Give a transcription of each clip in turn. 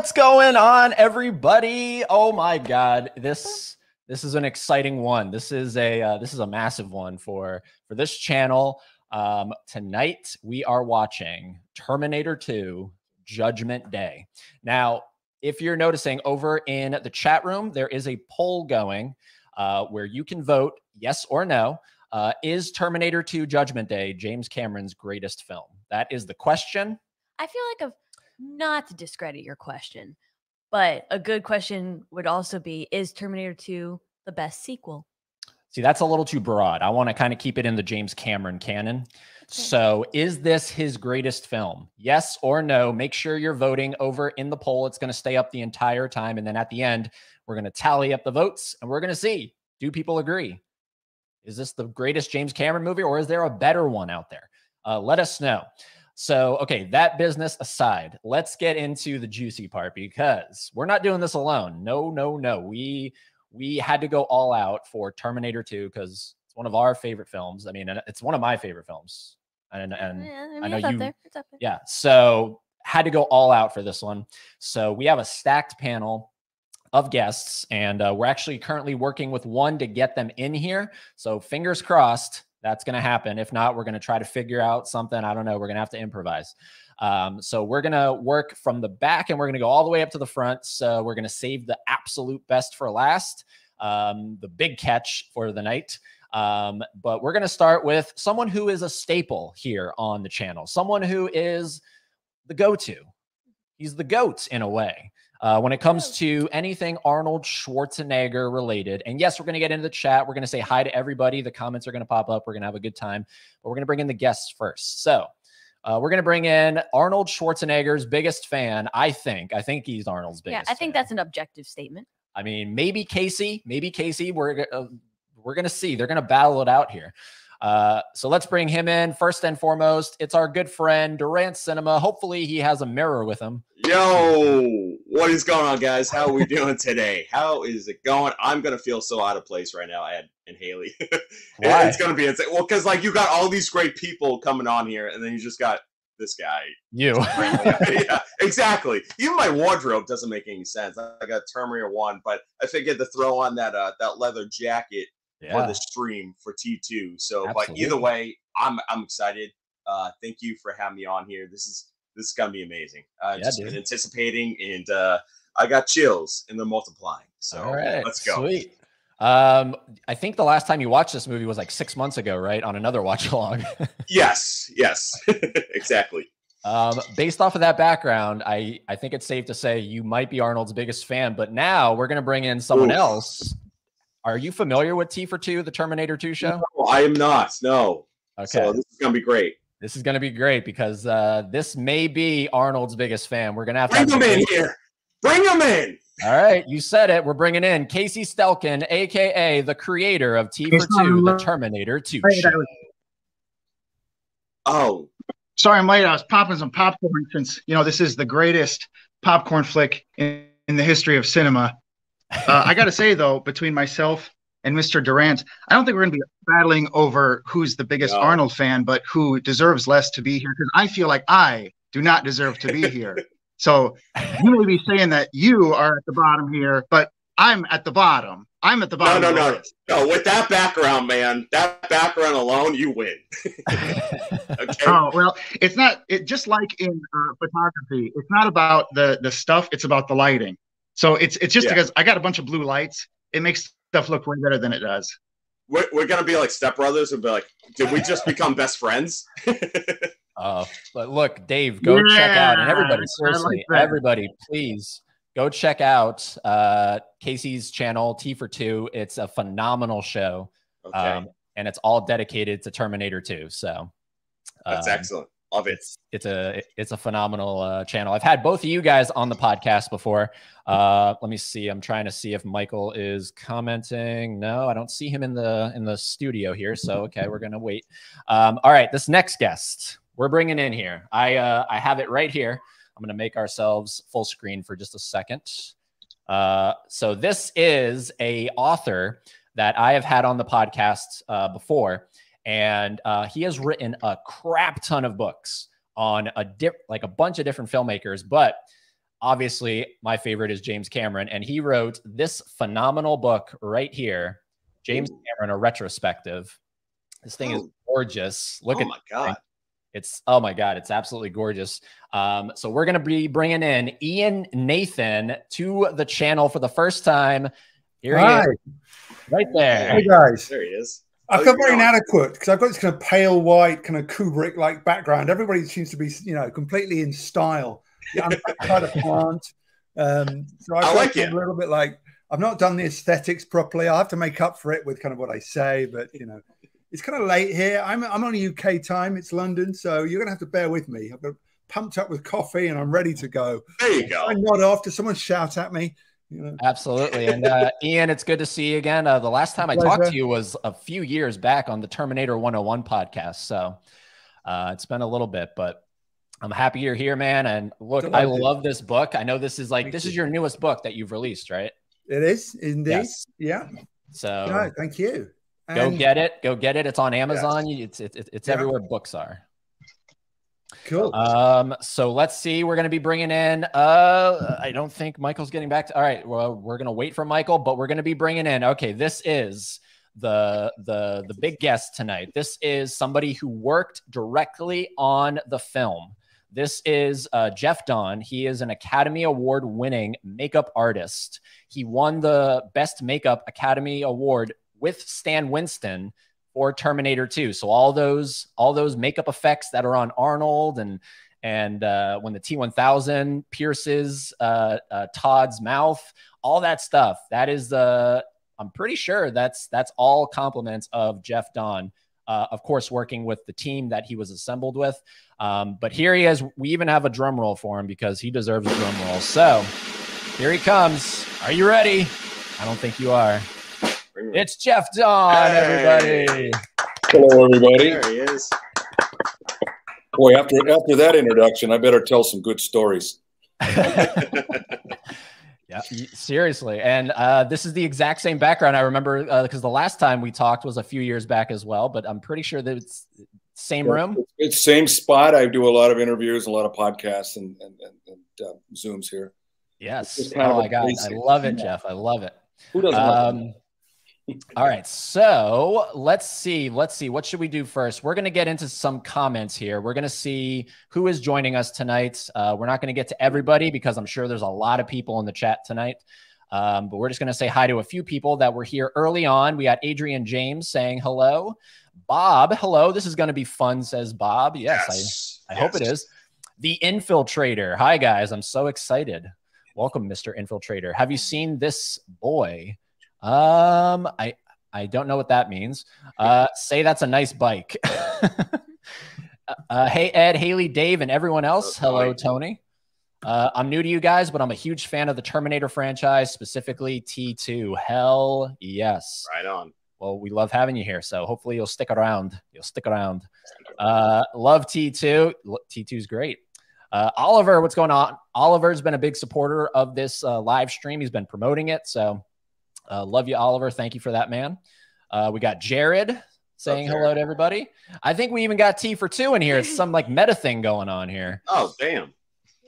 What's going on, everybody? Oh my god, this this is an exciting one. This is a uh, this is a massive one for for this channel. Um, tonight we are watching Terminator 2 Judgment Day. Now, if you're noticing over in the chat room, there is a poll going uh, where you can vote yes or no. Uh, is Terminator 2 Judgment Day James Cameron's greatest film? That is the question. I feel like I've not to discredit your question, but a good question would also be Is Terminator 2 the best sequel? See, that's a little too broad. I want to kind of keep it in the James Cameron canon. Okay. So, is this his greatest film? Yes or no? Make sure you're voting over in the poll. It's going to stay up the entire time. And then at the end, we're going to tally up the votes and we're going to see do people agree? Is this the greatest James Cameron movie or is there a better one out there? Uh, let us know. So, okay, that business aside, let's get into the juicy part because we're not doing this alone. No, no, no. We we had to go all out for Terminator 2 because it's one of our favorite films. I mean, it's one of my favorite films. And and yeah, I, mean, I know you Yeah. So had to go all out for this one. So we have a stacked panel of guests, and uh, we're actually currently working with one to get them in here. So fingers crossed that's going to happen. If not, we're going to try to figure out something. I don't know. We're going to have to improvise. Um, so we're going to work from the back and we're going to go all the way up to the front. So we're going to save the absolute best for last, um, the big catch for the night. Um, but we're going to start with someone who is a staple here on the channel, someone who is the go to. He's the GOAT in a way uh, when it comes to anything Arnold Schwarzenegger related. And yes, we're going to get into the chat. We're going to say hi to everybody. The comments are going to pop up. We're going to have a good time, but we're going to bring in the guests first. So, uh, we're going to bring in Arnold Schwarzenegger's biggest fan. I think. I think he's Arnold's biggest. Yeah, I think fan. that's an objective statement. I mean, maybe Casey. Maybe Casey. We're uh, we're going to see. They're going to battle it out here. Uh, so let's bring him in first and foremost. It's our good friend Durant Cinema. Hopefully, he has a mirror with him. Yo, what is going on, guys? How are we doing today? How is it going? I'm gonna feel so out of place right now, Ed and Hailey. Why? it's gonna be insane. Well, because like you got all these great people coming on here, and then you just got this guy. You. yeah, exactly. Even my wardrobe doesn't make any sense. I got Terminator One, but I figured to throw on that uh, that leather jacket yeah. for the stream for T2. So, Absolutely. but either way, I'm I'm excited. Uh, thank you for having me on here. This is this is gonna be amazing. Uh, yeah, just dude. been anticipating, and uh, I got chills, and they're multiplying. So All right, let's go. Sweet. Um, I think the last time you watched this movie was like six months ago, right? On another watch along. yes, yes, exactly. Um, based off of that background, I I think it's safe to say you might be Arnold's biggest fan. But now we're gonna bring in someone Oof. else are you familiar with T for Two, the Terminator 2 show? No, I am not. No. Okay. So this is going to be great. This is going to be great because uh, this may be Arnold's biggest fan. We're going to have bring to bring him in here. Bring him in. All right, you said it. We're bringing in Casey Stelkin, aka the creator of T for Two, the Terminator 2 show. Oh, sorry, I'm late. I was popping some popcorn since you know this is the greatest popcorn flick in, in the history of cinema. Uh, I got to say though, between myself and Mr. Durant, I don't think we're going to be battling over who's the biggest no. Arnold fan, but who deserves less to be here because I feel like I do not deserve to be here. so you may be saying that you are at the bottom here, but I'm at the bottom. I'm at the bottom. No, no, no, no. With that background, man, that background alone, you win. okay. Oh well, it's not. It just like in uh, photography, it's not about the the stuff. It's about the lighting. So it's it's just yeah. because I got a bunch of blue lights. It makes stuff look way better than it does. We're, we're gonna be like stepbrothers and be like, did we just become best friends? uh, but look, Dave, go yeah, check out and everybody, seriously, like everybody, please go check out uh, Casey's channel T for Two. It's a phenomenal show, okay. um, and it's all dedicated to Terminator Two. So that's um, excellent. Love it. It's, it's a it's a phenomenal uh, channel. I've had both of you guys on the podcast before. Uh, let me see. I'm trying to see if Michael is commenting. No, I don't see him in the in the studio here. So okay, we're gonna wait. Um, all right, this next guest we're bringing in here. I uh, I have it right here. I'm gonna make ourselves full screen for just a second. Uh, so this is a author that I have had on the podcast uh, before and uh, he has written a crap ton of books on a dip like a bunch of different filmmakers, but obviously my favorite is James Cameron, and he wrote this phenomenal book right here, James Cameron, a retrospective. This thing is gorgeous. Look oh at my god. It's oh my god, it's absolutely gorgeous. Um, so we're gonna be bringing in Ian Nathan to the channel for the first time. Here Hi. he is, right there. Hey guys, there he is. I feel very inadequate because I've got this kind of pale white, kind of Kubrick like background. Everybody seems to be, you know, completely in style. Yeah, I'm quite a plant. Um, so I, I like it. a little bit like I've not done the aesthetics properly. I have to make up for it with kind of what I say, but you know, it's kind of late here. I'm I'm on UK time. It's London, so you're gonna have to bear with me. I've got pumped up with coffee and I'm ready to go. There you go. I nod off. Does someone shout at me? You know? Absolutely. And uh, Ian, it's good to see you again. Uh, the last time I talked to you was a few years back on the Terminator 101 podcast. So uh, it's been a little bit, but I'm happy you're here, man. And look, I love this book. I know this is like, thank this you. is your newest book that you've released, right? It is indeed. Yes. Yeah. So no, thank you. Go get it. Go get it. It's on Amazon. Yes. It's, it's, it's yeah. everywhere books are. Cool. Um, so let's see. We're going to be bringing in. Uh, I don't think Michael's getting back to. All right. Well, we're going to wait for Michael, but we're going to be bringing in. Okay, this is the the the big guest tonight. This is somebody who worked directly on the film. This is uh, Jeff Dawn. He is an Academy Award winning makeup artist. He won the Best Makeup Academy Award with Stan Winston or Terminator 2. So all those all those makeup effects that are on Arnold and and uh, when the T1000 pierces uh, uh, Todd's mouth, all that stuff. That is the I'm pretty sure that's that's all compliments of Jeff Dawn. Uh, of course, working with the team that he was assembled with. Um, but here he is. We even have a drum roll for him because he deserves a drum roll. So here he comes. Are you ready? I don't think you are. It's Jeff Dawn, hey. everybody. Hello, everybody. There he is. Boy, after after that introduction, I better tell some good stories. yeah, seriously. And uh, this is the exact same background I remember because uh, the last time we talked was a few years back as well. But I'm pretty sure that it's same yeah, room. It's same spot. I do a lot of interviews, a lot of podcasts, and and, and, and uh, zooms here. Yes. Oh my god, I love it, Jeff. I love it. Who doesn't? Um, all right. So let's see. Let's see. What should we do first? We're going to get into some comments here. We're going to see who is joining us tonight. Uh, we're not going to get to everybody because I'm sure there's a lot of people in the chat tonight. Um, but we're just going to say hi to a few people that were here early on. We got Adrian James saying hello. Bob, hello. This is going to be fun, says Bob. Yes, yes. I, I yes. hope it is. The Infiltrator. Hi, guys. I'm so excited. Welcome, Mr. Infiltrator. Have you seen this boy? Um, I I don't know what that means. Uh, say that's a nice bike. uh, hey Ed, Hailey, Dave, and everyone else. Hello, Tony. Uh, I'm new to you guys, but I'm a huge fan of the Terminator franchise, specifically T2. Hell yes. Right on. Well, we love having you here, so hopefully you'll stick around. You'll stick around. Uh, love T2. T2 is great. Uh, Oliver, what's going on? Oliver's been a big supporter of this uh, live stream. He's been promoting it, so uh, love you, Oliver. Thank you for that, man. Uh, we got Jared saying hello to everybody. I think we even got T for two in here. It's some like meta thing going on here. Oh, damn.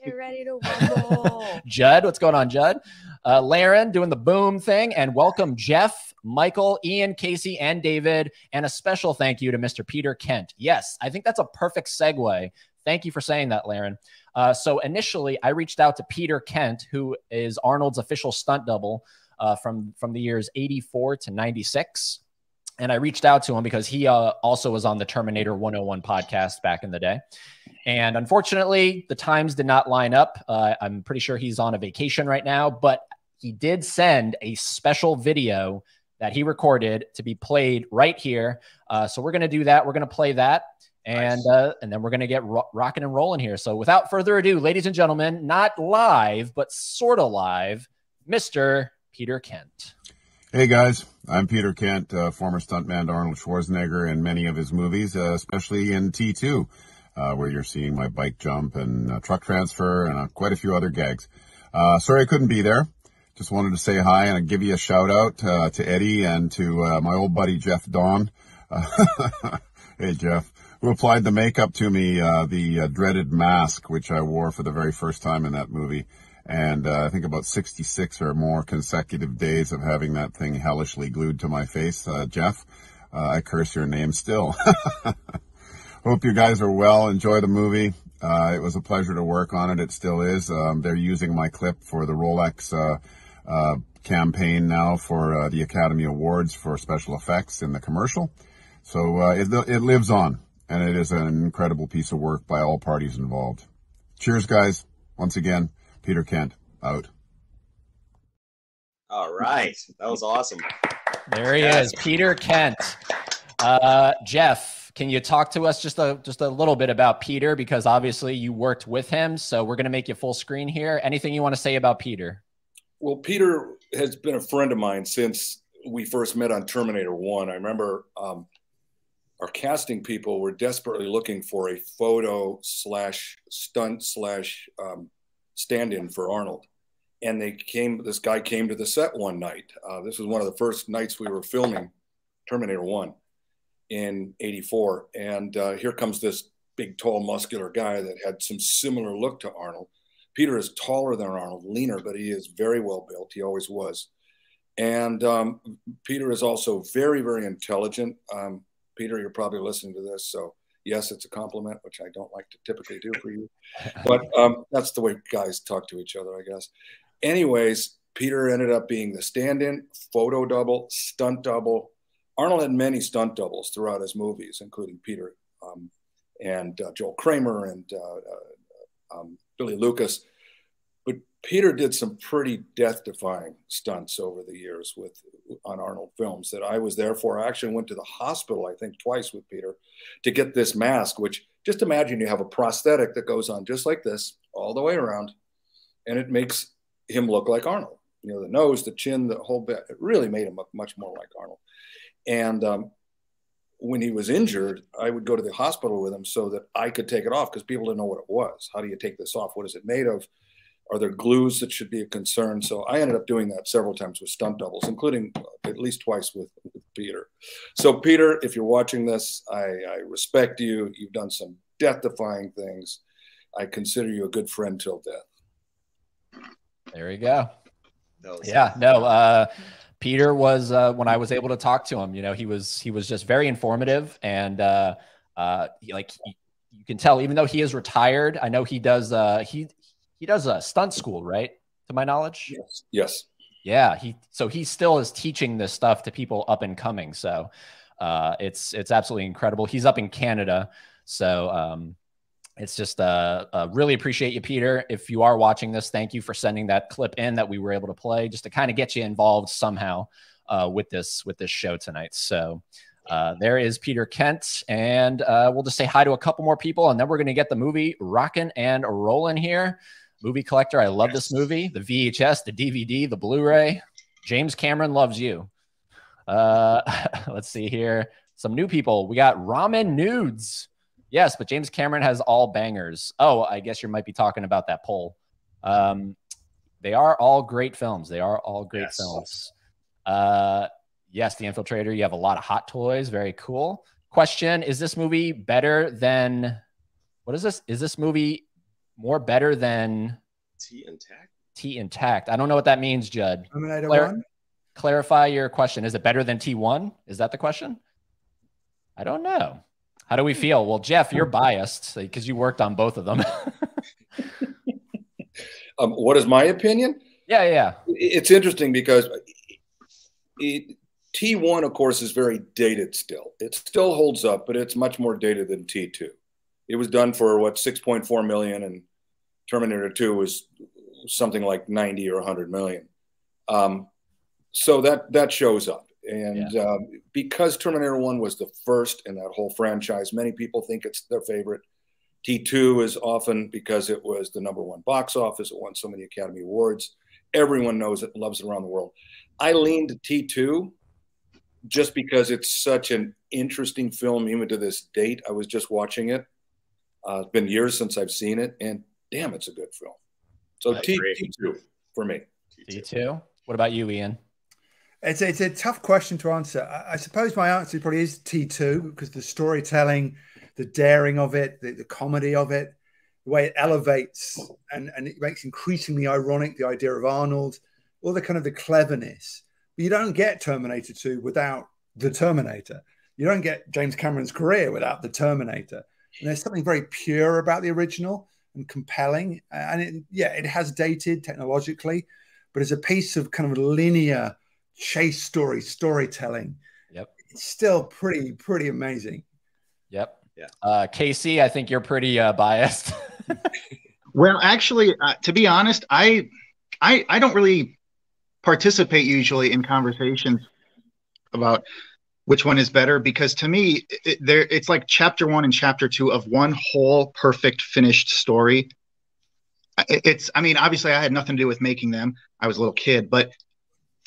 Get ready to rumble. Judd, what's going on, Judd? Uh, Laren doing the boom thing. And welcome, Jeff, Michael, Ian, Casey, and David. And a special thank you to Mr. Peter Kent. Yes, I think that's a perfect segue. Thank you for saying that, Laren. Uh, so initially, I reached out to Peter Kent, who is Arnold's official stunt double uh, from from the years 84 to 96 and I reached out to him because he uh, also was on the Terminator 101 podcast back in the day. And unfortunately, the times did not line up. Uh, I'm pretty sure he's on a vacation right now, but he did send a special video that he recorded to be played right here. Uh, so we're going to do that. We're going to play that. And nice. uh, and then we're gonna get ro- rocking and rolling here. So without further ado, ladies and gentlemen, not live but sort of live, Mister Peter Kent. Hey guys, I'm Peter Kent, uh, former stuntman to Arnold Schwarzenegger in many of his movies, uh, especially in T2, uh, where you're seeing my bike jump and truck transfer and uh, quite a few other gags. Uh, sorry I couldn't be there. Just wanted to say hi and give you a shout out uh, to Eddie and to my old buddy Jeff Dawn. hey Jeff, who applied the makeup to me, uh, the uh, dreaded mask, which I wore for the very first time in that movie. And uh, I think about 66 or more consecutive days of having that thing hellishly glued to my face. Uh, Jeff, uh, I curse your name still. Hope you guys are well. Enjoy the movie. Uh, it was a pleasure to work on it. It still is. Um, they're using my clip for the Rolex campaign now for the Academy Awards for special effects in the commercial. So uh, it, it lives on, and it is an incredible piece of work by all parties involved. Cheers, guys. Once again, Peter Kent, out. All right. That was awesome. There he is, Peter Kent. Uh, Jeff, can you talk to us just a just a little bit about Peter? Because obviously you worked with him, so we're going to make you full screen here. Anything you want to say about Peter? Well, Peter has been a friend of mine since we first met on Terminator One. I remember um, our casting people were desperately looking for a photo slash stunt slash um, stand-in for Arnold. And they came, this guy came to the set one night. Uh, this was one of the first nights we were filming Terminator 1 in 84. And uh, here comes this big, tall, muscular guy that had some similar look to Arnold. Peter is taller than Arnold, leaner, but he is very well built. He always was. And um, Peter is also very, very intelligent. Um, Peter, you're probably listening to this, so yes, it's a compliment, which I don't like to typically do for you, but um, that's the way guys talk to each other, I guess. Anyways, Peter ended up being the stand-in, photo double, stunt double. Arnold had many stunt doubles throughout his movies, including Peter um, and uh, Joel Kramer and uh, uh, um, Billy Lucas. Peter did some pretty death-defying stunts over the years with on Arnold films that I was there for. I actually went to the hospital, I think, twice with Peter to get this mask. Which just imagine you have a prosthetic that goes on just like this all the way around, and it makes him look like Arnold. You know, the nose, the chin, the whole bit. It really made him look much more like Arnold. And um, when he was injured, I would go to the hospital with him so that I could take it off because people didn't know what it was. How do you take this off? What is it made of? Are there glues that should be a concern? So I ended up doing that several times with stunt doubles, including at least twice with, with Peter. So Peter, if you're watching this, I, I respect you. You've done some death-defying things. I consider you a good friend till death. There you go. Yeah, no. Uh, Peter was uh, when I was able to talk to him. You know, he was he was just very informative and uh, uh, like you can tell, even though he is retired, I know he does. Uh, he he does a stunt school, right? To my knowledge. Yes. Yes. Yeah. He so he still is teaching this stuff to people up and coming. So uh, it's it's absolutely incredible. He's up in Canada, so um, it's just uh, uh, really appreciate you, Peter. If you are watching this, thank you for sending that clip in that we were able to play, just to kind of get you involved somehow uh, with this with this show tonight. So. Uh, there is Peter Kent, and uh, we'll just say hi to a couple more people, and then we're going to get the movie rocking and rolling here movie collector. I love yes. this movie, the VHS, the DVD, the Blu-ray. James Cameron loves you. Uh, let's see here. Some new people. We got Ramen Nudes. Yes, but James Cameron has all bangers. Oh, I guess you might be talking about that poll. Um, they are all great films. They are all great yes. films. Uh, yes, The Infiltrator. You have a lot of hot toys. Very cool. Question: Is this movie better than? What is this? Is this movie more better than T intact. T intact. I don't know what that means, Judd. Terminator Clar- one. Clarify your question. Is it better than T one? Is that the question? I don't know. How do we feel? Well, Jeff, you're biased because you worked on both of them. um, what is my opinion? Yeah, yeah. It's interesting because it, T1, of course, is very dated still. It still holds up, but it's much more dated than T2 it was done for what 6.4 million and terminator 2 was something like 90 or 100 million. Um, so that that shows up. And yeah. um, because terminator 1 was the first in that whole franchise many people think it's their favorite. T2 is often because it was the number one box office it won so many academy awards. Everyone knows it loves it around the world. I leaned to t2 just because it's such an interesting film even to this date. I was just watching it uh, it's been years since I've seen it, and damn, it's a good film. So T two for me. T two. What about you, Ian? It's a, it's a tough question to answer. I, I suppose my answer probably is T two because the storytelling, the daring of it, the, the comedy of it, the way it elevates and, and it makes increasingly ironic the idea of Arnold, all the kind of the cleverness. But you don't get Terminator 2 without the Terminator. You don't get James Cameron's career without the Terminator. And there's something very pure about the original and compelling. And it, yeah, it has dated technologically, but as a piece of kind of linear chase story storytelling, yep, it's still pretty pretty amazing. Yep. Yeah. Uh, Casey, I think you're pretty uh, biased. well, actually, uh, to be honest, I, I I don't really participate usually in conversations about which one is better? Because to me it, there it's like chapter one and chapter two of one whole perfect finished story. It, it's i mean obviously i had nothing to do with making them. I was a little kid but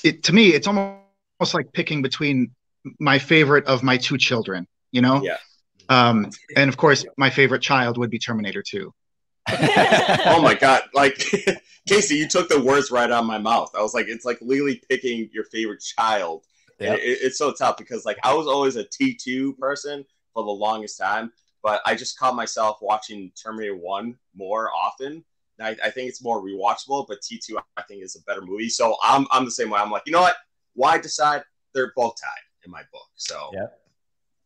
it to me it's almost, almost like picking between my favorite of my two children you know? Yeah. Um and of course my favorite child would be terminator 2 oh my god like casey you took the words right out of my mouth. I was like it's like literally picking your favorite child Yep. It, it's so tough because like I was always a T2 person for the longest time, but I just caught myself watching Terminator 1 more often. I, I, think it's more rewatchable, but T2 I think is a better movie. So I'm, I'm the same way. I'm like, you know what? Why decide? They're both tied in my book. So yep.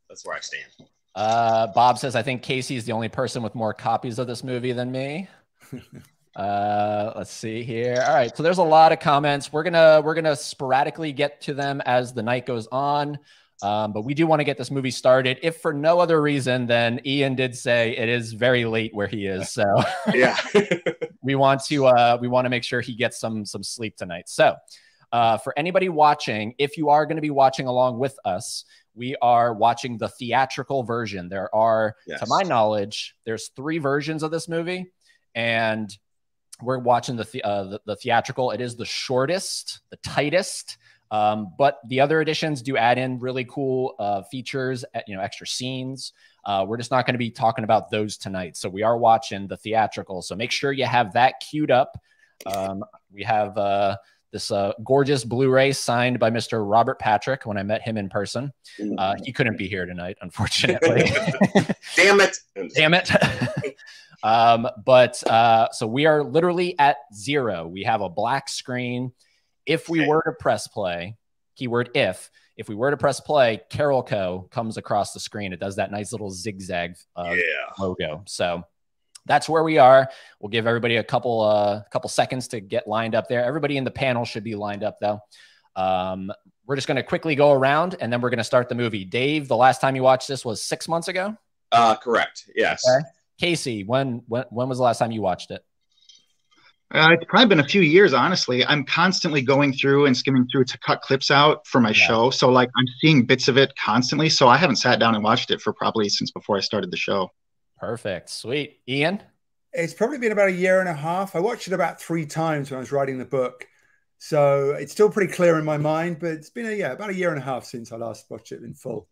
that's where I stand. Uh, Bob says, I think Casey is the only person with more copies of this movie than me. Uh, let's see here. All right, so there's a lot of comments. We're gonna we're gonna sporadically get to them as the night goes on. Um, but we do want to get this movie started, if for no other reason than Ian did say it is very late where he is. So yeah, we want to uh, we want to make sure he gets some some sleep tonight. So uh, for anybody watching, if you are going to be watching along with us, we are watching the theatrical version. There are, yes. to my knowledge, there's three versions of this movie, and we're watching the, the, uh, the, the theatrical. It is the shortest, the tightest, um, but the other editions do add in really cool uh, features, you know, extra scenes. Uh, we're just not going to be talking about those tonight. So we are watching the theatrical. So make sure you have that queued up. Um, we have uh, this uh, gorgeous Blu-ray signed by Mr. Robert Patrick. When I met him in person, uh, he couldn't be here tonight, unfortunately. Damn it! Damn it! Um, but uh, so we are literally at zero. We have a black screen. If we were to press play, keyword if, if we were to press play, Carolco comes across the screen. It does that nice little zigzag uh, yeah. logo. So that's where we are. We'll give everybody a couple uh couple seconds to get lined up there. Everybody in the panel should be lined up though. Um, we're just going to quickly go around and then we're going to start the movie. Dave, the last time you watched this was six months ago. Uh, correct. Yes. Okay. Casey, when when when was the last time you watched it? Uh, it's probably been a few years, honestly. I'm constantly going through and skimming through to cut clips out for my yeah. show. So, like, I'm seeing bits of it constantly. So, I haven't sat down and watched it for probably since before I started the show. Perfect. Sweet. Ian? It's probably been about a year and a half. I watched it about three times when I was writing the book. So, it's still pretty clear in my mind, but it's been a, yeah, about a year and a half since I last watched it in full.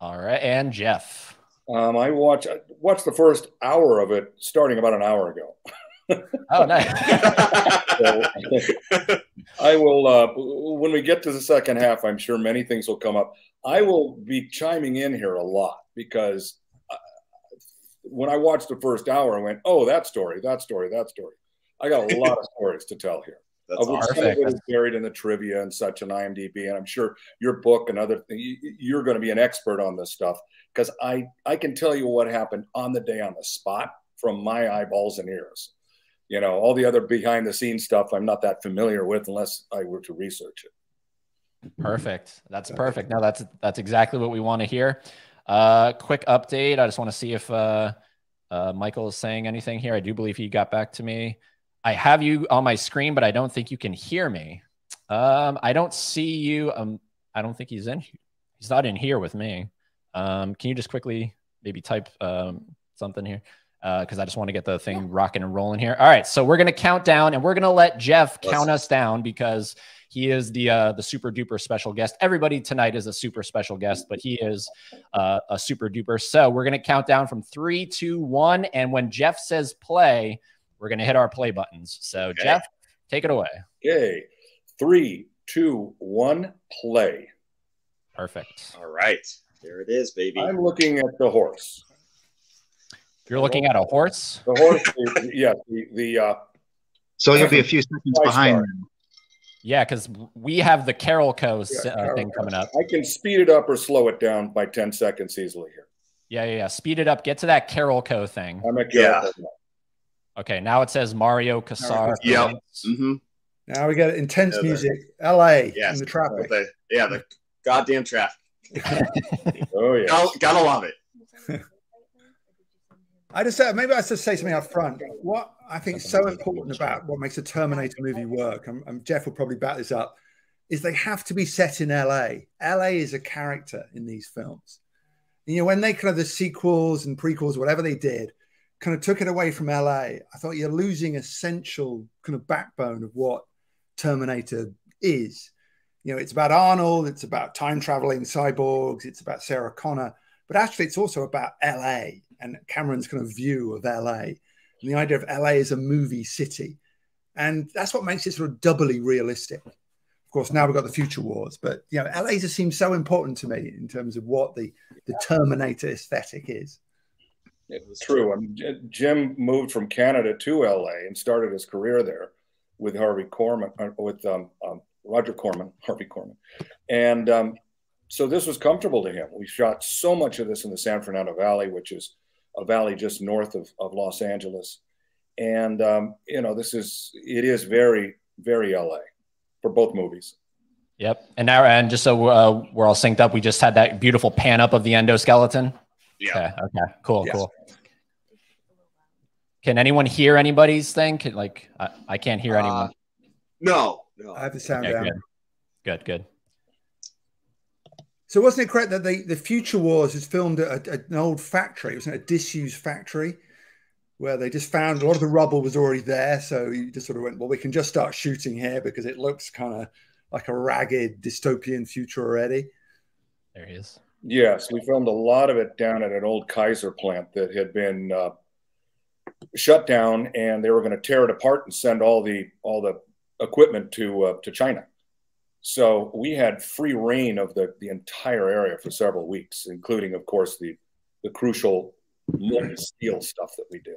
All right. And Jeff? Um, I watched I watched the first hour of it starting about an hour ago. oh, nice. so, I will uh, when we get to the second half. I'm sure many things will come up. I will be chiming in here a lot because uh, when I watched the first hour, I went, "Oh, that story, that story, that story." I got a lot of stories to tell here. That's of which some of it is buried in the trivia and such an IMDb, and I'm sure your book and other things, you're going to be an expert on this stuff because I I can tell you what happened on the day on the spot from my eyeballs and ears. You know, all the other behind the scenes stuff I'm not that familiar with unless I were to research it. Perfect. That's perfect. Now that's that's exactly what we want to hear. Uh, quick update. I just want to see if uh, uh, Michael is saying anything here. I do believe he got back to me. I have you on my screen, but I don't think you can hear me. Um, I don't see you. Um, I don't think he's in. Here. He's not in here with me. Um, can you just quickly maybe type um, something here? Because uh, I just want to get the thing rocking and rolling here. All right, so we're gonna count down, and we're gonna let Jeff count us down because he is the uh, the super duper special guest. Everybody tonight is a super special guest, but he is uh, a super duper. So we're gonna count down from three, two, one, and when Jeff says play, we're gonna hit our play buttons. So okay. Jeff, take it away. Okay, three, two, one, play. Perfect. All right. There it is, baby. I'm looking at the horse. You're looking at a horse. The horse, yeah. The, the uh, so you'll be a few seconds behind. Yeah, because we have the Carolco yeah, uh, thing coming up. I can speed it up or slow it down by 10 seconds easily here. Yeah, yeah, yeah. Speed it up. Get to that Carol Carolco thing. I'm at yeah. Okay, now it says Mario Kassar. Yeah. Mm-hmm. Now we got intense yeah, music. L.A. Yes. in the traffic. The, yeah, the goddamn traffic. oh yeah, gotta, gotta love it. I just said maybe I should say something up front. What I think is so important about what makes a Terminator movie work, and, and Jeff will probably back this up, is they have to be set in LA. LA is a character in these films. You know, when they kind of the sequels and prequels, whatever they did, kind of took it away from LA, I thought you're losing essential kind of backbone of what Terminator is. You know, it's about Arnold, it's about time traveling cyborgs, it's about Sarah Connor, but actually it's also about LA and Cameron's kind of view of LA and the idea of LA as a movie city. And that's what makes it sort of doubly realistic. Of course, now we've got the future wars, but you know, LA just seems so important to me in terms of what the, the Terminator aesthetic is. It's true. I mean, Jim moved from Canada to LA and started his career there with Harvey Korman, uh, with um, um, Roger Corman, Harvey Corman, And um, so this was comfortable to him. We shot so much of this in the San Fernando Valley, which is a valley just north of, of Los Angeles. And, um, you know, this is, it is very, very LA for both movies. Yep. And now, and just so uh, we're all synced up, we just had that beautiful pan up of the endoskeleton. Yeah. Okay. okay. Cool. Yes. Cool. Can anyone hear anybody's thing? Can, like, I, I can't hear uh, anyone. No, no. I have the sound okay, down. Good. good. Good. So wasn't it correct that the, the Future Wars was filmed at a, an old factory? It was a disused factory where they just found a lot of the rubble was already there. So you just sort of went, well, we can just start shooting here because it looks kind of like a ragged dystopian future already. There he is. Yes, we filmed a lot of it down at an old Kaiser plant that had been uh, shut down, and they were going to tear it apart and send all the all the equipment to uh, to China. So we had free reign of the, the entire area for several weeks, including, of course, the, the crucial steel stuff that we did.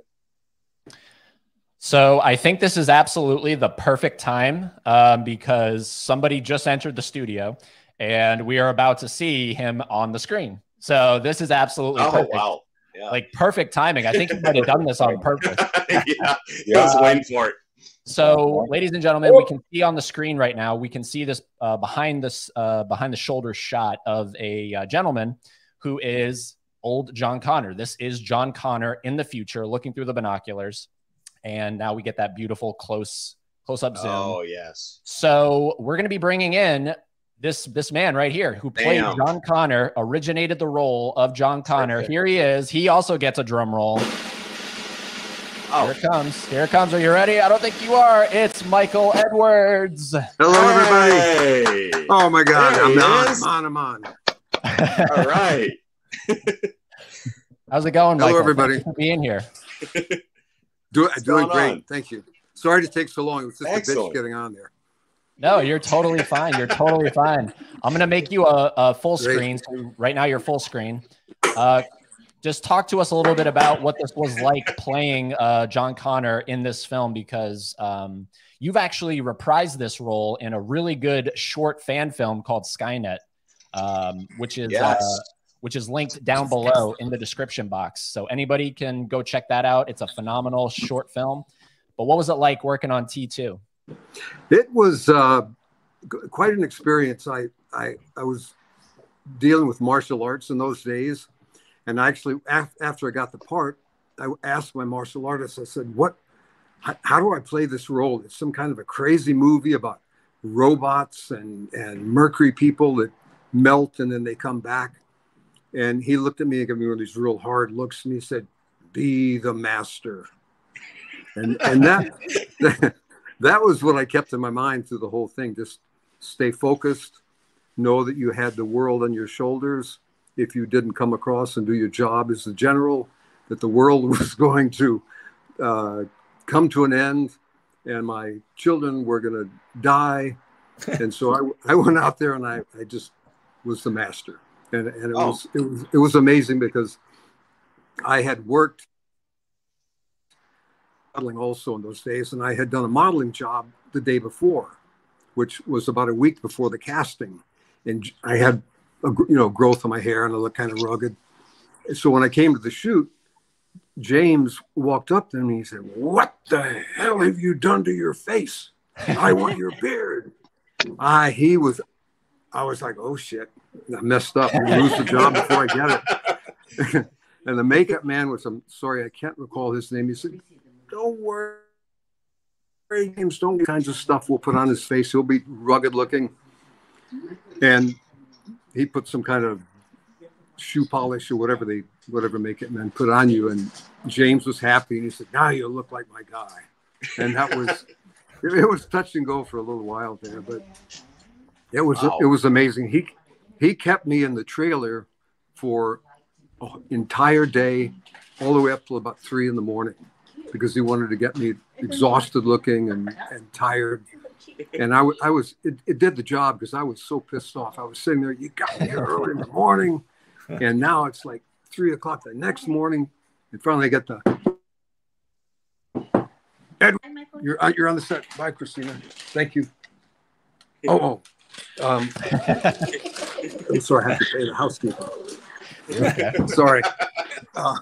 So I think this is absolutely the perfect time um, because somebody just entered the studio and we are about to see him on the screen. So this is absolutely oh, perfect. Wow. Yeah. Like perfect timing. I think you might have done this on purpose. yeah, yeah. I was waiting for it. So, ladies and gentlemen, we can see on the screen right now. We can see this uh, behind this uh, behind the shoulder shot of a uh, gentleman who is old John Connor. This is John Connor in the future, looking through the binoculars, and now we get that beautiful close close up zoom. Oh yes. So we're going to be bringing in this this man right here who played Damn. John Connor, originated the role of John Connor. Here he is. He also gets a drum roll. Oh. Here it comes. Here it comes. Are you ready? I don't think you are. It's Michael Edwards. Hello, hey. everybody. Oh my God. I'm on. I'm on. I'm on. All right. How's it going, Hello, Michael? everybody. for being here. Do, doing great. On? Thank you. Sorry to take so long. It was just Excellent. a bitch getting on there. No, you're totally fine. You're totally fine. I'm going to make you a, a full screen. So right now, you're full screen. Uh, just talk to us a little bit about what this was like playing uh, John Connor in this film because um, you've actually reprised this role in a really good short fan film called Skynet, um, which is uh, yes. uh, which is linked down below in the description box. So anybody can go check that out. It's a phenomenal short film. But what was it like working on T2? It was uh, quite an experience. I, I I was dealing with martial arts in those days and actually, af- after I got the part, I asked my martial artist, I said, what, how, how do I play this role? It's some kind of a crazy movie about robots and, and mercury people that melt and then they come back. And he looked at me and gave me one of these real hard looks and he said, be the master. And, and that, that was what I kept in my mind through the whole thing. Just stay focused, know that you had the world on your shoulders if you didn't come across and do your job as the general, that the world was going to uh, come to an end and my children were going to die. and so I, I went out there and I, I just was the master. And, and it, oh. was, it, was, it was amazing because I had worked modeling also in those days, and I had done a modeling job the day before, which was about a week before the casting, and I had a, you know growth on my hair and I looked kind of rugged. So when I came to the shoot, James walked up to me and he said, "What the hell have you done to your face? I want your beard." I he was, I was like, "Oh shit, I messed up. I lose the job before I get it." and the makeup man was, I'm sorry, I can't recall his name. He said, "Don't worry." James, don't kinds of stuff we'll put on his face. He'll be rugged looking. And he put some kind of shoe polish or whatever they whatever make it men put on you. And James was happy and he said, Now you look like my guy. And that was it was touch and go for a little while there, but it was wow. it was amazing. He he kept me in the trailer for an entire day, all the way up till about three in the morning, because he wanted to get me exhausted looking and, and tired. And I, I was, it, it did the job because I was so pissed off. I was sitting there, you got me here early in the morning. And now it's like three o'clock the next morning. And finally I get the, Ed, you're, uh, you're on the set. Bye, Christina. Thank you. Oh, oh. Um, I'm sorry, I have to pay the housekeeper. Okay. sorry. Uh,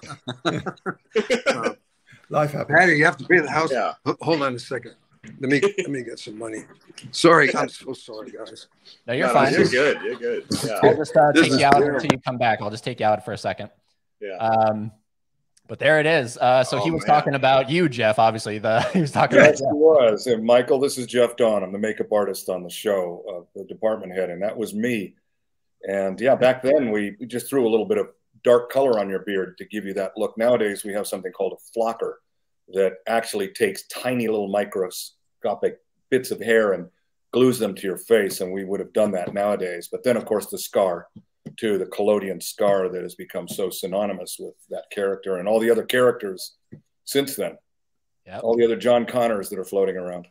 uh, Life happens. Patty, you have to pay the house. Yeah. Hold on a second. Let me let me get some money. Sorry, I'm so sorry, guys. No, you're no, fine. You're good. You're good. Yeah. I'll just uh, take you out terrible. until you come back. I'll just take you out for a second. Yeah. Um, but there it is. Uh, so oh, he was man. talking about you, Jeff. Obviously, the he was talking yes, about. Yes, he was. And Michael, this is Jeff Dawn. I'm the makeup artist on the show, uh, the department head, and that was me. And yeah, back then we just threw a little bit of dark color on your beard to give you that look. Nowadays we have something called a flocker that actually takes tiny little microscopic bits of hair and glues them to your face. And we would have done that nowadays. But then, of course, the scar, too, the collodion scar that has become so synonymous with that character and all the other characters since then. Yep. All the other John Connors that are floating around.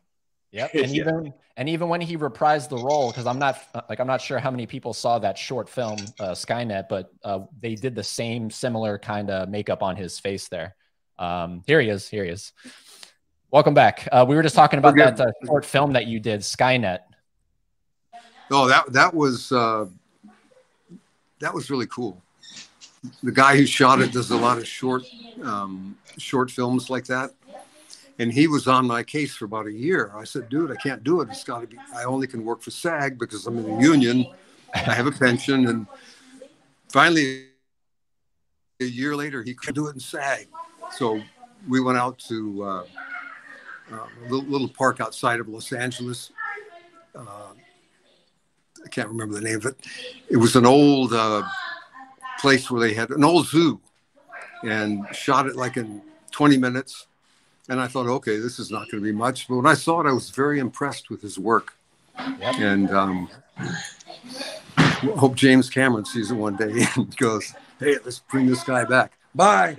Yep. And yeah. even and even when he reprised the role, because I'm not like I'm not sure how many people saw that short film uh, Skynet, but uh, they did the same similar kind of makeup on his face there. Um, here he is. Here he is. Welcome back. Uh, we were just talking about that uh, short film that you did, Skynet. Oh, that that was uh, that was really cool. The guy who shot it does a lot of short um, short films like that, and he was on my case for about a year. I said, "Dude, I can't do it. It's got to be. I only can work for SAG because I'm in a union. I have a pension." And finally, a year later, he could do it in SAG. So we went out to uh, uh, a little, little, park outside of Los Angeles. Uh, I can't remember the name of it. It was an old uh, place where they had an old zoo and shot it like in 20 minutes. And I thought, okay, this is not going to be much. But when I saw it, I was very impressed with his work. Yep. And um, hope James Cameron sees it one day and goes, hey, let's bring this guy back. Bye.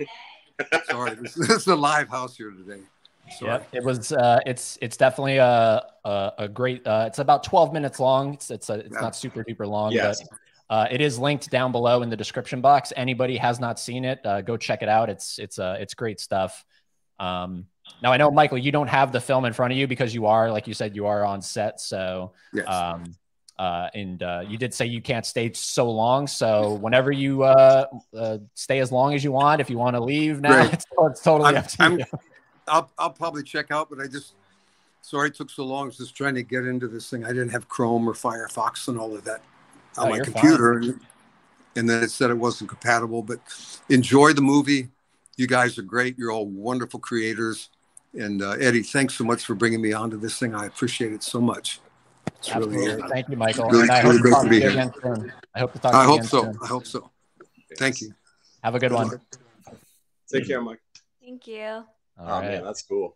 Sorry, this, this, is a live house here today. Yeah, it was. Uh, it's it's definitely a a, a great. Uh, it's about twelve minutes long. It's it's a, it's yeah. not super duper long, yes. but uh, it is linked down below in the description box. Anybody has not seen it, uh, go check it out. It's it's uh, it's great stuff. Um, now I know Michael, you don't have the film in front of you because you are, like you said, you are on set. So yes. um, uh, and uh, you did say you can't stay so long. So whenever you uh, uh stay as long as you want, if you want to leave now, it's, it's, totally I'm, up to I'm, you. I'll, I'll probably check out, but I just, sorry it took so long. Just trying to get into this thing. I didn't have Chrome or Firefox and all of that on oh, my computer. Fine. And then it said it wasn't compatible, but enjoy the movie. You guys are great. You're all wonderful creators. And uh, Eddie, thanks so much for bringing me onto this thing. I appreciate it so much. Absolutely. Really, Thank you, Michael. Really, and I really hope to talk to you again soon. I hope to talk to I you hope so. Soon. I hope so. Thank you. Have a good one. Take care, Mike. Thank you. All oh right. man, that's cool.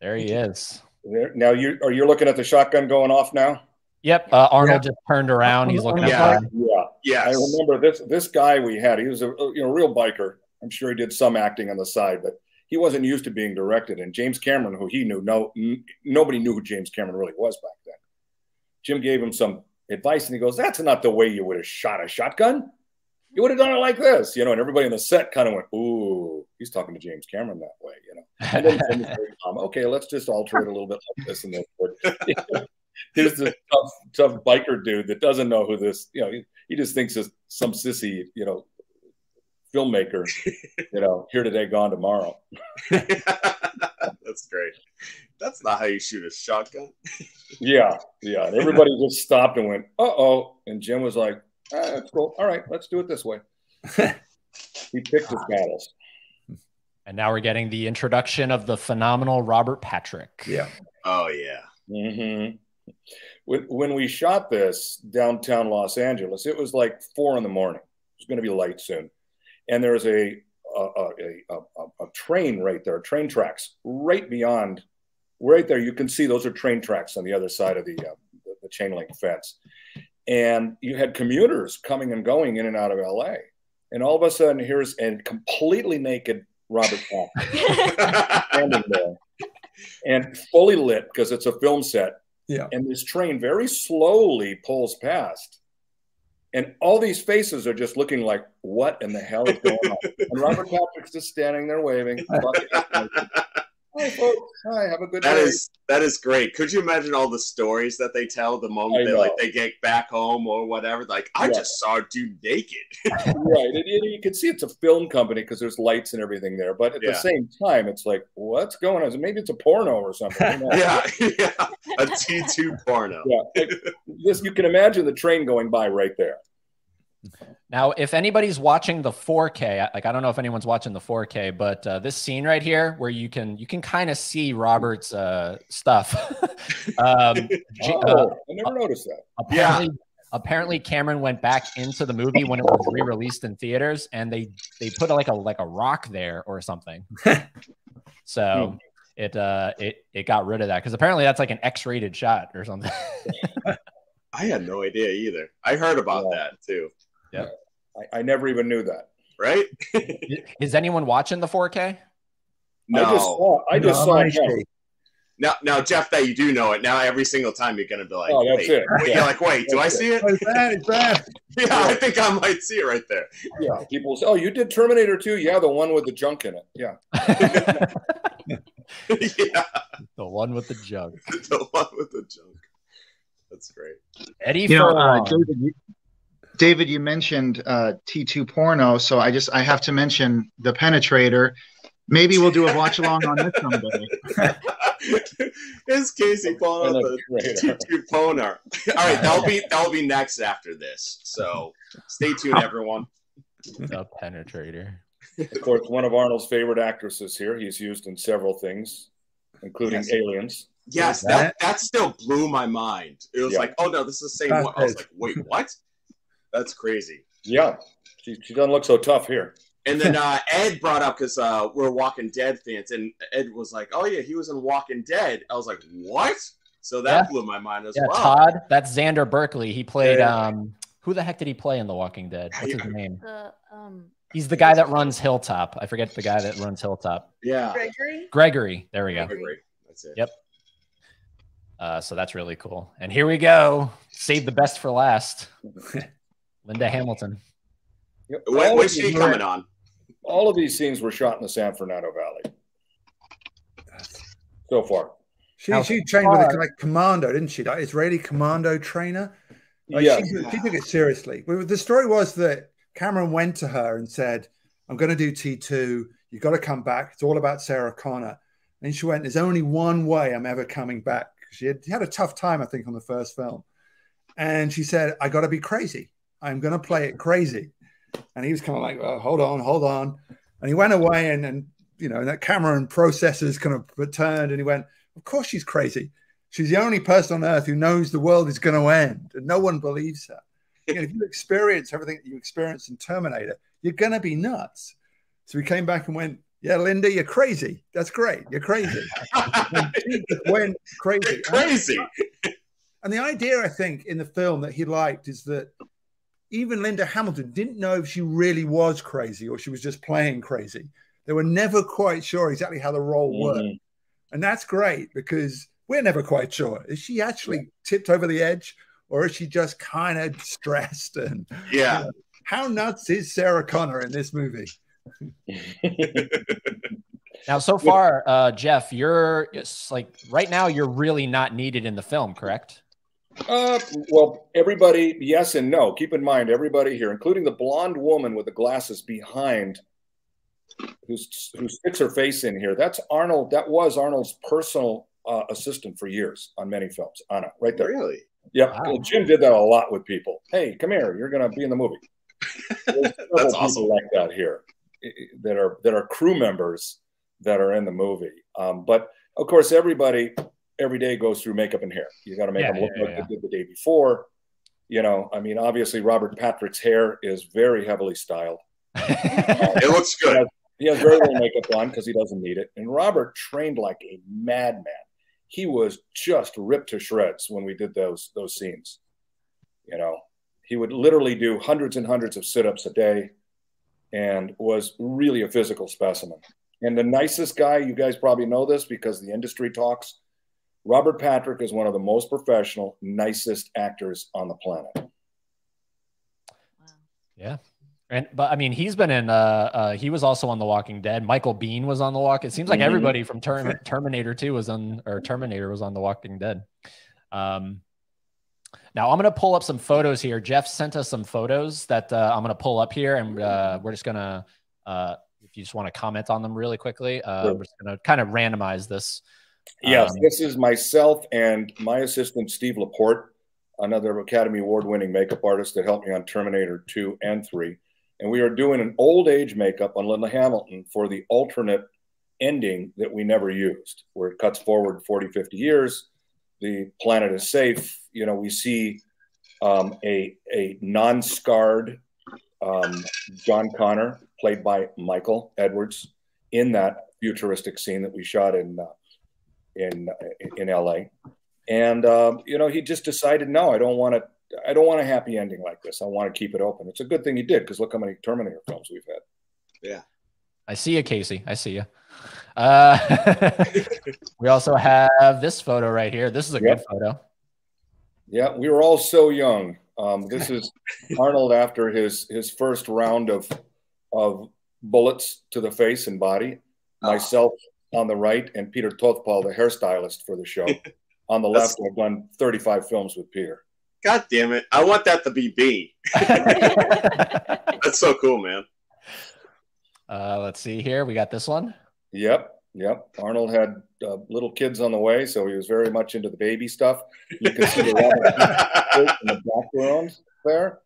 There he is. Now you are you looking at the shotgun going off now? Yep. Uh, Arnold yeah. just turned around. He's looking yeah. at Yeah. Yeah. I remember this this guy we had. He was a you know real biker. I'm sure he did some acting on the side, but he wasn't used to being directed. And James Cameron, who he knew, no nobody knew who James Cameron really was back then. Jim gave him some advice and he goes, That's not the way you would have shot a shotgun. you would have done it like this, you know. And everybody in the set kind of went, "Ooh, he's talking to James Cameron that way," you know. And then, okay, let's just alter it a little bit like this and this. Here's the tough, tough biker dude that doesn't know who this, you know, he, he just thinks it's some sissy, you know, filmmaker, you know, here today, gone tomorrow. That's great. That's not how you shoot a shotgun. yeah, yeah. And everybody just stopped and went, "Uh oh," and Jim was like, ah, "That's cool. All right, let's do it this way." he picked his battles. And now we're getting the introduction of the phenomenal Robert Patrick. Yeah. Oh yeah. Mm-hmm. When when we shot this downtown Los Angeles, it was like four in the morning. It's going to be light soon, and there's a a, a, a, a train right there, train tracks right beyond, right there. You can see those are train tracks on the other side of the uh, the, the chain link fence, and you had commuters coming and going in and out of LA, and all of a sudden here's a completely naked Robert Patrick standing there and fully lit because it's a film set. Yeah. And this train very slowly pulls past. And all these faces are just looking like, what in the hell is going on? and Robert Patrick's just standing there waving. Hi, folks. Hi, have a good That day. is that is great. Could you imagine all the stories that they tell the moment I they like they get back home or whatever? Like, I Yeah. just saw a dude naked. right. And, and you can see it's a film company because there's lights and everything there. But at Yeah. the same time, it's like, what's going on? Maybe it's a porno or something. Yeah, yeah. A T two porno. yeah. Like, this, you can imagine the train going by right there. Now, if anybody's watching the 4K, I- like I don't know if anyone's watching the 4K, but uh, this scene right here, where you can you can kind of see Robert's uh, stuff. um, Oh, uh, I never noticed that. apparently, apparently Cameron went back into the movie when it was re-released in theaters, and they they put like a like a rock there or something. so it uh it it got rid of that because apparently that's like an X-rated shot or something. I had no idea either. I heard about Yeah. that too. I, I never even knew that. Right? Is anyone watching the 4K? No. I just saw. I just No, saw. I'm him. actually- now, now, Jeff, that you do know it. Now, every single time you're gonna be like, Oh, that's wait, it. wait, Yeah. you're like, wait, do I see it? Oh, it's bad. It's bad. Yeah, I think I might see it right there. Yeah, people say, "Oh, you did Terminator 2? Yeah, the one with the junk in it. Yeah, yeah, the one with the jug. the one with the junk. That's great. Eddie You know, uh, David, you, David, you mentioned uh, T2 porno, so I just I have to mention the Penetrator. Maybe we'll do a watch along on this someday. It's Casey pulling out the T2 Ponar. All right, that'll be that'll be next after this. So stay tuned, everyone. the penetrator. of course, one of Arnold's favorite actresses here. He's used in several things, including Yes. Aliens. Yes, that that still blew my mind. It was Yeah. like, oh no, this is the same That one. I was like, wait, what? That's crazy. Yeah, she, she doesn't look so tough here. And then uh, Ed brought up because uh, we're Walking Dead fans, and Ed was like, "Oh yeah, he was in Walking Dead." I was like, "What?" So that Yeah. blew my mind as Yeah, well. Todd. That's Xander Berkeley. He played. Yeah. um Who the heck did he play in The Walking Dead? What's his name? The um He's the guy that runs Hilltop. I forget the guy that runs Hilltop. Yeah, Gregory. Gregory. There we go. Gregory. That's it. Yep. Uh, so that's really cool. And here we go. Save the best for last. Linda Hamilton. Yep. When, All, when's of she these, coming on? all of these scenes were shot in the San Fernando Valley so far. She How she trained with far- a like commando, didn't she? Like Israeli commando trainer. Like, yeah, she, she took it seriously. The story was that Cameron went to her and said, "I'm going to do T2. You've got to come back. It's all about Sarah Connor." And she went, "There's only one way I'm ever coming back." She had, had a tough time, I think, on the first film. And she said, "I got to be crazy. I'm going to play it crazy." And he was kind of like, oh, "Hold on, hold on." And he went away, and and you know that camera and processes kind of returned, and he went, "Of course she's crazy." She's the only person on earth who knows the world is going to end, and no one believes her. You know, if you experience everything that you experience in Terminator, you're going to be nuts. So he came back and went, "Yeah, Linda, you're crazy. That's great. You're crazy." And she just went crazy. Crazy. And the idea, I think, in the film that he liked is that even Linda Hamilton didn't know if she really was crazy or she was just playing crazy. They were never quite sure exactly how the role worked. Mhm. And that's great because we're never quite sure. Is she actually tipped over the edge or is she just kind of stressed and Yeah. how nuts is Sarah Connor in this movie? now, so far, uh, Jeff, you're like right now, you're really not needed in the film, correct? Uh, well, everybody, yes and no. Keep in mind, everybody here, including the blonde woman with the glasses behind, who's who sticks her face in here. That's Arnold. That was Arnold's personal uh, assistant for years on many films. Anna, right there. Really? Yep. Wow. Jim did that a lot with people. Hey, come here. You're going to be in the movie. That's awesome. Like that here, that are that are crew members that are in the movie. Um, but of course, everybody every day goes through makeup and hair. You got to make yeah, them look yeah, like yeah. they did the day before. You know, I mean, obviously Robert Patrick's hair is very heavily styled. it looks good. He has, he has very little makeup on because he doesn't need it. And Robert trained like a madman. He was just ripped to shreds when we did those those scenes. You know, he would literally do hundreds and hundreds of sit-ups a day, and was really a physical specimen. And the nicest guy, you guys probably know this because the industry talks Robert Patrick is one of the most professional, nicest actors on the planet. Wow. Yeah. And but I mean, he's been in. Uh, uh, he was also on The Walking Dead. Michael Biehn was on The Walk. It seems like mm-hmm. everybody from Term- Terminator Two was on, or Terminator was on The Walking Dead. Um, now I'm gonna pull up some photos here. Jeff sent us some photos that uh, I'm gonna pull up here, and uh, we're just gonna, uh, if you just want to comment on them really quickly, uh, sure. we're just gonna kind of randomize this. Yes, um, this is myself and my assistant, Steve Laporte, another Academy Award winning makeup artist that helped me on Terminator 2 and 3. And we are doing an old age makeup on Linda Hamilton for the alternate ending that we never used, where it cuts forward 40, 50 years. The planet is safe. You know, we see um, a, a non scarred um, John Connor, played by Michael Edwards, in that futuristic scene that we shot in uh, in in LA, and uh, you know he just decided no, I don't want to. I don't want a happy ending like this. I want to keep it open. It's a good thing he did because look how many Terminator films we've had. Yeah, I see you, Casey. I see you. Uh, we also have this photo right here. This is a yep. good photo. Yeah, we were all so young. Um, this is Arnold after his his first round of of bullets to the face and body. Ah. Myself on the right, and Peter Tothpal, the hairstylist for the show. on the left, I've done 35 films with Peter. God damn it. I want that to be B. That's so cool, man. Uh, let's see here. We got this one. Yep. Yep. Arnold had uh, little kids on the way, so he was very much into the baby stuff. You can see the in the background there.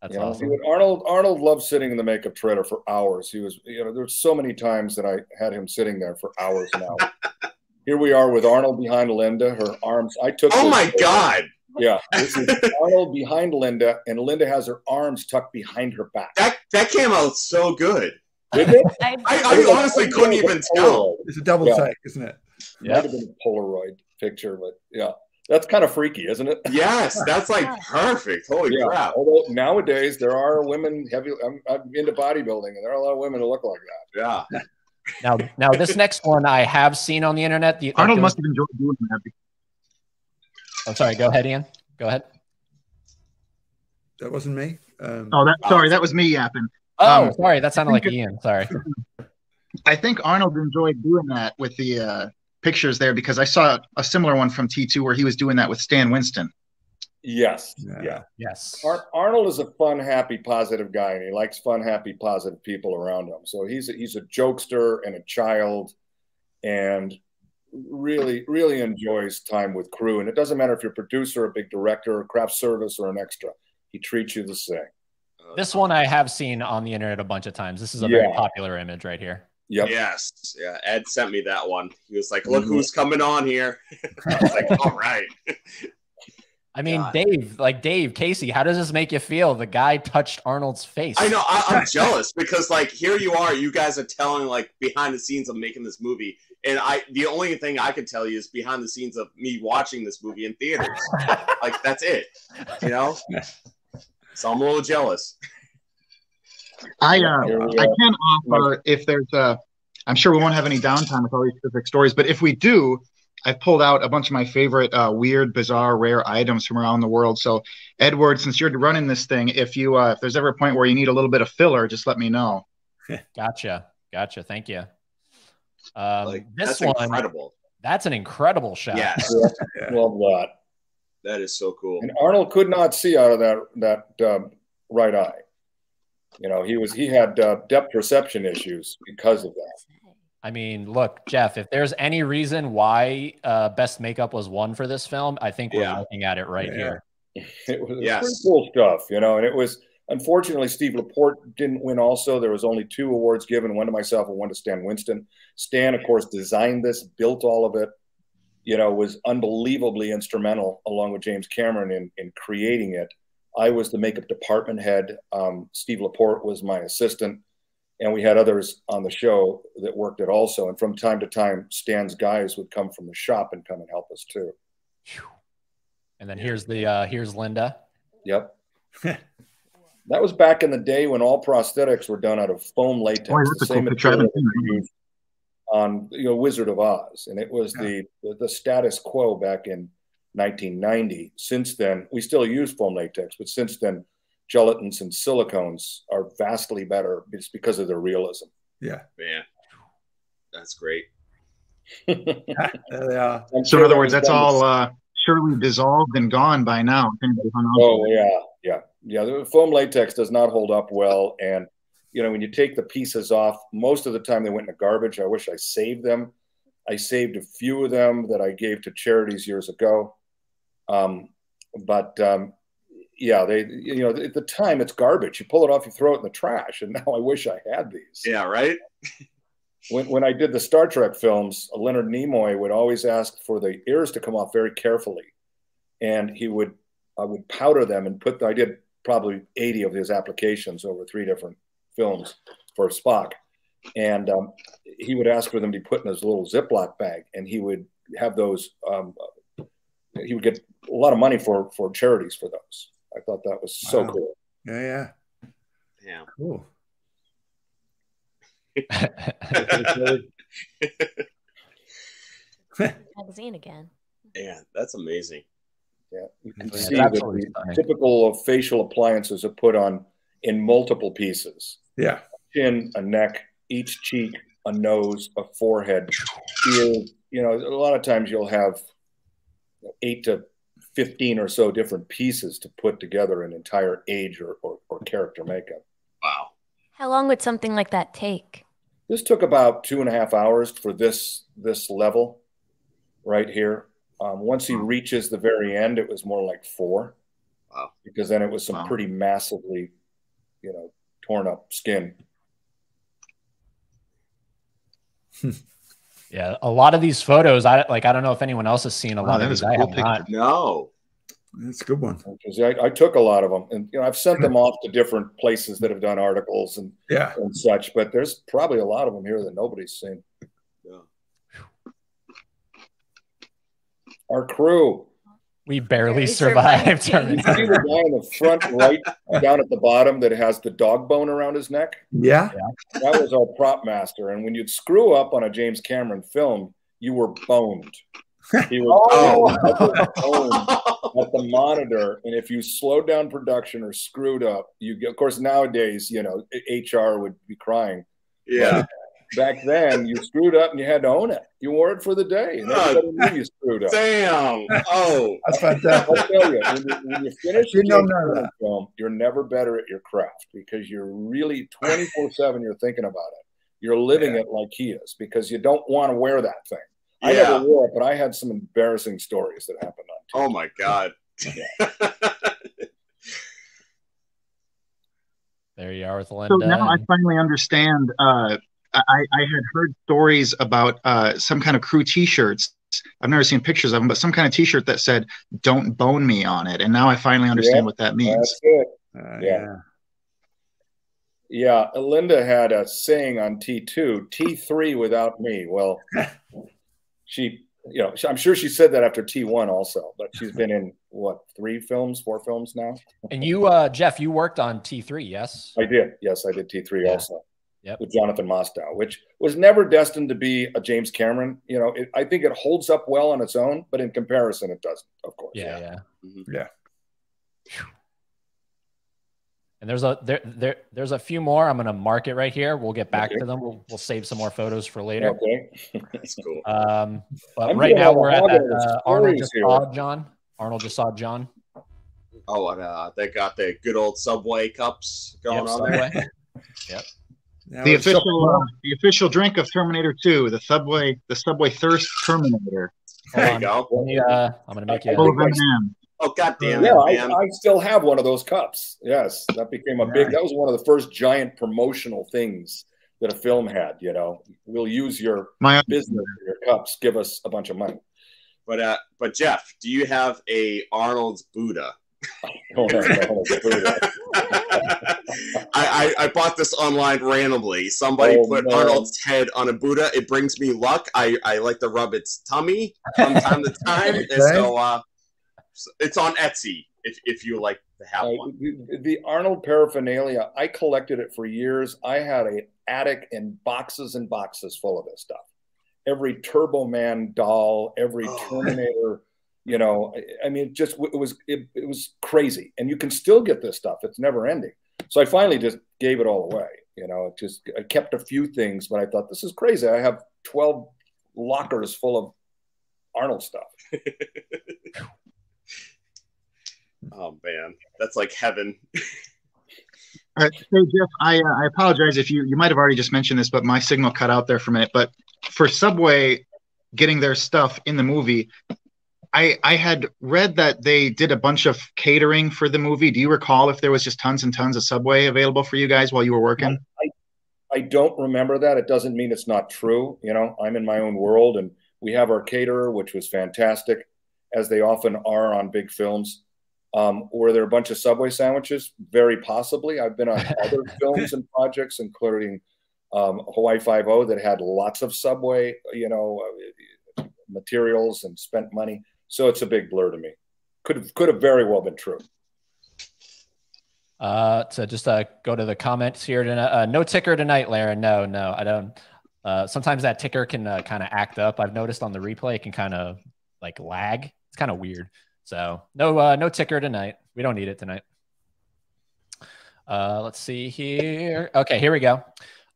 That's you know, awesome. Arnold Arnold loved sitting in the makeup trailer for hours. He was, you know, there's so many times that I had him sitting there for hours now. Here we are with Arnold behind Linda, her arms. I took. Oh my god! Yeah, this is Arnold behind Linda, and Linda has her arms tucked behind her back. That that came out so good. Did it? I, I, I honestly couldn't even tell. It's a double yeah. take, isn't it? Yeah, might have been a Polaroid picture, but yeah. That's kind of freaky, isn't it? Yes, that's like perfect. Holy yeah. crap! Although nowadays there are women heavy. I'm, I'm, into bodybuilding, and there are a lot of women who look like that. Yeah. now, now this next one I have seen on the internet. The, Arnold must have enjoyed doing that. I'm sorry. Go ahead, Ian. Go ahead. That wasn't me. Um, oh, that sorry, that was me yapping. Oh, um, sorry, that sounded like Ian. Sorry. I think Arnold enjoyed doing that with the uh, pictures there because I saw a similar one from T2 where he was doing that with Stan Winston. Yes. Yeah. yeah. Yes. Ar- Arnold is a fun, happy, positive guy, and he likes fun, happy, positive people around him. So he's a, he's a jokester and a child, and really, really enjoys time with crew. And it doesn't matter if you're a producer, a big director, a craft service, or an extra. He treats you the same. This one I have seen on the internet a bunch of times. This is a yeah. very popular image right here. Yep. Yes. Yeah. Ed sent me that one. He was like, look mm-hmm. who's coming on here. I was like, all right. I mean, God. Dave, like Dave, Casey, how does this make you feel? The guy touched Arnold's face. I know. I, am jealous because, like, here you are. You guys are telling, like, behind the scenes of making this movie. And I, the only thing I can tell you is behind the scenes of me watching this movie in theaters. like, that's it. You know? So I'm a little jealous. I uh, I can offer if there's a. I'm sure we won't have any downtime with all these specific stories, but if we do, I've pulled out a bunch of my favorite uh, weird, bizarre, rare items from around the world. So, Edward, since you're running this thing, if you uh, if there's ever a point where you need a little bit of filler, just let me know. gotcha, gotcha. Thank you. Um, like, this that's one, incredible. That's an incredible shot. Yes, yeah. love that. That is so cool. And Arnold could not see out of that that um, right eye. You know, he was he had uh, depth perception issues because of that. I mean, look, Jeff, if there's any reason why uh, best makeup was won for this film, I think we're Yeah. looking at it right Yeah. here. It was Yes. pretty cool stuff, you know, and it was unfortunately Steve Laporte didn't win also. There was only two awards given, one to myself and one to Stan Winston. Stan, of course, designed this, built all of it, you know, was unbelievably instrumental along with James Cameron in, in creating it. I was the makeup department head. Um, Steve Laporte was my assistant. And we had others on the show that worked it also. And from time to time, Stan's guys would come from the shop and come and help us too. And then here's the uh, here's Linda. Yep. that was back in the day when all prosthetics were done out of foam latex, Boy, the same cool material that used on you know Wizard of Oz, and it was the the status quo back in 1990. Since then, we still use foam latex, but since then, gelatins and silicones are vastly better just because of their realism. Yeah. Man, that's great. There they So, sure in other words, that's all uh, surely dissolved and gone by now. if anybody hung on to Oh yeah, yeah, yeah. The foam latex does not hold up well, and you know when you take the pieces off, most of the time they went in the garbage. I wish I saved them. I saved a few of them that I gave to charities years ago. Um, but um, yeah, they you know at the time it's garbage. You pull it off, you throw it in the trash, and now I wish I had these. Yeah, right. When, when I did the Star Trek films, Leonard Nimoy would always ask for the ears to come off very carefully, and he would I would powder them and put. I did probably eighty of his applications over three different films for Spock, and um, he would ask for them to be put in his little Ziploc bag, and he would have those. Um, he would get a lot of money for for charities for those. I thought that was so Wow. cool. Yeah, yeah. Yeah. Cool. Magazine again. Yeah, that's amazing. Yeah, you can Yeah, see that the stunning. typical of facial appliances are put on in multiple pieces. Yeah. Chin, a neck, each cheek, a nose, a forehead, ears. You know, a lot of times you'll have eight to 15 or so different pieces to put together an entire age or, or, or character makeup. Wow. How long would something like that take? This took about two and a half hours for this this level right here. Um, once he reaches the very end, it was more like four. Wow. Because then it was some Wow. pretty massively, you know, torn up skin. Yeah, a lot of these photos, I like. I don't know if anyone else has seen a lot that of is these. a I cool have not. No. That's a good one. Because I, I took a lot of them, and you know, I've sent them off to different places that have done articles and, Yeah. and such. But there's probably a lot of them here that nobody's seen. Yeah. Our crew. We barely Barely survived. survived. You see the guy in the front right down at the bottom that has the dog bone around his neck? Yeah. That was our prop master. And when you'd screw up on a James Cameron film, you were boned. He was Oh. boned at the monitor. And if you slowed down production or screwed up, you get, of course, nowadays, you know, HR would be crying. yeah. Back then, you screwed up and you had to own it. You wore it for the day. And everybody knew you screwed up. Damn. Oh. That's fantastic. I'll tell you, when you, when you finish a Did not James know Cameron that. film, you're never better at your craft because you're really 24 7, you're thinking about it. You're living it like he is because you don't want to wear that thing. I Yeah. never wore it, but I had some embarrassing stories that happened on Oh my God. there you are with Linda. So now I finally understand. Uh, I, I had heard stories about uh, some kind of crew T-shirts. I've never seen pictures of them, but some kind of T-shirt that said "Don't bone me" on it, and now I finally understand Yeah, what that means. That's it. Uh, Yeah. Yeah, Linda had a saying on T2, T3 without me. Well, she, you know, I'm sure she said that after T1 also, but she's been in what, three films, four films now? and you, uh, Jeff, you worked on T three, yes? I did. Yes, I did T3 Yeah. also. Yep. with Jonathan Mostow, which was never destined to be a James Cameron. You know, it, I think it holds up well on its own, but in comparison, it doesn't. Of course. Yeah, yeah, mm-hmm. yeah. And there's a there there there's a few more. I'm gonna mark it right here. We'll get back okay. to them. We'll we'll save some more photos for later. Okay, that's cool. Um, but I'm right now we're at that. Uh, Arnold just here. saw John. Arnold just saw John. Oh, and uh, they got the good old Subway cups going yep, on Subway. there. yep. Now the official uh, the official drink of Terminator 2, the Subway the Subway Thirst Terminator. There you go. Me, uh, I'm gonna make you. Oh god damn yeah, it, I, I, still have one of those cups. Yes, that became a big. That was one of the first giant promotional things that a film had. You know, we'll use your My business, your cups. Give us a bunch of money. But uh, but Jeff, do you have a Arnold's Buddha? I, I, I, bought this online randomly. Somebody oh, put no. Arnold's head on a Buddha. It brings me luck. I, I like to rub its tummy from time to time. okay. So uh, it's on Etsy if, if you like to have uh, one. The, Arnold paraphernalia, I collected it for years. I had an attic and boxes and boxes full of this stuff. Every Turbo Man doll, every oh. Terminator, you know, I, I mean, it just it was it, it was crazy. And you can still get this stuff. It's never ending. So I finally just gave it all away. You know, just I kept a few things, but I thought this is crazy. I have 12 lockers full of Arnold stuff. Oh man, that's like heaven. All right, so Jeff, I uh, I apologize if you you might have already just mentioned this, but my signal cut out there for a minute. But for Subway getting their stuff in the movie, I I had read that they did a bunch of catering for the movie. Do you recall if there was just tons and tons of Subway available for you guys while you were working? I, I don't remember that. It doesn't mean it's not true. You know, I'm in my own world, and we have our caterer, which was fantastic, as they often are on big films. Um, were there a bunch of Subway sandwiches? Very possibly. I've been on other films and projects, including um, Hawaii Five O, that had lots of Subway, you know, uh, materials and spent money. So it's a big blur to me. Could have could have very well been true. Uh, so just uh, go to the comments here. Uh, no ticker tonight, Laren. No, no, I don't. Uh, sometimes that ticker can uh, kind of act up. I've noticed on the replay, it can kind of like lag. It's kind of weird. So no, uh, no ticker tonight. We don't need it tonight. Uh, let's see here. Okay, here we go.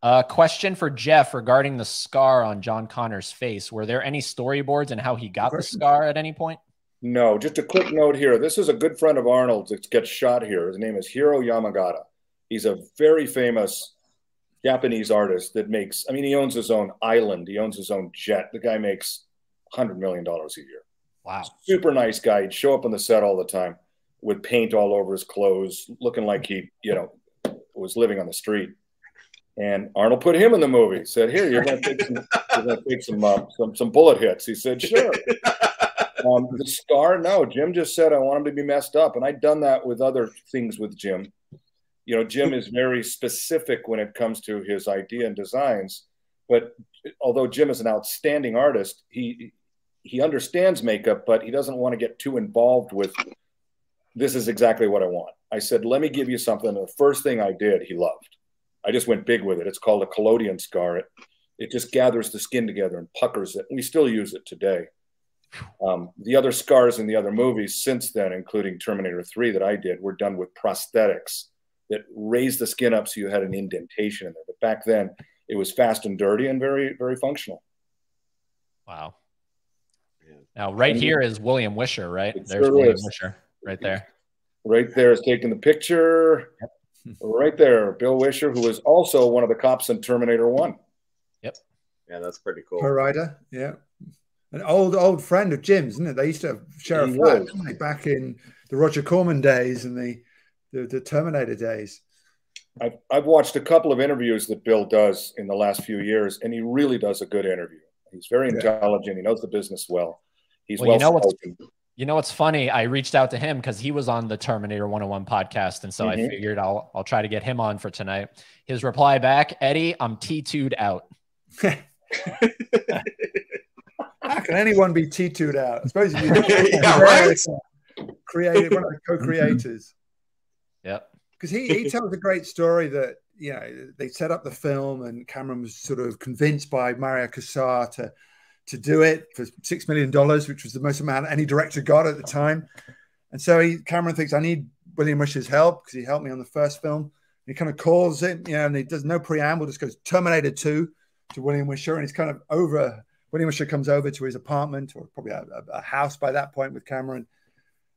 Uh, question for Jeff regarding the scar on John Connor's face. Were there any storyboards and how he got the scar at any point? No, just a quick note here. This is a good friend of Arnold's that gets shot here. His name is Hiro Yamagata. He's a very famous Japanese artist that makes, I mean, he owns his own island, he owns his own jet. The guy makes $100 million a year. Wow. Super nice guy. He'd show up on the set all the time with paint all over his clothes, looking like he, you know, was living on the street. And Arnold put him in the movie. Said, "Here, you're going to take some, you're going to take some, uh, some, some bullet hits." He said, "Sure." um, the scar, no. Jim just said I want him to be messed up, and I'd done that with other things with Jim. You know, Jim is very specific when it comes to his idea and designs. But although Jim is an outstanding artist, he he understands makeup, but he doesn't want to get too involved with this is exactly what I want. I said, let me give you something. The first thing I did, he loved. I just went big with it. It's called a collodion scar. It, it just gathers the skin together and puckers it. We still use it today. Um, the other scars in the other movies since then, including Terminator 3 that I did, were done with prosthetics that raised the skin up so you had an indentation in there. But back then, it was fast and dirty and very, very functional. Wow. Now, right here is William Wisher, right? There's sure William is. Wisher right there. Right there is taking the picture. Yep. Right there, Bill Wisher, who was also one of the cops in Terminator 1. Yep. Yeah, that's pretty cool. Per rider, yeah. An old, old friend of Jim's, isn't it? They used to have Sheriff Flat back in the Roger Corman days and the, the, the Terminator days. I've, I've watched a couple of interviews that Bill does in the last few years, and he really does a good interview. He's very intelligent. Yeah. He knows the business well. He's well, well you know what's you know what's funny? I reached out to him because he was on the Terminator 101 podcast, and so mm-hmm. I figured I'll I'll try to get him on for tonight. His reply back, Eddie, I'm T2'd out. How can anyone be T2'd out? I suppose you yeah, right? created one of the co-creators. Yep. Because he, he tells a great story that you know, they set up the film, and Cameron was sort of convinced by Mario Kassar to to do it for six million dollars, which was the most amount any director got at the time. And so he, Cameron thinks, I need William Wisher's help because he helped me on the first film. He kind of calls it, you know, and he does no preamble, just goes Terminator 2 to William Wisher, and he's kind of over. William Wisher comes over to his apartment or probably a, a house by that point with Cameron,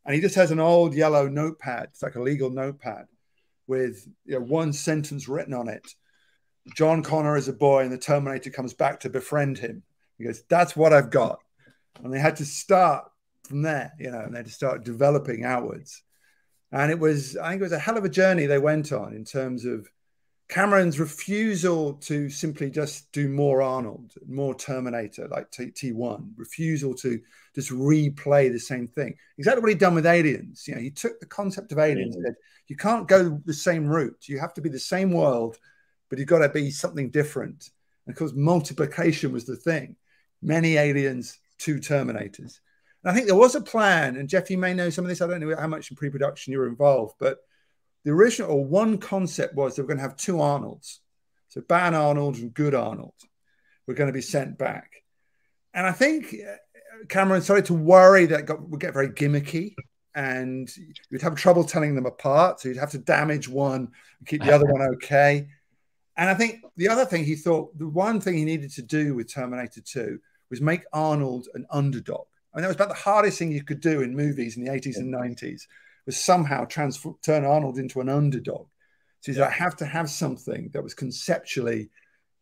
and he just has an old yellow notepad. It's like a legal notepad with you know, one sentence written on it. John Connor is a boy, and the Terminator comes back to befriend him. He goes, "That's what I've got," and they had to start from there, you know, and they had to start developing outwards. And it was, I think, it was a hell of a journey they went on in terms of Cameron's refusal to simply just do more Arnold, more Terminator, like T- one refusal to just replay the same thing. Exactly what he'd done with Aliens. You know, he took the concept of Aliens mm-hmm. and said, you can't go the same route. You have to be the same world, but you've got to be something different. And of course, multiplication was the thing. Many aliens, two Terminators. And I think there was a plan, and Jeff, you may know some of this. I don't know how much in pre production you were involved, but the original or one concept was they were going to have two Arnolds. So bad Arnold and good Arnold were going to be sent back. And I think uh, Cameron started to worry that got, would get very gimmicky and you'd have trouble telling them apart. So you'd have to damage one and keep the other one okay. And I think the other thing he thought, the one thing he needed to do with Terminator 2 was make Arnold an underdog. I mean, that was about the hardest thing you could do in movies in the 80s and 90s was somehow transfer, turn Arnold into an underdog. So yeah. I have to have something that was conceptually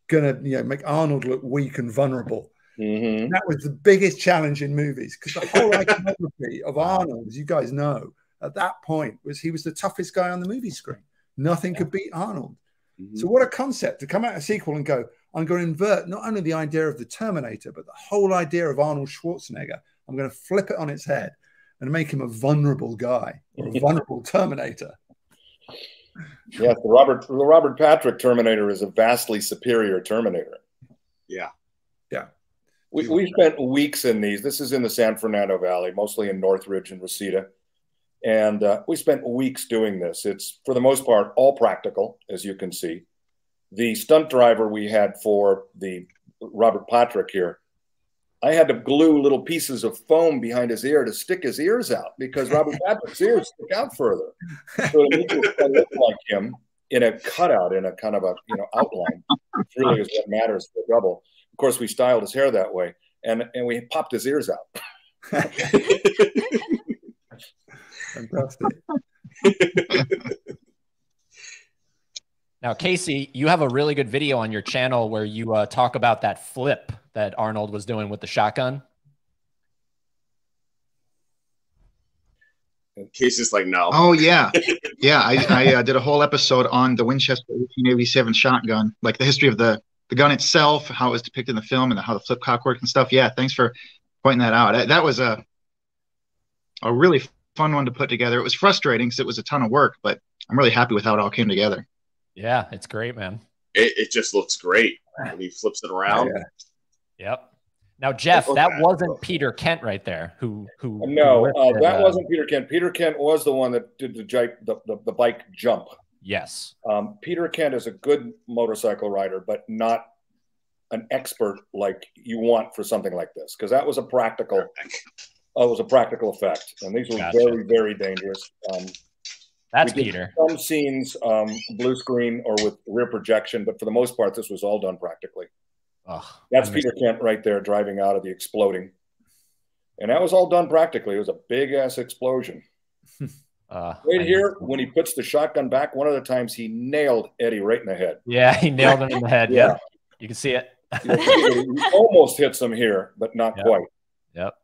going to you know make Arnold look weak and vulnerable. Mm-hmm. That was the biggest challenge in movies because the whole iconography of Arnold, as you guys know, at that point was he was the toughest guy on the movie screen. Nothing yeah. could beat Arnold. Mm-hmm. So what a concept to come out a sequel and go, I'm going to invert not only the idea of the Terminator, but the whole idea of Arnold Schwarzenegger. I'm going to flip it on its head and make him a vulnerable guy or a vulnerable Terminator. Yes, the Robert the Robert Patrick Terminator is a vastly superior Terminator. Yeah, yeah. We we spent weeks in these. This is in the San Fernando Valley, mostly in Northridge and Reseda, and uh, we spent weeks doing this. It's for the most part all practical, as you can see. The stunt driver we had for the Robert Patrick here I had to glue little pieces of foam behind his ear to stick his ears out because Robert Patrick's ears stick out further. So it look like him in a cutout, in a kind of a you know outline, which really is what matters for double. Of course, we styled his hair that way, and and we popped his ears out. Fantastic. Now, Casey, you have a really good video on your channel where you uh, talk about that flip that Arnold was doing with the shotgun. Casey's like, no. Oh yeah, yeah. I, I uh, did a whole episode on the Winchester 1887 shotgun, like the history of the the gun itself, how it was depicted in the film, and how the flip cock worked and stuff. Yeah, thanks for pointing that out. That was a a really fun one to put together. It was frustrating because it was a ton of work, but I'm really happy with how it all came together. Yeah, it's great, man. It, it just looks great when he flips it around. Oh, yeah. Yep. Now, Jeff, that wasn't Peter Kent right there. Who? Who? No, who uh, that uh, wasn't Peter Kent. Peter Kent was the one that did the the, the, the bike jump. Yes. Um, Peter Kent is a good motorcycle rider, but not an expert like you want for something like this, because that was a practical. Uh, was a practical effect, and these were gotcha. very, very dangerous. Um, that's Peter. Some scenes um, blue screen or with rear projection, but for the most part, this was all done practically. Oh, That's Peter Kent right there driving out of the exploding. And that was all done practically. It was a big ass explosion. Uh, right here, when he puts the shotgun back, one of the times he nailed Eddie right in the head. Yeah, he nailed him in the head. yeah. You can see it. he almost hits him here, but not yep. quite. Yep.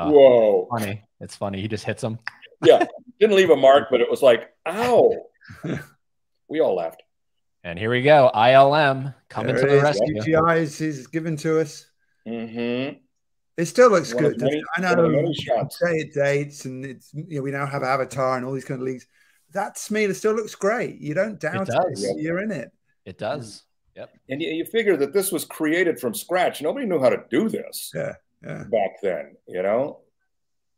Uh, Whoa. Funny. It's funny. He just hits him yeah, didn't leave a mark, but it was like, ow. we all laughed. And here we go. ILM coming there to the is. rescue. GTI is, is given to us. Mm-hmm. It still looks one good. Many, I know say it dates and it's you know we now have Avatar and all these kind of leagues. That Smear still looks great. You don't doubt it. Does. it. You're in it. It does. Yep. And you, you figure that this was created from scratch. Nobody knew how to do this. Yeah. Yeah. Back then, you know,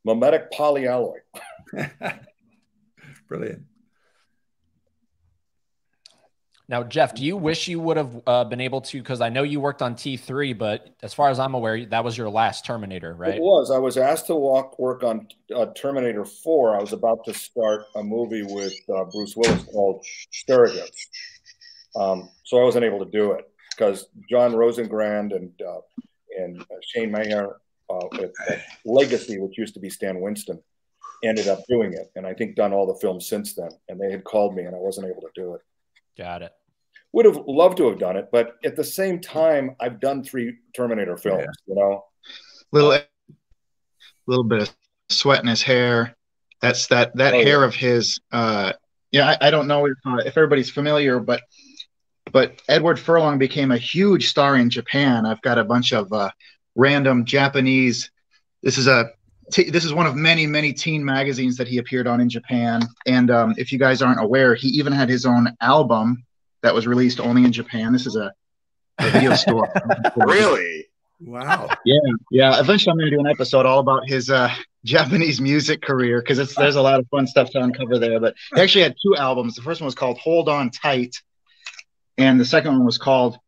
mimetic polyalloy. Brilliant. Now, Jeff, do you wish you would have uh, been able to? Because I know you worked on T3, but as far as I'm aware, that was your last Terminator, right? It was. I was asked to walk work on uh, Terminator 4. I was about to start a movie with uh, Bruce Willis called Surrogates. Um, so I wasn't able to do it because John Rosengrant and uh, and Shane Mahan uh, Legacy, which used to be Stan Winston, ended up doing it, and I think done all the films since then. And they had called me, and I wasn't able to do it. Got it. Would have loved to have done it, but at the same time, I've done three Terminator films. Yeah. You know, little little bit of sweat in his hair. That's that that oh, hair yeah. of his. Uh, yeah, I, I don't know if, uh, if everybody's familiar, but but Edward Furlong became a huge star in Japan. I've got a bunch of uh, random Japanese. This is a t- this is one of many many teen magazines that he appeared on in Japan. And um, if you guys aren't aware, he even had his own album that was released only in Japan. This is a, a video store. really? Wow. Yeah, yeah. Eventually, I'm going to do an episode all about his uh, Japanese music career because there's a lot of fun stuff to uncover there. But he actually had two albums. The first one was called "Hold On Tight," and the second one was called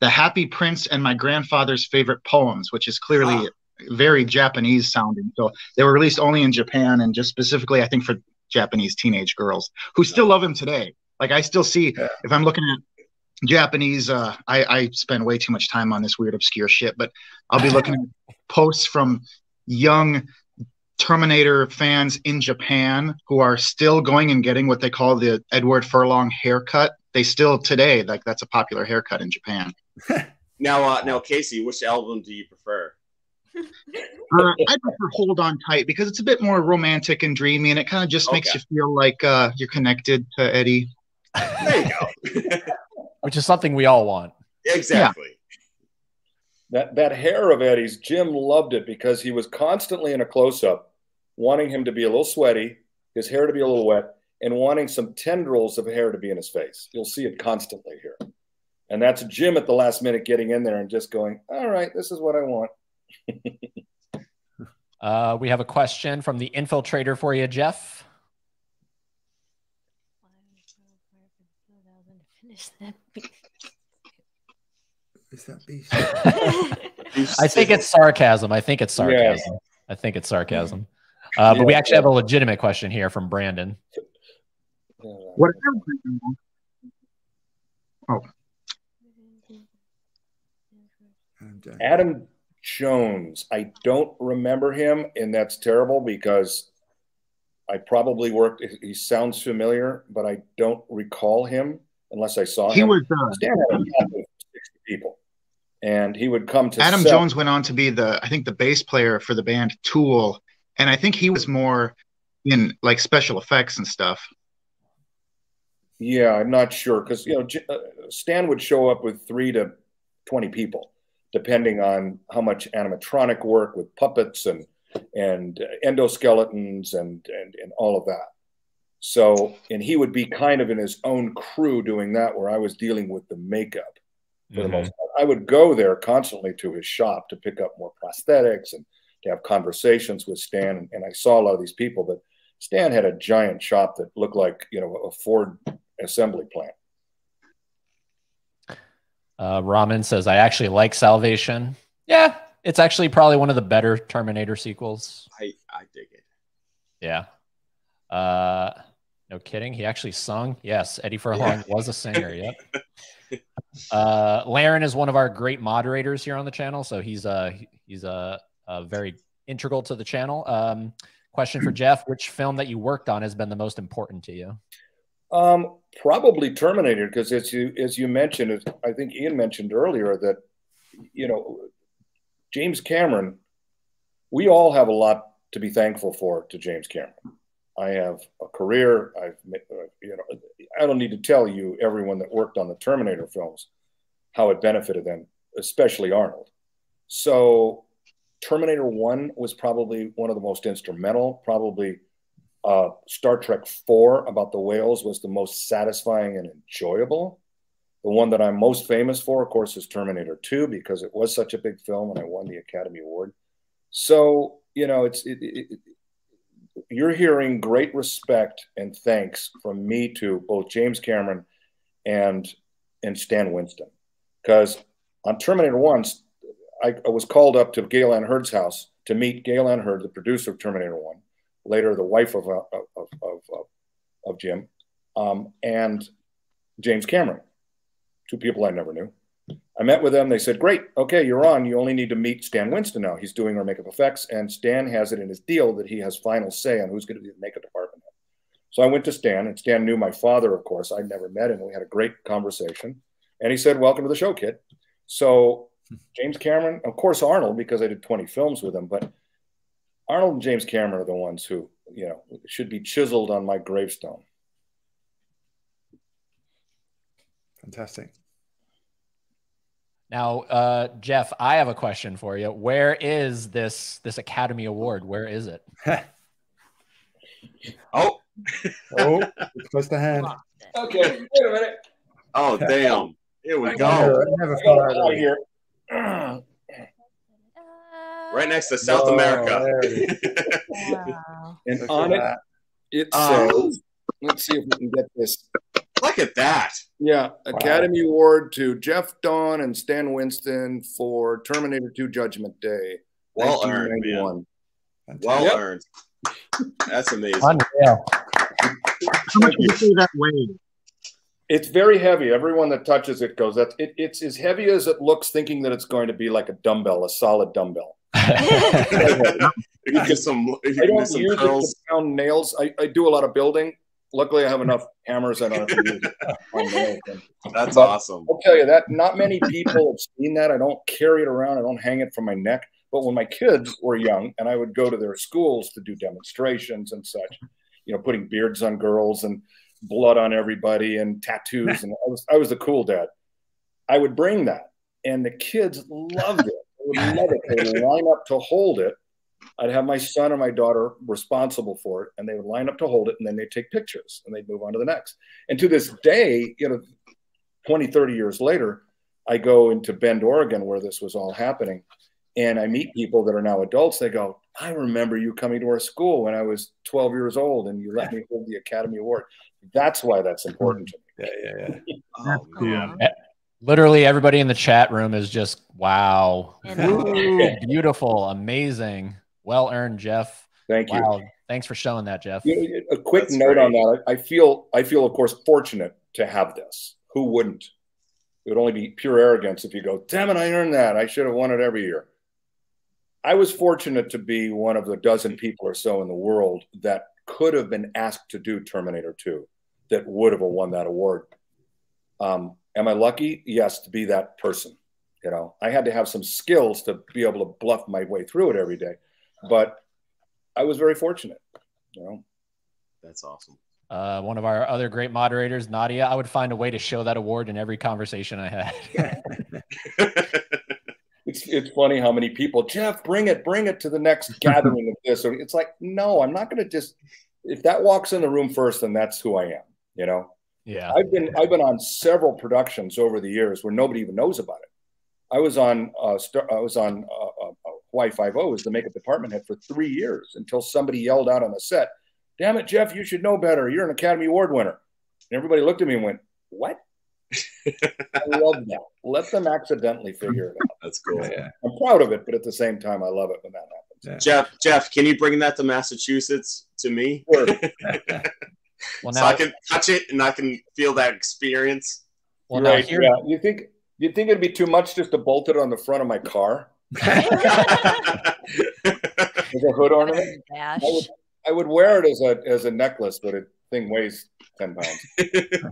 "The Happy Prince and My Grandfather's Favorite Poems," which is clearly wow. very Japanese sounding. So they were released only in Japan and just specifically, I think, for Japanese teenage girls who still love him today. Like I still see yeah. if I'm looking at Japanese, uh, I, I spend way too much time on this weird obscure shit, but I'll be looking at posts from young Terminator fans in Japan who are still going and getting what they call the Edward Furlong haircut. They still today like that's a popular haircut in Japan. now, uh, now, Casey, which album do you prefer? uh, I prefer Hold On Tight because it's a bit more romantic and dreamy, and it kind of just okay. makes you feel like uh, you're connected to Eddie. There you go. Which is something we all want. Exactly. Yeah. That that hair of Eddie's, Jim loved it because he was constantly in a close up, wanting him to be a little sweaty, his hair to be a little wet, and wanting some tendrils of hair to be in his face. You'll see it constantly here. And that's Jim at the last minute getting in there and just going, All right, this is what I want. uh, we have a question from the infiltrator for you, Jeff. that is that beast? I think it's sarcasm. I think it's sarcasm. Yeah. I think it's sarcasm. Uh, but we actually have a legitimate question here from Brandon. What? Oh. Adam Jones. I don't remember him, and that's terrible because I probably worked. He sounds familiar, but I don't recall him unless I saw he him. He was uh, Stan had sixty people, and he would come to. Adam set. Jones went on to be the I think the bass player for the band Tool, and I think he was more in like special effects and stuff. Yeah, I'm not sure because you know uh, Stan would show up with three to twenty people, depending on how much animatronic work with puppets and and endoskeletons and and and all of that. So, and he would be kind of in his own crew doing that, where I was dealing with the makeup for mm-hmm. the most part. I would go there constantly to his shop to pick up more prosthetics and to have conversations with Stan. And, and I saw a lot of these people, but Stan had a giant shop that looked like, you know, a Ford assembly plant. Uh, Ramen says, I actually like Salvation. Yeah, it's actually probably one of the better Terminator sequels. I, I dig it. Yeah. Uh, no kidding. He actually sung. Yes, Eddie Furlong yeah. was a singer. Yep. uh, Laren is one of our great moderators here on the channel, so he's uh he's a uh, uh, very integral to the channel. Um, question for Jeff: Which film that you worked on has been the most important to you? Um, probably Terminator, because as you as you mentioned, as I think Ian mentioned earlier that you know James Cameron, we all have a lot to be thankful for to James Cameron. I have a career. I've, uh, you know, I don't need to tell you, everyone that worked on the Terminator films, how it benefited them, especially Arnold. So, Terminator One was probably one of the most instrumental. Probably uh, Star Trek Four about the whales was the most satisfying and enjoyable. The one that I'm most famous for, of course, is Terminator Two because it was such a big film and I won the Academy Award. So, you know, it's it, it, you're hearing great respect and thanks from me to both James Cameron and and Stan Winston. Because on Terminator One, I, I, was called up to Gale Anne Hurd's house to meet Gale Anne Hurd, the producer of Terminator One, later the wife of of of, of, of Jim, um, and James Cameron, two people I never knew. I met with them. They said, "Great, okay, you're on. You only need to meet Stan Winston now. He's doing our makeup effects, and Stan has it in his deal that he has final say on who's going to be the makeup department." So I went to Stan, and Stan knew my father, of course. I'd never met him. We had a great conversation, and he said, "Welcome to the show, kid." So James Cameron, of course, Arnold, because I did 20 films with him, but Arnold and James Cameron are the ones who, you know, should be chiseled on my gravestone. Fantastic. Now, uh, Jeff, I have a question for you. Where is this this Academy Award? Where is it? oh, oh, close the hand. Okay, wait a minute. Oh, damn! Here we go. Never, never here. right next to South oh, America. wow. And Look on it, that. it uh, says, let's see if we can get this. Look at that. Yeah. Wow. Academy Award to Jeff Dawn and Stan Winston for Terminator 2 Judgment Day. Well earned, man. Well yep. earned. That's amazing. Unreal. How much do you see that weight? It's very heavy. Everyone that touches it goes, that's it, it's as heavy as it looks, thinking that it's going to be like a dumbbell, a solid dumbbell. You get some, you I don't some use curls. it to pound nails. I, I do a lot of building. Luckily, I have enough hammers. I don't have to use it. That's but awesome. I'll tell you that not many people have seen that. I don't carry it around. I don't hang it from my neck. But when my kids were young, and I would go to their schools to do demonstrations and such, you know, putting beards on girls and blood on everybody and tattoos, and I was I was the cool dad. I would bring that, and the kids loved it. They would love it. They line up to hold it. I'd have my son or my daughter responsible for it, and they would line up to hold it, and then they'd take pictures, and they'd move on to the next. And to this day, you know, 20, 30 years later, I go into Bend, Oregon, where this was all happening, and I meet people that are now adults. They go, I remember you coming to our school when I was 12 years old, and you let me hold the Academy Award. That's why that's important to me. Yeah, yeah, yeah. oh, yeah. Literally everybody in the chat room is just wow. Ooh, beautiful, amazing. Well earned, Jeff. Thank wow. you. Thanks for showing that, Jeff. A quick That's note great. on that. I feel I feel of course fortunate to have this. Who wouldn't? It would only be pure arrogance if you go, damn it, I earned that. I should have won it every year. I was fortunate to be one of the dozen people or so in the world that could have been asked to do Terminator 2 that would have won that award. Um, am I lucky? Yes, to be that person. You know, I had to have some skills to be able to bluff my way through it every day, but I was very fortunate. You know, that's awesome. Uh, one of our other great moderators, Nadia, I would find a way to show that award in every conversation I had. it's it's funny how many people, Jeff, bring it, bring it to the next gathering of this. Or it's like, no, I'm not going to just. If that walks in the room first, then that's who I am you know yeah i've been i've been on several productions over the years where nobody even knows about it i was on uh i was on uh, uh, hawaii 5 as the makeup department head for three years until somebody yelled out on the set damn it jeff you should know better you're an academy award winner and everybody looked at me and went what I love that. Let them accidentally figure it out. That's cool. Yeah. I'm proud of it, but at the same time, I love it when that happens. Yeah. Jeff, Jeff, can you bring that to Massachusetts to me? Sure. Well, now, so I can touch it and I can feel that experience. Well, right. Here, yeah. You think you think it'd be too much just to bolt it on the front of my car? With a hood ornament. I would, I would wear it as a as a necklace, but it thing weighs ten pounds.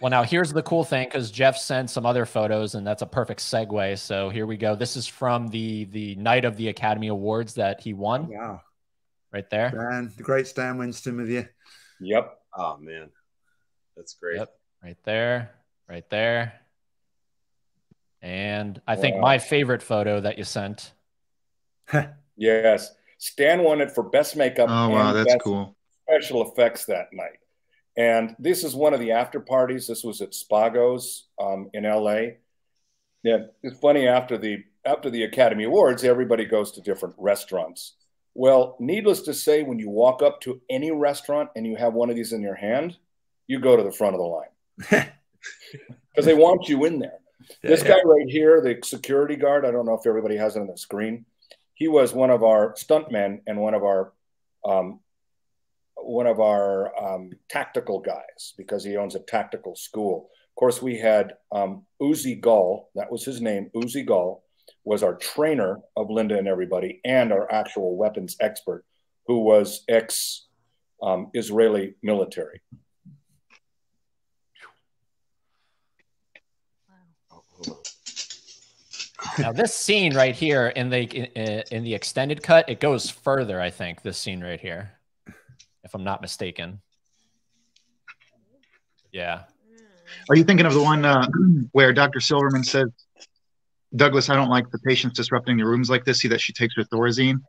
Well, now here's the cool thing because Jeff sent some other photos, and that's a perfect segue. So here we go. This is from the the night of the Academy Awards that he won. Yeah, right there. Dan, the great Stan Winston with you. Yep. Oh man, that's great. Yep, right there, right there. And I think my favorite photo that you sent. yes, Stan won it for best makeup. Oh wow, that's cool. Special effects that night, and this is one of the after parties. This was at Spago's um, in L.A. Yeah, it's funny after the after the Academy Awards, everybody goes to different restaurants. Well, needless to say, when you walk up to any restaurant and you have one of these in your hand, you go to the front of the line. because they want you in there. Yeah, this yeah. guy right here, the security guard, I don't know if everybody has it on the screen. He was one of our stuntmen and one of our um, one of our um, tactical guys because he owns a tactical school. Of course, we had um, Uzi Gal, that was his name. Uzi Gal was our trainer of Linda and everybody, and our actual weapons expert, who was ex um, Israeli military. now this scene right here in the in, in, the extended cut it goes further i think this scene right here if i'm not mistaken yeah are you thinking of the one uh, where dr silverman says douglas i don't like the patients disrupting the rooms like this see that she takes her thorazine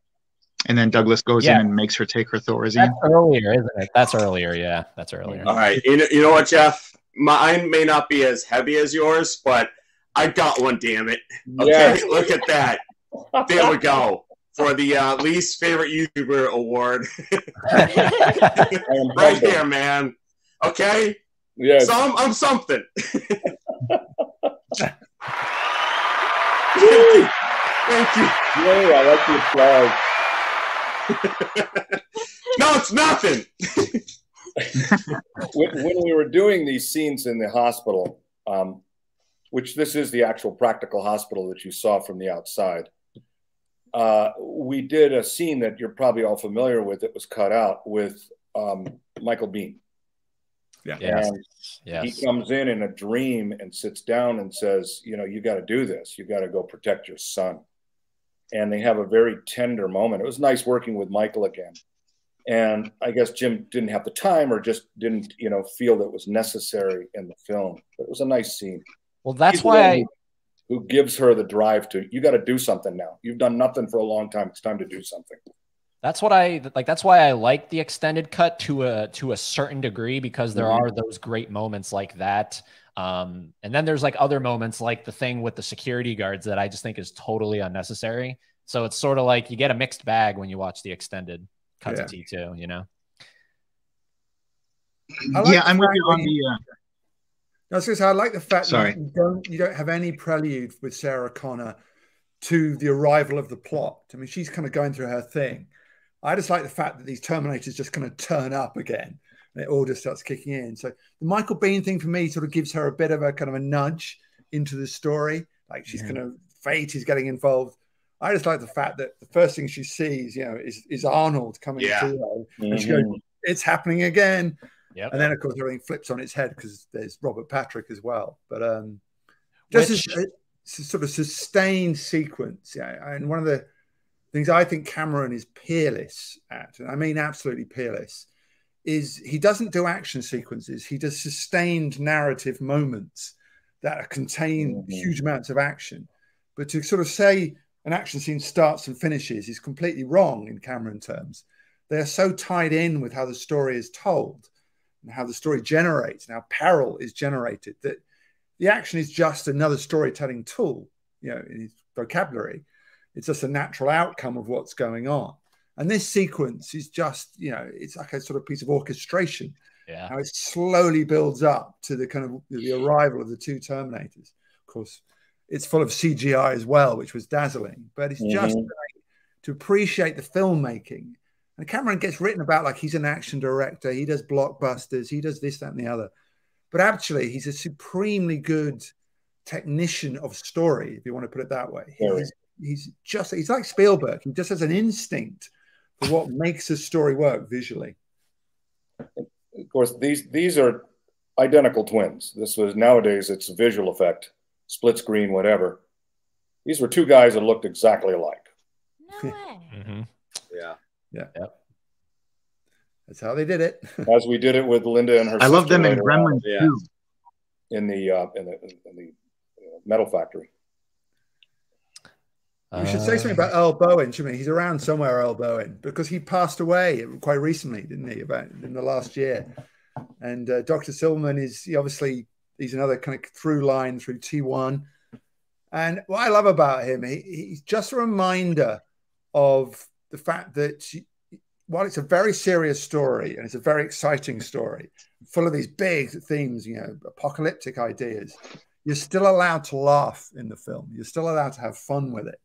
and then douglas goes yeah. in and makes her take her thorazine that's earlier isn't it that's earlier yeah that's earlier all right you know, you know what jeff mine may not be as heavy as yours but I got one, damn it. Okay, yes. look at that. There we go. For the uh, least favorite YouTuber award. right there, man. Okay? Yeah. So I'm, I'm something. Thank you. Thank you. Yeah, I like the applause. no, it's nothing. when, when, we were doing these scenes in the hospital, um, which this is the actual practical hospital that you saw from the outside. Uh, we did a scene that you're probably all familiar with that was cut out with um, Michael Biehn. Yeah. Yes. yes. He comes in in a dream and sits down and says, You know, you got to do this. You got to go protect your son. And they have a very tender moment. It was nice working with Michael again. And I guess Jim didn't have the time or just didn't, you know, feel that was necessary in the film. But it was a nice scene. Well, that's why I, who gives her the drive to you got to do something now. You've done nothing for a long time. It's time to do something. That's what I like. That's why I like the extended cut to a to a certain degree because there mm-hmm. are those great moments like that. Um, and then there's like other moments like the thing with the security guards that I just think is totally unnecessary. So it's sort of like you get a mixed bag when you watch the extended cut yeah. to T2, you know? Like yeah, I'm with you on the. Uh, I was going to say, I like the fact Sorry. that you don't you don't have any prelude with Sarah Connor to the arrival of the plot. I mean, she's kind of going through her thing. I just like the fact that these Terminators just kind of turn up again and it all just starts kicking in. So the Michael Biehn thing for me sort of gives her a bit of a kind of a nudge into the story. Like she's yeah. kind of fate is getting involved. I just like the fact that the first thing she sees, you know, is, is Arnold coming yeah. to her. Mm-hmm. And she goes, mm-hmm. It's happening again. Yep. And then of course everything flips on its head because there's Robert Patrick as well. But um, just Which... a, a, sort of sustained sequence. Yeah. And one of the things I think Cameron is peerless at, and I mean absolutely peerless, is he doesn't do action sequences. He does sustained narrative moments that contain mm-hmm. huge amounts of action. But to sort of say an action scene starts and finishes is completely wrong in Cameron terms. They are so tied in with how the story is told and how the story generates and how peril is generated that the action is just another storytelling tool you know in his vocabulary it's just a natural outcome of what's going on and this sequence is just you know it's like a sort of piece of orchestration yeah how it slowly builds up to the kind of the arrival of the two terminators of course it's full of cgi as well which was dazzling but it's mm-hmm. just to appreciate the filmmaking and Cameron gets written about like he's an action director, he does blockbusters, he does this, that, and the other. But actually, he's a supremely good technician of story, if you want to put it that way. He's, he's just he's like Spielberg. He just has an instinct for what makes a story work visually. Of course, these these are identical twins. This was nowadays it's a visual effect, split screen, whatever. These were two guys that looked exactly alike. No way. mm-hmm. Yeah. Yeah. Yep. That's how they did it. As we did it with Linda and her. I love them in Gremlins yeah. too. In the uh, in the, in the uh, metal factory. We should say something about Earl Boen, shouldn't we? He's around somewhere, Earl Boen, because he passed away quite recently, didn't he? About in the last year. And uh, Dr. Silverman is he obviously he's another kind of through line through T1. And what I love about him, he, he's just a reminder of the fact that while it's a very serious story and it's a very exciting story, full of these big themes, you know, apocalyptic ideas, you're still allowed to laugh in the film. You're still allowed to have fun with it.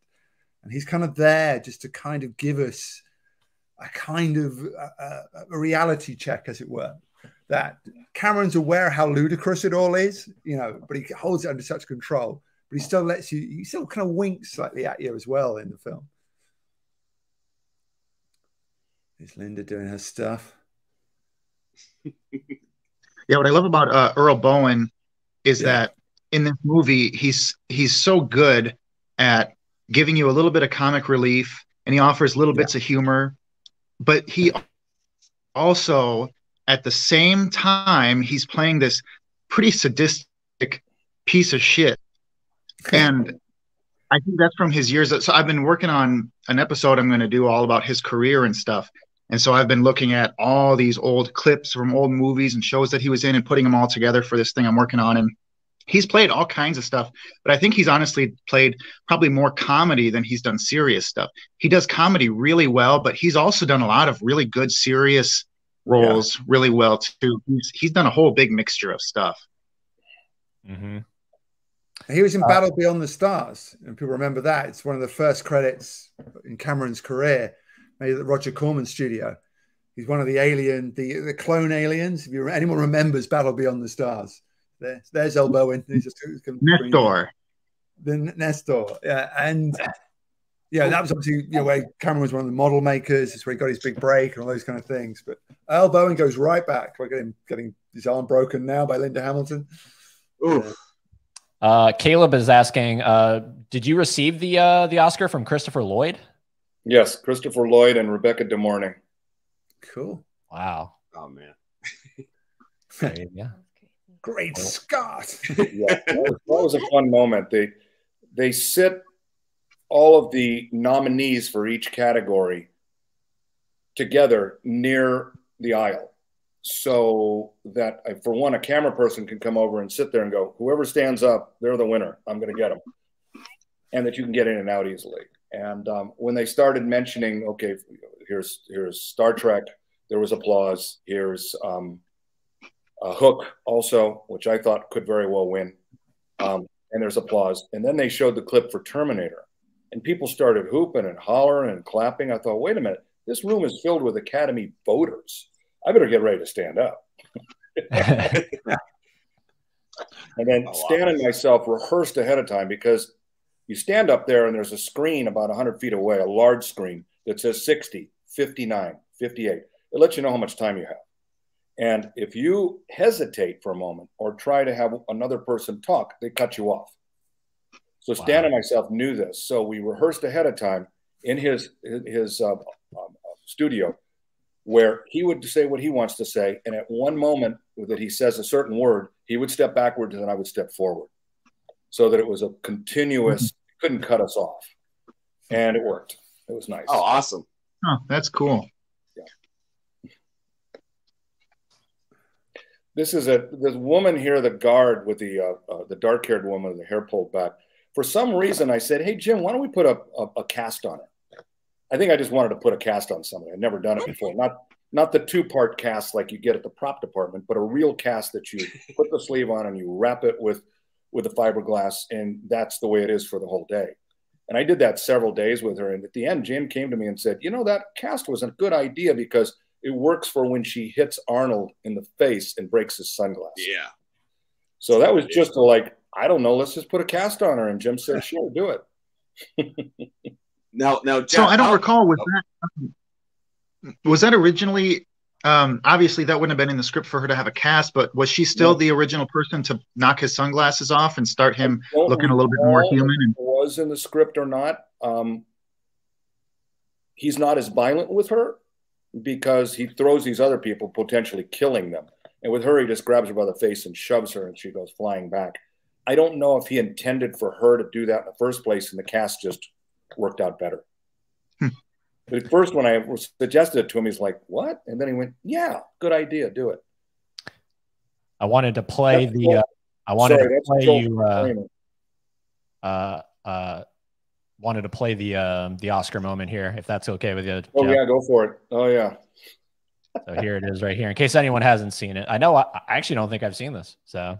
And he's kind of there just to kind of give us a kind of a, a reality check, as it were. That Cameron's aware how ludicrous it all is, you know, but he holds it under such control. But he still lets you, he still kind of winks slightly at you as well in the film. Is Linda doing her stuff? yeah, what I love about uh, Earl Boen is yeah. that in this movie he's he's so good at giving you a little bit of comic relief and he offers little yeah. bits of humor, but he also at the same time he's playing this pretty sadistic piece of shit. And I think that's from his years. So I've been working on an episode I'm going to do all about his career and stuff. And so I've been looking at all these old clips from old movies and shows that he was in and putting them all together for this thing I'm working on. And he's played all kinds of stuff, but I think he's honestly played probably more comedy than he's done serious stuff. He does comedy really well, but he's also done a lot of really good serious roles yeah. really well too. He's, he's done a whole big mixture of stuff. Mm-hmm. He was in uh, Battle Beyond the Stars, and people remember that. It's one of the first credits in Cameron's career made at the Roger Corman studio. He's one of the alien, the, the clone aliens. If you anyone remembers Battle Beyond the Stars, there, there's Earl Boen. He's just Nestor. The Nestor, yeah, and yeah, that was obviously you know where Cameron was one of the model makers. It's where he got his big break and all those kind of things. But Earl Boen goes right back. We're getting getting his arm broken now by Linda Hamilton. Oof. Uh, Caleb is asking, uh, did you receive the uh, the Oscar from Christopher Lloyd? Yes, Christopher Lloyd and Rebecca De Mornay. Cool. Wow. Oh man. yeah. Great Scott. yeah, that was, that was, a fun moment. They they sit all of the nominees for each category together near the aisle so that for one a camera person can come over and sit there and go whoever stands up they're the winner i'm going to get them and that you can get in and out easily and um, when they started mentioning, okay, here's here's Star Trek, there was applause. Here's um, A hook also, which I thought could very well win, um, and there's applause. And then they showed the clip for Terminator, and people started hooping and hollering and clapping. I thought, wait a minute, this room is filled with Academy voters. I better get ready to stand up. and then Stan and myself rehearsed ahead of time because you stand up there and there's a screen about 100 feet away, a large screen that says 60, 59, 58. It lets you know how much time you have. And if you hesitate for a moment or try to have another person talk, they cut you off. So Stan wow. and myself knew this. So we rehearsed ahead of time in his his uh, um, studio where he would say what he wants to say. And at one moment that he says a certain word, he would step backwards and I would step forward so that it was a continuous, mm-hmm. couldn't cut us off. And it worked. It was nice. Oh, awesome. Oh, that's cool. This is a this woman here, the guard with the uh, uh, the dark haired woman with the hair pulled back. For some reason, I said, "Hey Jim, why don't we put a, a, a cast on it?" I think I just wanted to put a cast on somebody. I'd never done it before. Not not the two part cast like you get at the prop department, but a real cast that you put the sleeve on and you wrap it with with the fiberglass, and that's the way it is for the whole day. And I did that several days with her. And at the end, Jim came to me and said, You know, that cast was a good idea because it works for when she hits Arnold in the face and breaks his sunglasses. Yeah. So that was just a, like, I don't know, let's just put a cast on her. And Jim said, Sure, do it. now, now, Jeff, so I don't recall, was oh. that, was that originally um, obviously that wouldn't have been in the script for her to have a cast, but was she still no. the original person to knock his sunglasses off and start him looking a little bit more human? And- was in the script or not? Um, he's not as violent with her because he throws these other people, potentially killing them. And with her, he just grabs her by the face and shoves her, and she goes flying back. I don't know if he intended for her to do that in the first place, and the cast just worked out better. Hmm. But at first, when I suggested it to him, he's like, "What?" And then he went, "Yeah, good idea. Do it." I wanted to play that's the. Uh, I wanted Sorry, to play you. Uh, uh, uh, wanted to play the uh, the Oscar moment here, if that's okay with you. Oh yeah, go for it. Oh yeah. so here it is, right here. In case anyone hasn't seen it, I know I, I actually don't think I've seen this. So.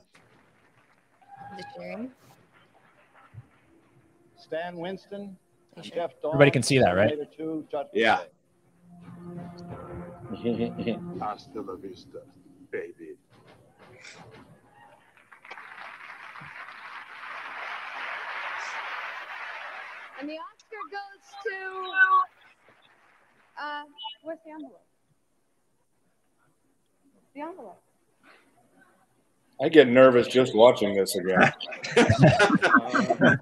Stan Winston, Jeff Dawn, Everybody can see that, right? yeah. Hasta la vista, baby. And the Oscar goes to. Uh, where's the envelope? The envelope. I get nervous just watching this again.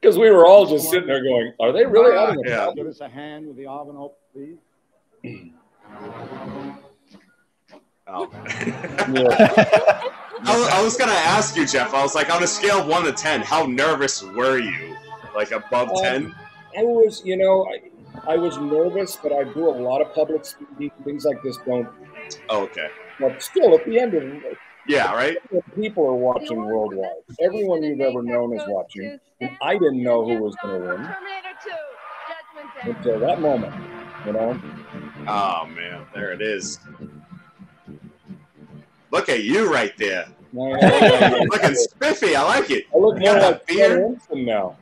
Because we were all just sitting there going, are they really having a yeah. Give us a hand with the envelope, please. oh. yeah. I, was gonna ask you, Jeff. I was like, on a scale of one to ten, how nervous were you? Like above um, ten? I was, you know, I, I was nervous, but I do a lot of public speaking. Things like this don't. Oh, okay. But still, at the end of it, yeah, right. People are watching worldwide. Everyone you've ever known is watching, and I didn't know who was going to win until that moment. You know. Oh man, there it is. Look at you right there. Looking spiffy. I like it. I look more like beard now.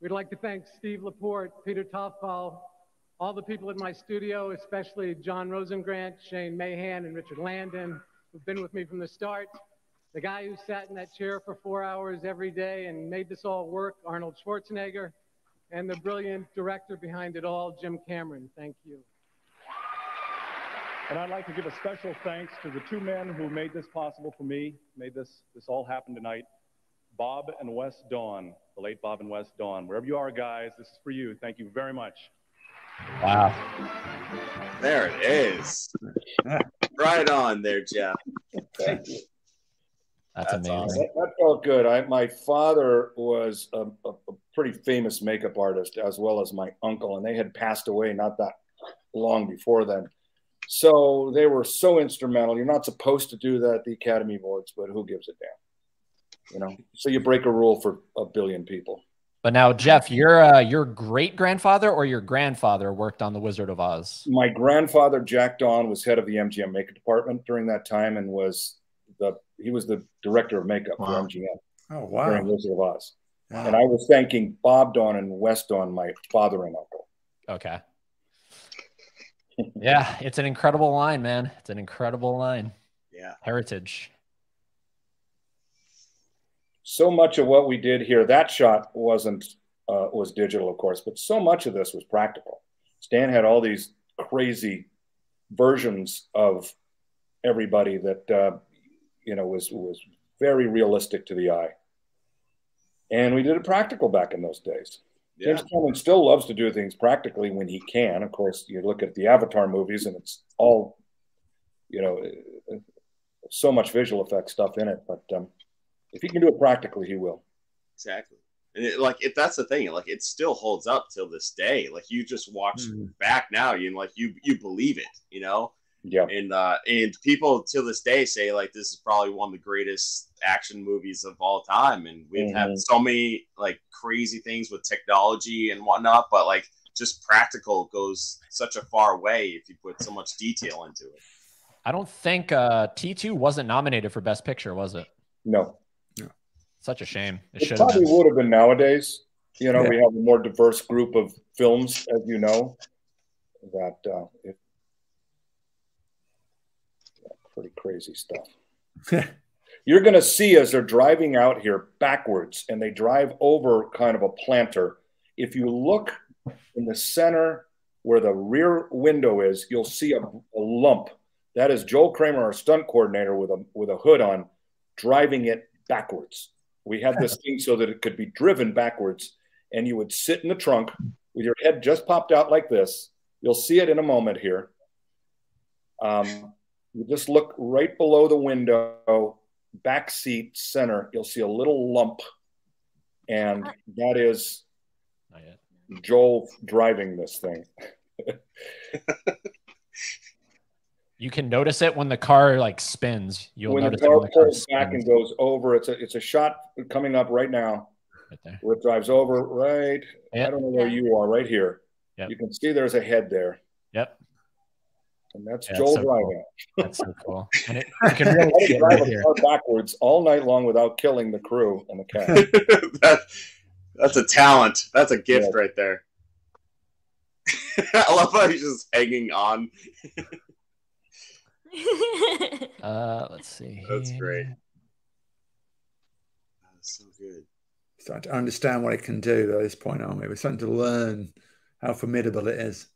We'd like to thank Steve Laporte, Peter Toffal, all the people in my studio, especially John Rosengrant, Shane Mahan, and Richard Landon, who've been with me from the start. The guy who sat in that chair for four hours every day and made this all work, Arnold Schwarzenegger, and the brilliant director behind it all, Jim Cameron. Thank you. And I'd like to give a special thanks to the two men who made this possible for me, made this, this all happen tonight, Bob and Wes Dawn the late Bob and Wes Dawn. Wherever you are, guys, this is for you. Thank you very much. Wow. There it is. right on there, Jeff. Thank you. That's, That's amazing. Awesome. That, that, felt good. I, my father was a, a, a, pretty famous makeup artist, as well as my uncle, and they had passed away not that long before then. So they were so instrumental. You're not supposed to do that at the Academy Awards, but who gives a damn? you know so you break a rule for a billion people but now jeff your uh, your great grandfather or your grandfather worked on the wizard of oz my grandfather jack dawn was head of the mgm makeup department during that time and was the he was the director of makeup wow. for mgm oh wow during wizard of oz wow. and i was thanking bob dawn and Wes dawn my father and uncle. Okay. Yeah it's an incredible line man. It's an incredible line. Yeah. Heritage. So much of what we did here, that shot wasn't uh, was digital, of course, but so much of this was practical. Stan had all these crazy versions of everybody that uh, you know was was very realistic to the eye, and we did it practical back in those days. Yeah. James Cameron still loves to do things practically when he can. Of course, you look at the Avatar movies, and it's all you know, so much visual effects stuff in it, but. Um, if he can do it practically, he will. Exactly. And it, like if that's the thing, like it still holds up till this day. Like you just watch mm. back now, you like you you believe it, you know. Yeah. And uh, and people to this day say like this is probably one of the greatest action movies of all time. And we've mm-hmm. had so many like crazy things with technology and whatnot, but like just practical goes such a far way if you put so much detail into it. I don't think uh, T2 wasn't nominated for Best Picture, was it? No. Such a shame. It, it probably would have been nowadays. You know, yeah. we have a more diverse group of films, as you know. That uh, it, pretty crazy stuff. You're going to see as they're driving out here backwards, and they drive over kind of a planter. If you look in the center where the rear window is, you'll see a, a lump. That is Joel Kramer, our stunt coordinator, with a with a hood on, driving it backwards. We had this thing so that it could be driven backwards, and you would sit in the trunk with your head just popped out like this. You'll see it in a moment here. Um, you just look right below the window, back seat center. You'll see a little lump, and uh, that is Joel driving this thing. you can notice it when the car like spins. You'll when notice the car it when the car pulls back and goes over. It's a it's a shot coming up right now. Right there. Where it drives over right. Yep. I don't know where you are. Right here. Yep. You can see there's a head there. Yep. And that's Yeah, Joel so driving. cool. That's so cool. And it, you can really How see it drive right a here. car backwards all night long without killing the crew and the cat. that, that's a talent. That's a gift right there. I love how he's just hanging on. Uh, let's see. That's great. That's so good. Starting to understand what it can do at this point, aren't we? We're starting to learn how formidable it is.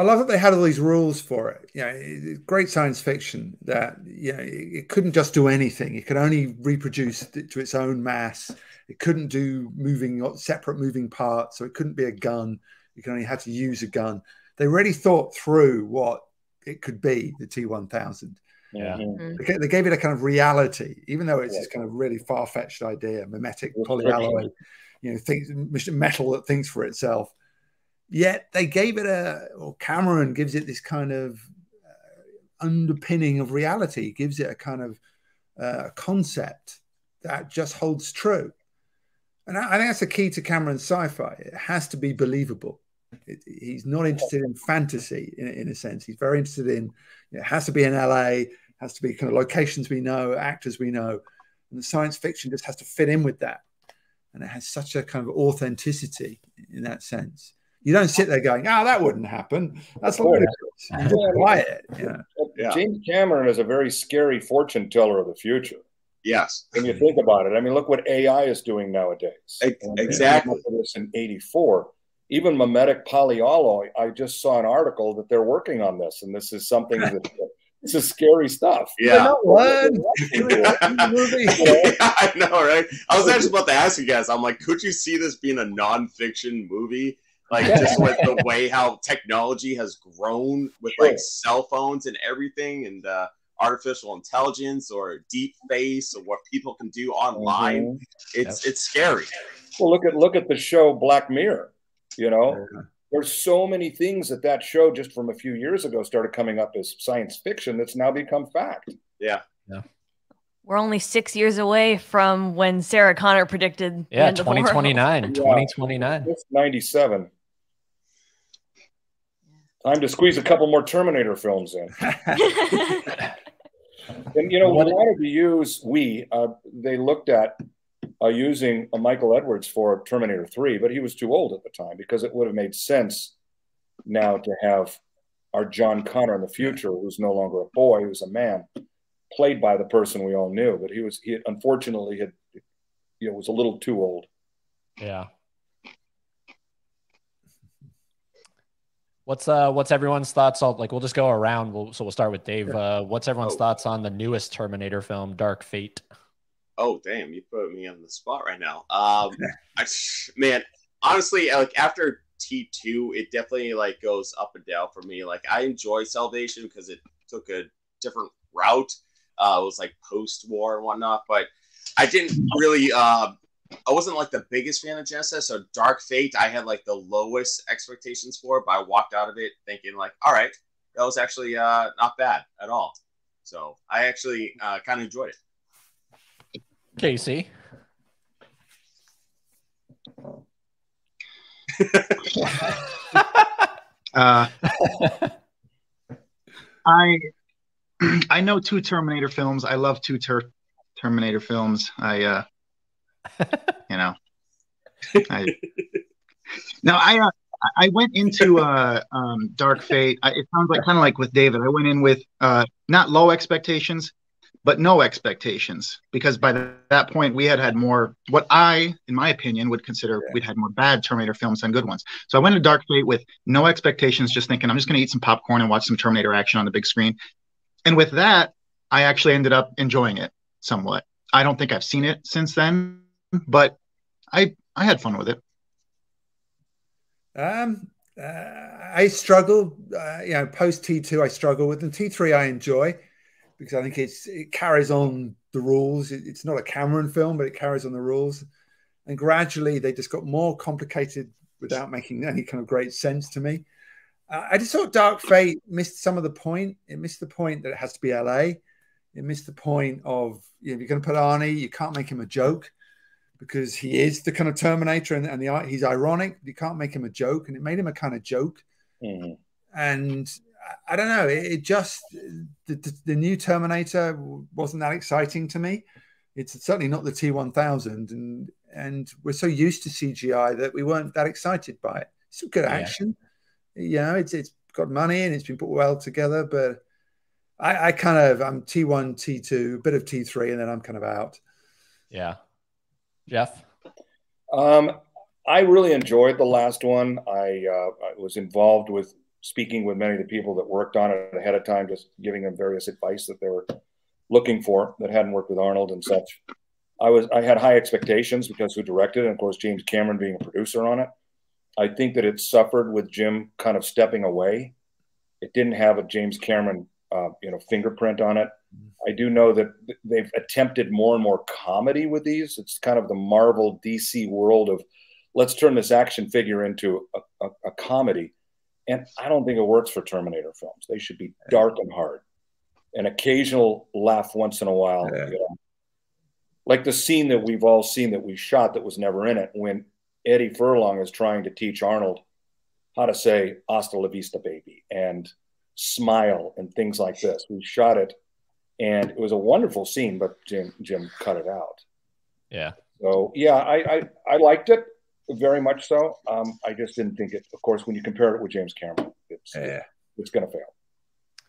I love that they had all these rules for it. You know, great science fiction that you know it it couldn't just do anything. It could only reproduce it to its own mass. It couldn't do moving separate moving parts, so it couldn't be a gun. You can only have to use a gun. They really thought through what it could be, the T1000. Yeah. Mhm. They gave it a kind of reality, even though it's this kind of really far fetched idea, mimetic polyalloy, you know, things, metal that thinks for itself. Yet they gave it a, or Cameron gives it this kind of uh, underpinning of reality, gives it a kind of uh, concept that just holds true. And I, I think that's the key to Cameron's sci-fi. It has to be believable. It, he's not interested in fantasy in, in a sense. He's very interested in it has to be in LA, has to be kind of locations we know, actors we know, and the science fiction just has to fit in with that. And it has such a kind of authenticity in that sense. You don't sit there going, "Oh, that wouldn't happen." That's Of course. ludicrous. You just buy it. Yeah. Yeah. James Cameron is a very scary fortune teller of the future. Yes. When you think about it, I mean, look what AI is doing nowadays. Ex- And exactly. we came up with This in '84, even mimetic polyalloy. I just saw an article that they're working on this, and this is something that this is scary stuff. Yeah. not one. I know, right? I was actually about to ask you guys. I'm like, could you see this being a non-fiction movie? Like just with the way how technology has grown with like cell phones and everything, and uh, artificial intelligence or deep face or what people can do online. It's it's scary. Well, look at look at the show Black Mirror. You know, there's so many things that that show just from a few years ago started coming up as science fiction that's now become fact. Yeah. Yeah. We're only six years away from when Sarah Connor predicted. Yeah, end of the world. 2029. 2029. It's 97. Time to squeeze a couple more Terminator films in. And you know, we wanted to use we. Uh, they looked at uh, using a Michael Edwards for Terminator Three, but he was too old at the time because it would have made sense now to have our John Connor in the future, who's no longer a boy, who's a man, played by the person we all knew. But he was he unfortunately had you know was a little too old. Yeah. What's uh what's everyone's thoughts on like we'll just go around we'll, so we'll start with Dave. Uh what's everyone's Oh. thoughts on the newest Terminator film Dark Fate? Oh damn, you put me on the spot right now. Um, I, man, honestly, like after T two, it definitely like goes up and down for me. Like I enjoy Salvation because it took a different route. Uh, it was like post war and whatnot, but I didn't really. Uh, I wasn't like the biggest fan of Genisys. So Dark Fate, I had like the lowest expectations for, but I walked out of it thinking like, all right, that was actually uh, not bad at all. So I actually uh, kind of enjoyed it. Casey. Uh, I I know two Terminator films. I love two ter- Terminator films. I uh, you know, I no, I uh, I went into uh, um, Dark Fate. I, it sounds like kind of like with David. I went in with uh, not low expectations, but no expectations because by the, that point we had had more what I, in my opinion, would consider we'd had more bad Terminator films than good ones. So I went to Dark Fate with no expectations, just thinking I'm just going to eat some popcorn and watch some Terminator action on the big screen. And with that, I actually ended up enjoying it somewhat. I don't think I've seen it since then, but I I had fun with it. Um, uh, I struggle, uh, you know, post T2, I struggle with and T3, I enjoy because I think it's it carries on the rules. It, it's not a Cameron film, but it carries on the rules. And gradually, they just got more complicated without making any kind of great sense to me. Uh, I just thought Dark Fate missed some of the point. It missed the point that it has to be LA. It missed the point of you know, if you're going to put Arnie, you can't make him a joke because he is the kind of Terminator and, and the he's ironic. You can't make him a joke, and it made him a kind of joke. Mm-hmm. And I don't know. It, it just the, the, the, new Terminator wasn't that exciting to me. It's certainly not the T1000, and and we're so used to CGI that we weren't that excited by it. It's good action. Yeah. You know, it's it's got money and it's been put well together, but I, I kind of I'm T1, T2, a bit of T3, and then I'm kind of out. Yeah. Jeff? Um, I really enjoyed the last one. I, uh, I was involved with speaking with many of the people that worked on it ahead of time, just giving them various advice that they were looking for that hadn't worked with Arnold and such. I was I had high expectations because who directed it, and of course James Cameron being a producer on it. I think that it suffered with Jim kind of stepping away. It didn't have a James Cameron uh, you know fingerprint on it. I do know that they've attempted more and more comedy with these. It's kind of the Marvel DC world of let's turn this action figure into a, a, a comedy. And I don't think it works for Terminator films. They should be dark and hard. An occasional laugh once in a while. Yeah. You know? Like the scene that we've all seen that we shot that was never in it when Eddie Furlong is trying to teach Arnold how to say hasta la vista baby and smile and things like this. We shot it and it was a wonderful scene, but Jim Jim cut it out. Yeah. So yeah, I I, I liked it very much so. Um, I just didn't think it. Of course, when you compare it with James Cameron, it's yeah. it's going to fail.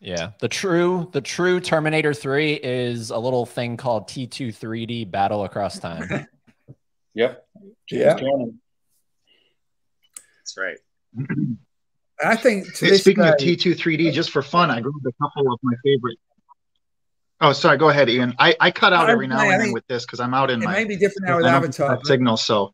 Yeah, the true the true Terminator Three is a little thing called T 2 3D Battle Across Time. yep. James yeah. Cameron. That's right. I think hey, speaking day, of T2 3D, just for fun, I grabbed a couple of my favorite Oh, sorry. Go ahead, Ian. I, I cut out every now and then with this because I'm out in it my. It may be different now with Avatar. Signal. So.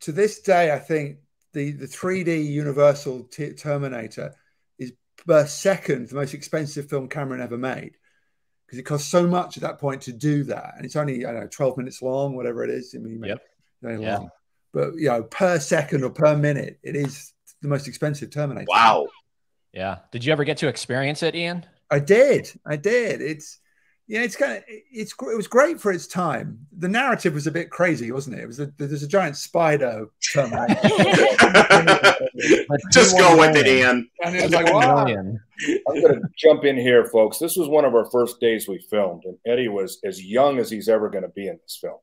To this day, I think the the 3D Universal t- Terminator is per second the most expensive film Cameron ever made because it cost so much at that point to do that, and it's only I don't know 12 minutes long, whatever it is. I mean, yep. yeah. Long. But you know, per second or per minute, it is the most expensive Terminator. Wow. Yeah. Did you ever get to experience it, Ian? I did. I did. It's yeah, it's kind of it's it was great for its time. The narrative was a bit crazy, wasn't it? It was a, there's a giant spider. Just go with it, Ian. And it was like, wow. I'm going to jump in here, folks. This was one of our first days we filmed, and Eddie was as young as he's ever going to be in this film.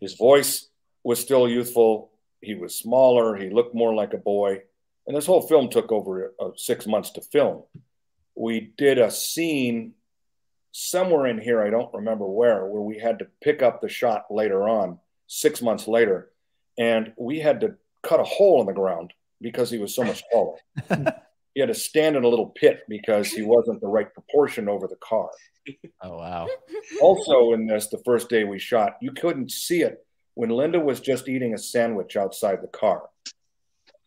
His voice was still youthful. He was smaller. He looked more like a boy. And this whole film took over uh, six months to film we did a scene somewhere in here, I don't remember where, where we had to pick up the shot later on, six months later, and we had to cut a hole in the ground because he was so much taller. he had to stand in a little pit because he wasn't the right proportion over the car. Oh wow. Also in this, the first day we shot, you couldn't see it when Linda was just eating a sandwich outside the car.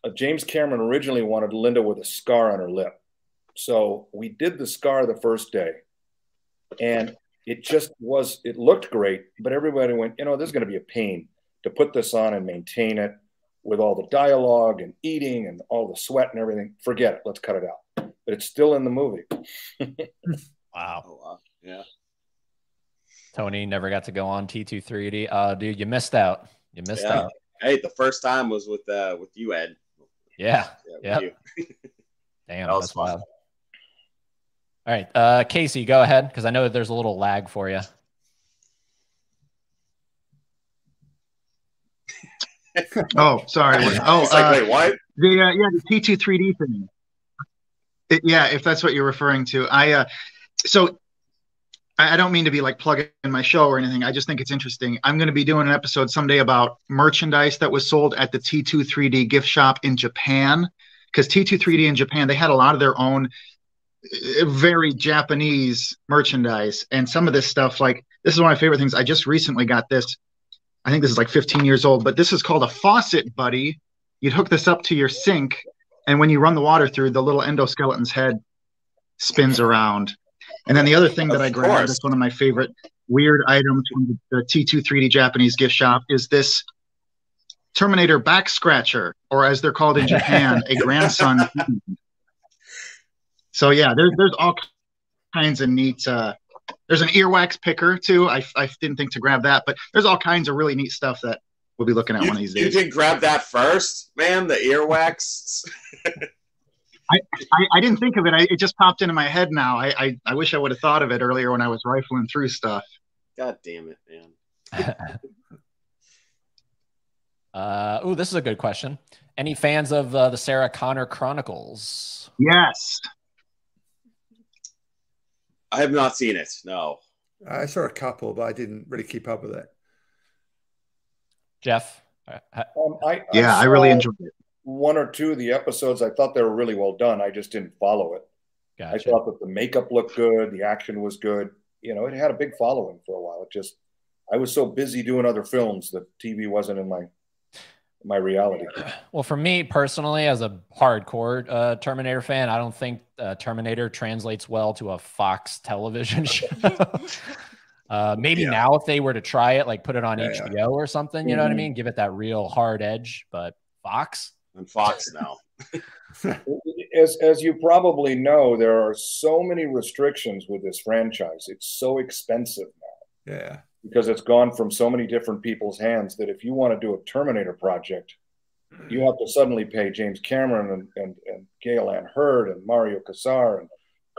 Uh, James Cameron originally wanted Linda with a scar on her lip. So we did the scar the first day, and it just was. It looked great, but everybody went, you know, this is going to be a pain to put this on and maintain it with all the dialogue and eating and all the sweat and everything. Forget it. Let's cut it out. But it's still in the movie. wow. Oh, wow. Yeah. Tony never got to go on T2 3D. Uh, dude, you missed out. You missed yeah. out. Hey, the first time was with uh with you, Ed. Yeah. Yeah. Damn, that that's fun. wild. All right, uh, Casey, go ahead because I know there's a little lag for you. oh, sorry. Oh, like, uh, wait, what? The uh, yeah, the T two three D thing. It, yeah, if that's what you're referring to, I uh, so I, I don't mean to be like plugging my show or anything. I just think it's interesting. I'm going to be doing an episode someday about merchandise that was sold at the T2 3D gift shop in Japan because T2 3D in Japan they had a lot of their own very Japanese merchandise. And some of this stuff, like this is one of my favorite things. I just recently got this. I think this is like 15 years old, but this is called a faucet buddy. You'd hook this up to your sink, and when you run the water through, the little endoskeleton's head spins around. And then the other thing that I grabbed is one of my favorite weird items from the T2 3D Japanese gift shop is this Terminator back scratcher, or as they're called in Japan, a grandson. So yeah, there's there's all kinds of neat. Uh, there's an earwax picker too. I, I didn't think to grab that, but there's all kinds of really neat stuff that we'll be looking at you, one of these days. You didn't grab that first, man. The earwax. I, I, I, didn't think of it. I, it just popped into my head now. I, I, I wish I would have thought of it earlier when I was rifling through stuff. God damn it, man. uh, oh, this is a good question. Any fans of uh, the Sarah Connor Chronicles? Yes. I have not seen it. No. I saw a couple, but I didn't really keep up with it. Jeff? Um, I, yeah, I, I really enjoyed it one or two of the episodes, I thought they were really well done. I just didn't follow it. Gotcha. I thought that the makeup looked good, the action was good. You know, it had a big following for a while. It just, I was so busy doing other films that TV wasn't in my my reality. Well, for me personally, as a hardcore uh, Terminator fan, I don't think uh, Terminator translates well to a Fox television show. uh, maybe yeah. now, if they were to try it, like put it on yeah, HBO yeah. or something, you mm-hmm. know what I mm-hmm. mean? Give it that real hard edge. But Fox, and Fox now. as as you probably know, there are so many restrictions with this franchise. It's so expensive now. Yeah. Because it's gone from so many different people's hands that if you want to do a Terminator project, you have to suddenly pay James Cameron and, and, and Gale Anne Hurd and Mario Kassar and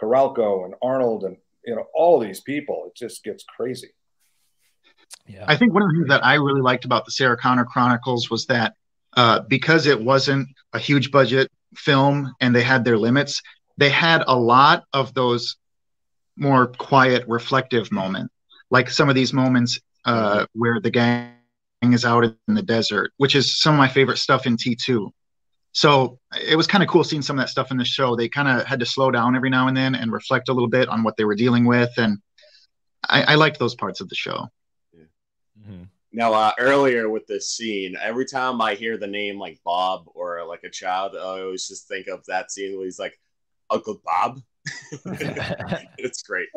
Carolco and Arnold and you know all these people. It just gets crazy. Yeah. I think one of the things that I really liked about the Sarah Connor Chronicles was that uh, because it wasn't a huge budget film and they had their limits, they had a lot of those more quiet, reflective moments, like some of these moments uh, where the gang is out in the desert, which is some of my favorite stuff in T2. So it was kind of cool seeing some of that stuff in the show. They kind of had to slow down every now and then and reflect a little bit on what they were dealing with. And I, I liked those parts of the show. Yeah. Mm-hmm. Now, uh, earlier with this scene, every time I hear the name like Bob or like a child, I always just think of that scene where he's like, Uncle Bob. it's great.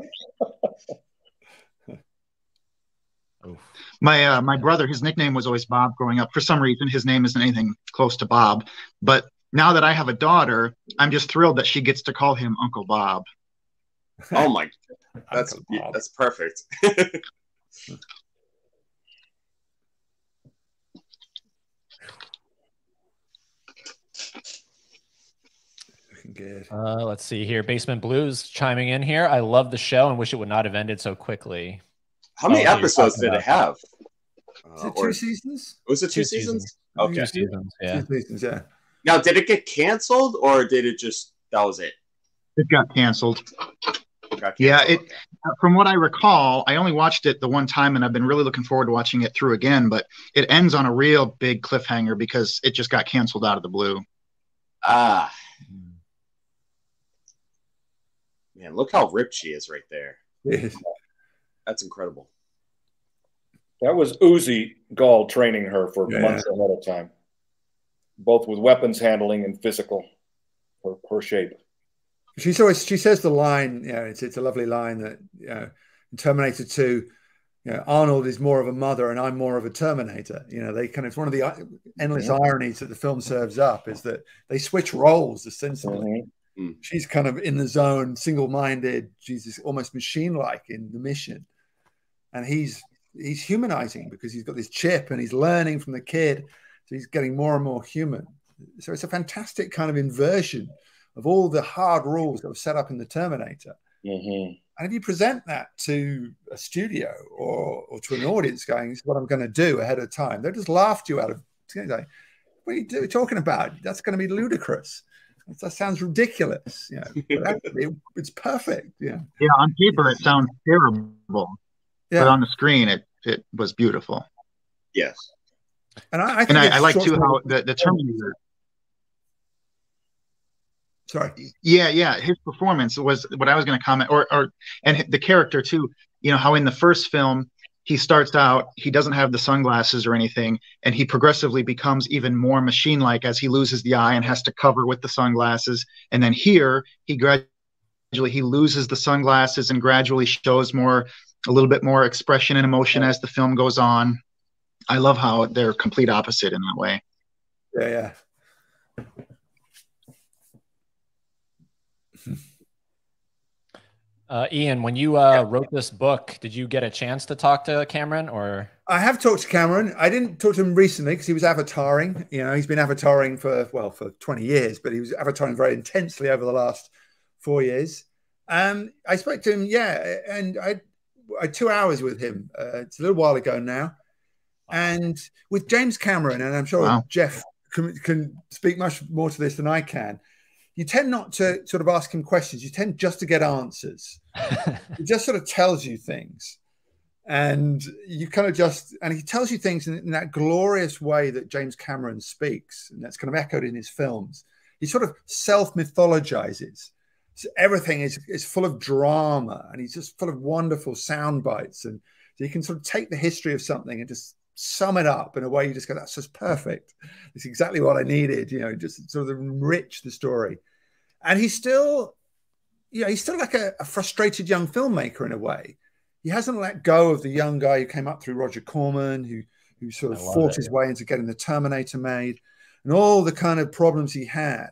My uh, my brother, his nickname was always Bob growing up. For some reason, his name isn't anything close to Bob. But now that I have a daughter, I'm just thrilled that she gets to call him Uncle Bob. Oh my, that's that's perfect. good. Uh, let's see here. Basement Blues chiming in here. I love the show and wish it would not have ended so quickly. How many oh, episodes did it have? Uh, it two seasons? Was it two, two seasons? seasons? Okay. Two seasons, yeah. Two seasons, yeah. Now, did it get canceled or did it just, that was it? It got canceled. It got canceled. Yeah, it. From what I recall, I only watched it the one time, and I've been really looking forward to watching it through again. But it ends on a real big cliffhanger because it just got canceled out of the blue. Ah, Man, look how ripped she is right there. That's incredible. That was Uzi Gal training her for yeah. months ahead of time, both with weapons handling and physical, her, her shape. She's always she says the line, you know, it's it's a lovely line that you know, in Terminator Two, you know, Arnold is more of a mother and I'm more of a Terminator. You know, they kind of it's one of the endless yeah. ironies that the film serves up is that they switch roles essentially. Mm-hmm. Mm. She's kind of in the zone, single minded. She's almost machine like in the mission. And he's he's humanizing because he's got this chip and he's learning from the kid. So he's getting more and more human. So it's a fantastic kind of inversion of all the hard rules that were set up in the Terminator. Mm-hmm. And if you present that to a studio or, or to an audience going, this is what I'm going to do ahead of time, they'll just laugh you out of like, what are you do, talking about? That's going to be ludicrous that sounds ridiculous. Yeah, it, it's perfect. Yeah. Yeah. On paper, it sounds terrible. Yeah. But on the screen, it it was beautiful. Yes. And I, I and I, I like too how the, the Terminator. Sorry. Yeah, yeah. His performance was what I was going to comment, or or and the character too. You know how in the first film he starts out he doesn't have the sunglasses or anything and he progressively becomes even more machine like as he loses the eye and has to cover with the sunglasses and then here he gradually he loses the sunglasses and gradually shows more a little bit more expression and emotion as the film goes on I love how they're complete opposite in that way. Yeah, yeah. Uh, Ian, when you uh, wrote this book, did you get a chance to talk to Cameron or? I have talked to Cameron. I didn't talk to him recently because he was avataring. You know, he's been avataring for well for twenty years, but he was avataring very intensely over the last four years. Um, I spoke to him, yeah, and I, I two hours with him. Uh, it's a little while ago now, and with James Cameron, and I'm sure wow. Jeff can, can speak much more to this than I can you tend not to sort of ask him questions. You tend just to get answers. he just sort of tells you things. And you kind of just, and he tells you things in, in, that glorious way that James Cameron speaks. And that's kind of echoed in his films. He sort of self mythologizes. So everything is, is full of drama and he's just full of wonderful sound bites. And so you can sort of take the history of something and just sum it up in a way you just go, that's just perfect. It's exactly what I needed, you know, just sort of enrich the story. And he's still, you know, he's still like a, a frustrated young filmmaker in a way. He hasn't let go of the young guy who came up through Roger Corman, who who sort of fought it, his yeah. way into getting the Terminator made, and all the kind of problems he had.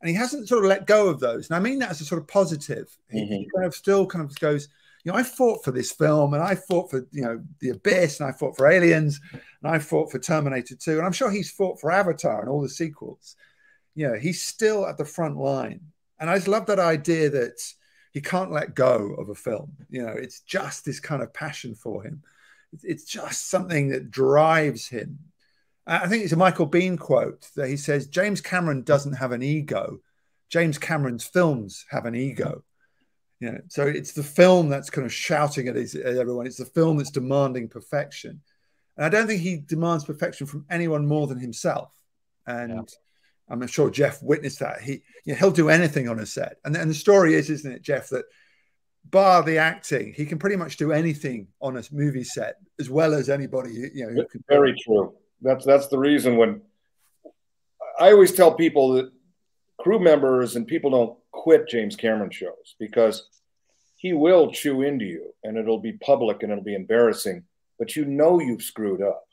And he hasn't sort of let go of those. And I mean that as a sort of positive. He, mm-hmm. he kind of still kind of goes, you know, I fought for this film and I fought for, you know, The Abyss and I fought for Aliens and I fought for Terminator 2. And I'm sure he's fought for Avatar and all the sequels. You know, he's still at the front line. And I just love that idea that he can't let go of a film. You know, it's just this kind of passion for him. It's just something that drives him. I think it's a Michael Biehn quote that he says James Cameron doesn't have an ego. James Cameron's films have an ego. You know, so it's the film that's kind of shouting at, his, at everyone. It's the film that's demanding perfection. And I don't think he demands perfection from anyone more than himself. And yeah. I'm sure Jeff witnessed that. He you know, he'll do anything on a set. And, and the story is, isn't it, Jeff, that bar the acting, he can pretty much do anything on a movie set as well as anybody. You know, very true. That's that's the reason when I always tell people that crew members and people don't quit James Cameron shows because he will chew into you and it'll be public and it'll be embarrassing, but you know you've screwed up.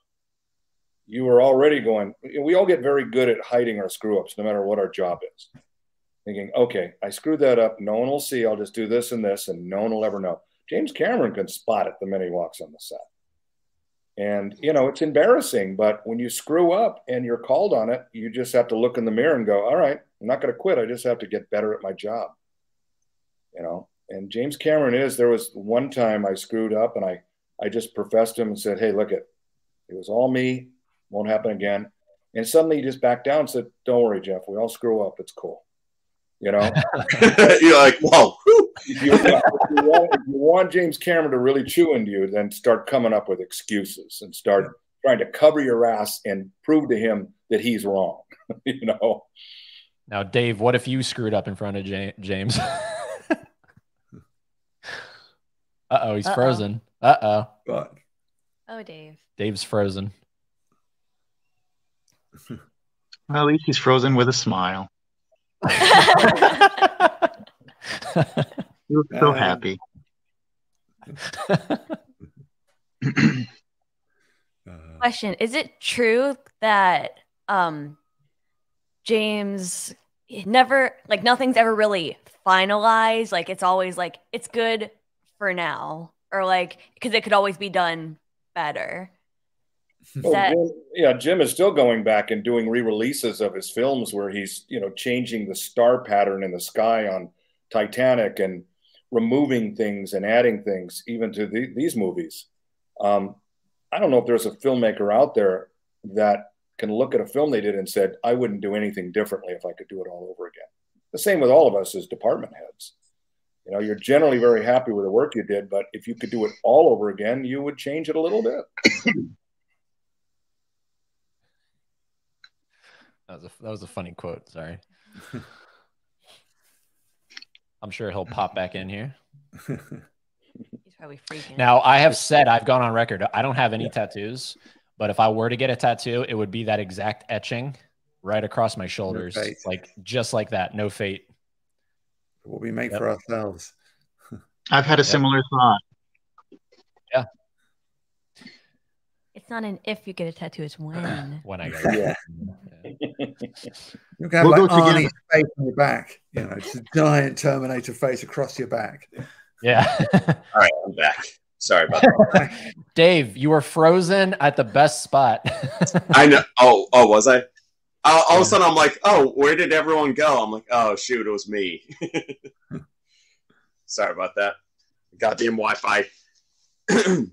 You are already going, we all get very good at hiding our screw ups no matter what our job is. Thinking, okay, I screwed that up. No one will see. I'll just do this and this, and no one will ever know. James Cameron can spot it the minute he walks on the set. And, you know, it's embarrassing, but when you screw up and you're called on it, you just have to look in the mirror and go, all right, I'm not going to quit. I just have to get better at my job. You know, and James Cameron is, there was one time I screwed up and I, I just professed him and said, hey, look it, it was all me. Won't happen again. And suddenly he just backed down and said, don't worry, Jeff, we all screw up. It's cool. You know, you're like, whoa. If you, if, you want, if you, want, James Cameron to really chew into you, then start coming up with excuses and start trying to cover your ass and prove to him that he's wrong. you know. Now, Dave, what if you screwed up in front of James? uh oh, he's Uh-oh. frozen. Uh oh. Oh, Dave. Dave's frozen. Well, at least he's frozen with a smile. you look so uh, happy. Question: Is it true that um, James never like nothing's ever really finalized? Like it's always like it's good for now, or like because it could always be done better. Oh, that... Jim, yeah, Jim is still going back and doing re-releases of his films where he's you know changing the star pattern in the sky on Titanic and removing things and adding things even to the, these movies. Um, I don't know if there's a filmmaker out there that can look at a film they did and said, "I wouldn't do anything differently if I could do it all over again." The same with all of us as department heads. You know, you're generally very happy with the work you did, but if you could do it all over again, you would change it a little bit. That was a that was a funny quote. Sorry. I'm sure he'll pop back in here. He's probably freaking. Now, I have said I've gone on record. I don't have any yeah. tattoos, but if I were to get a tattoo, it would be that exact etching right across my shoulders, no like just like that. No fate. What we make yep. for ourselves. I've had a yep. similar thought. Yeah. It's not an if you get a tattoo, it's when. when I get it. You can have We'll like go together. Arnie's face on your back. You know, it's a giant Terminator face across your back. Yeah. All right, I'm back. Sorry about that. Dave, you were frozen at the best spot. I know. Oh, oh, was I? All, all of a sudden, I'm like, oh, where did everyone go? I'm like, oh, shoot, it was me. Sorry about that. Goddamn Wi-Fi.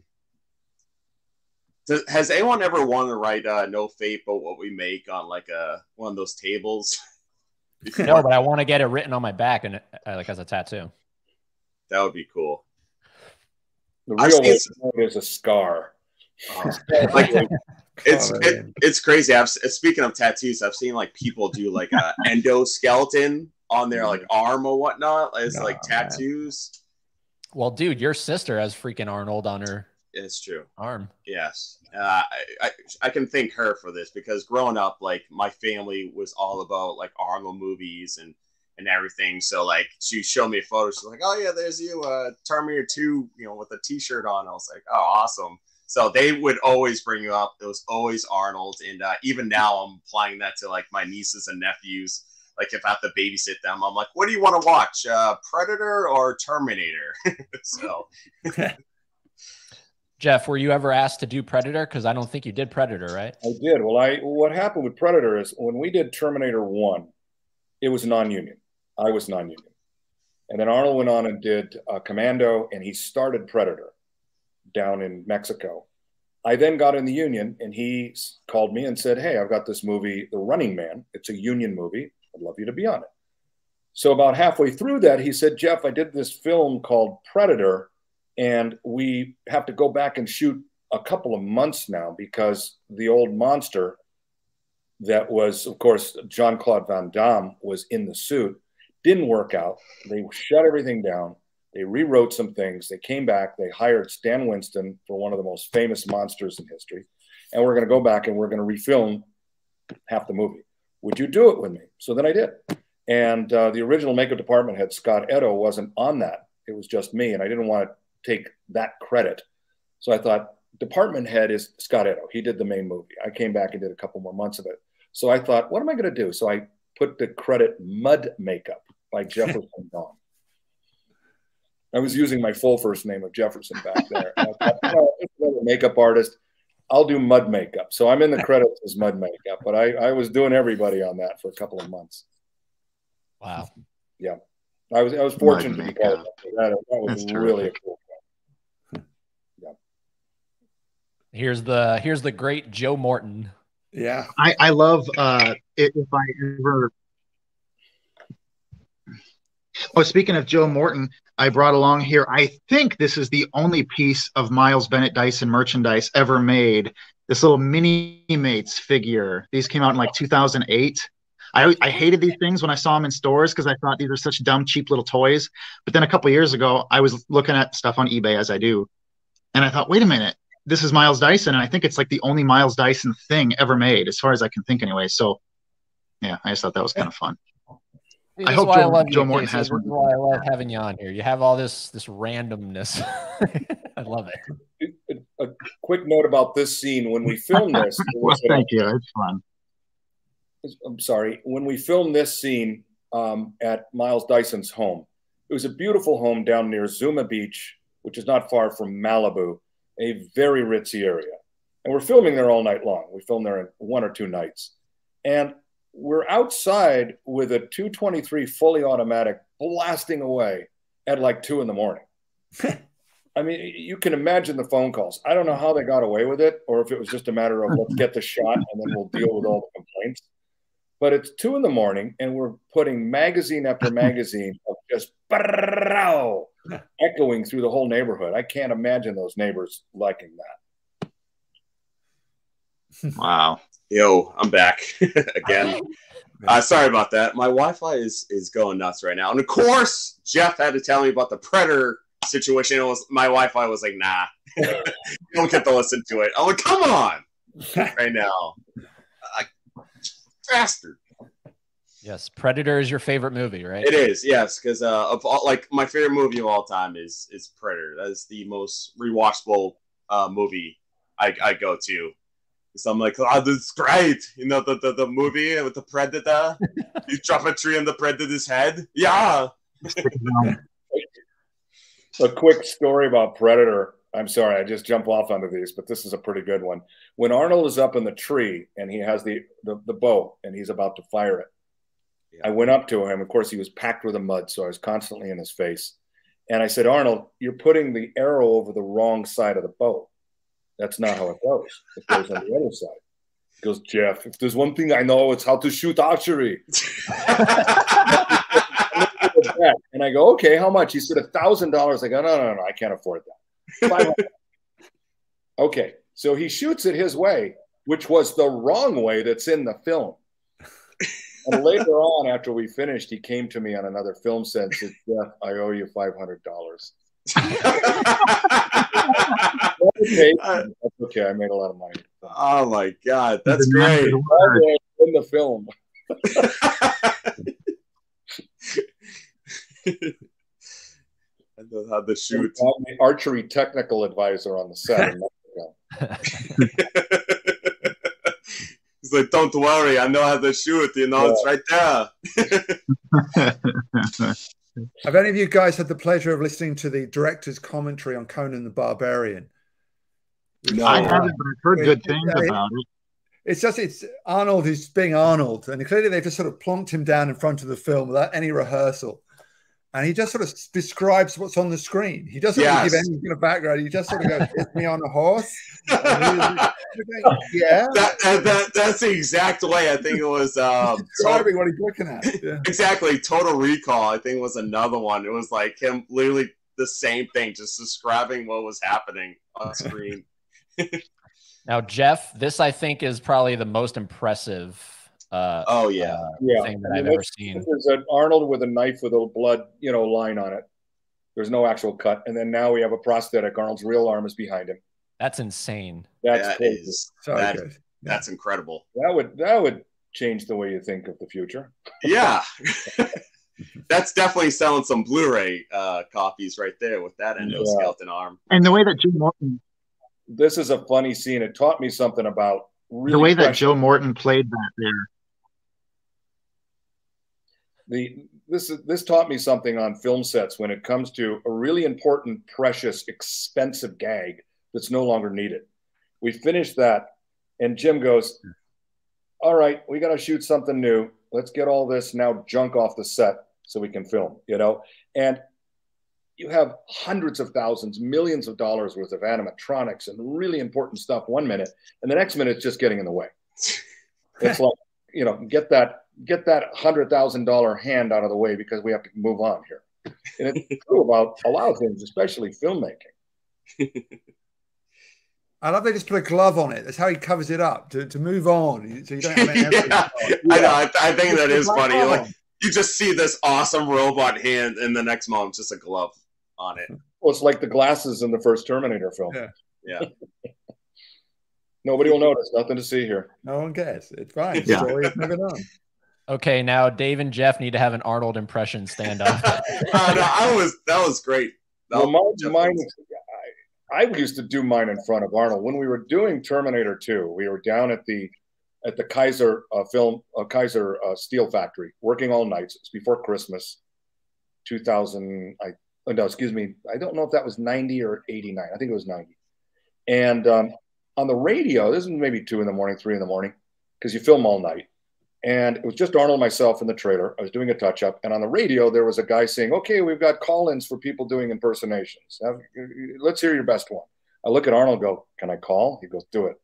Does, has anyone ever wanted to write uh, "No Fate but What We Make" on like a one of those tables? no, but I want to get it written on my back and uh, like as a tattoo. That would be cool. The I've real seen way to know a scar. like it's it, it's crazy. I've speaking of tattoos, I've seen like people do like a endoskeleton on their like arm or whatnot. It's like tattoos. Well, dude, your sister has freaking Arnold on her It's true. arm. Yes, uh, I, I I can thank her for this because growing up, like my family was all about like Arnold movies and and everything. So like she showed me a photo. She's like, "Oh yeah, there's you, uh, Terminator Two, you know, with a T-shirt on." I was like, "Oh, awesome." So they would always bring you up. It was always Arnold, and uh, even now I'm applying that to like my nieces and nephews. Like if I have to babysit them, I'm like, "What do you want to watch, uh, Predator or Terminator?" so Jeff, were you ever asked to do Predator? Because I don't think you did Predator, right? I did. Well, I what happened with Predator is when we did Terminator One, it was non-union. I was non-union, and then Arnold went on and did uh, Commando, and he started Predator down in Mexico. I then got in the union, and he called me and said, "Hey, I've got this movie, The Running Man. It's a union movie. I'd love you to be on it." So about halfway through that, he said, "Jeff, I did this film called Predator." And we have to go back and shoot a couple of months now because the old monster that was of course jean-claude van damme was in the suit didn't work out. They shut everything down. They rewrote some things. They came back. They hired stan winston for one of the most famous monsters in history. And we're going to go back and we're going to refilm half the movie. Would you do it with me? So then i did. And uh, the original makeup department head scott eddo wasn't on that. It was just me and i didn't want to take that credit. So I thought department head is Scott Eddo. He did the main movie. I came back and did a couple more months of it. So I thought, what am I going to do? So I put the credit Mud Makeup by Jefferson Dawn. I was using my full first name of Jefferson back there. Thought, "Oh, this is a makeup artist. I'll do mud makeup. So I'm in the credits as mud makeup, but I, I was doing everybody on that for a couple of months. Wow. Yeah. I was I was fortunate to be part of that. That, was That's really a terrific. cool. Here's the here's the great Joe Morton. Yeah. I, I love uh, it, if I ever. Oh, speaking of Joe Morton, I brought along here. I think this is the only piece of Miles Bennett Dyson merchandise ever made. This little mini mates figure. These came out in like 2008. I, I hated these things when I saw them in stores because I thought these were such dumb, cheap little toys. But then a couple years ago, I was looking at stuff on eBay as I do, and I thought, wait a minute, this is Miles Dyson, and I think it's like the only Miles Dyson thing ever made, as far as I can think, anyway. So, yeah, I just thought that was kind of fun. See, I hope why Joe- I love Joe Morton Casey. has This one. is why I love having you on here. You have all this this randomness. I love it. A, a quick note about this scene when we filmed this. well, was, thank you. It's fun. I'm sorry. When we filmed this scene um, at Miles Dyson's home, it was a beautiful home down near Zuma Beach, which is not far from Malibu, a very ritzy area. And we're filming there all night long. We filmed there in one or two nights. And we're outside with a 223 fully automatic blasting away at like two in the morning. I mean, you can imagine the phone calls. I don't know how they got away with it, or if it was just a matter of let's get the shot and then we'll deal with all the complaints. But it's two in the morning, and we're putting magazine after magazine of just echoing through the whole neighborhood. I can't imagine those neighbors liking that. Wow. Yo, I'm back again. Uh, sorry about that. My Wi-Fi is is going nuts right now, and of course, Jeff had to tell me about the Predator situation. It was my Wi-Fi was like, nah, you don't get to listen to it. I'm like, come on, right now, uh, faster. Yes, Predator is your favorite movie, right? It is, yes, because uh, of all, like my favorite movie of all time is is Predator. That is the most rewatchable uh, movie I, I go to. So I'm like, oh, this is great. You know, the, the, the movie with the predator. you drop a tree on the predator's head. Yeah. a quick story about Predator. I'm sorry, I just jump off onto these, but this is a pretty good one. When Arnold is up in the tree and he has the, the, the bow and he's about to fire it, yeah. I went up to him. Of course, he was packed with a mud, so I was constantly in his face. And I said, Arnold, you're putting the arrow over the wrong side of the bow. That's not how it goes. It goes on the other side. He goes, Jeff, if there's one thing I know, it's how to shoot archery. and I go, okay, how much? He said, a thousand dollars. I go, no, no, no, I can't afford that. okay. So he shoots it his way, which was the wrong way that's in the film. And later on, after we finished, he came to me on another film set and said, Jeff, I owe you five hundred dollars. okay. That's okay. I made a lot of money. Oh my god, that's great. In the film. I know how to shoot. I'm the archery technical advisor on the set. He's like, "Don't worry, I know how to shoot. You know, yeah. it's right there." Have any of you guys had the pleasure of listening to the director's commentary on Conan the Barbarian? No, I haven't, but I've heard good things about it. It's just it's Arnold who's being Arnold, and clearly they've just sort of plonked him down in front of the film without any rehearsal and he just sort of describes what's on the screen. He doesn't yes. really give any kind of background. He just sort of goes, "Hit me on a horse." yeah, that, that, that, that's the exact way. I think it was um, describing what he's looking at. Yeah. Exactly. Total Recall. I think was another one. It was like him literally the same thing, just describing what was happening on screen. now, Jeff, this I think is probably the most impressive uh, oh yeah, uh, yeah. thing that I have ever seen. There's an Arnold with a knife with a blood, you know, line on it. There's no actual cut, and then now we have a prosthetic. Arnold's real arm is behind him. That's insane. That's that is, that, that's incredible. That would that would change the way you think of the future. Yeah. that's definitely selling some Blu-ray uh, copies right there with that endoskeleton yeah. arm. And the way that Jim Morton. This is a funny scene. It taught me something about really the way that Joe Morton played that there the this this taught me something on film sets when it comes to a really important, precious, expensive gag that's no longer needed. We finished that, and Jim goes, "All right, we got to shoot something new. Let's get all this now junk off the set so we can film." You know, and you have hundreds of thousands, millions of dollars worth of animatronics and really important stuff one minute, and the next minute it's just getting in the way. It's like you know, get that get that hundred thousand dollar hand out of the way because we have to move on here. And it's true about a lot of things, especially filmmaking. I love they just put a glove on it. That's how he covers it up to, to move on. So you don't have yeah, I know. I, I, think that is funny. Like you just see this awesome robot hand, and the next moment, just a glove on it. Well, it's like the glasses in the first Terminator film. Yeah. Yeah. Nobody will notice. Nothing to see here. No one cares. It's fine. Yeah. Story is never done. Okay, now Dave and Jeff need to have an Arnold impression stand up. uh, no, I was that was great. That well, mine, mine I, I used to do mine in front of Arnold when we were doing Terminator 2. We were down at the at the Kaiser uh, film uh, Kaiser uh, Steel Factory, working all nights. It's before Christmas, 2000. I oh, no, excuse me. I don't know if that was 90 or 89. I think it was 90. And um, on the radio, this is maybe two in the morning, three in the morning, because you film all night. And it was just Arnold and myself in the trailer. I was doing a touch up. And on the radio, there was a guy saying, Okay, we've got call ins for people doing impersonations. Let's hear your best one. I look at Arnold go, Can I call? He goes, Do it.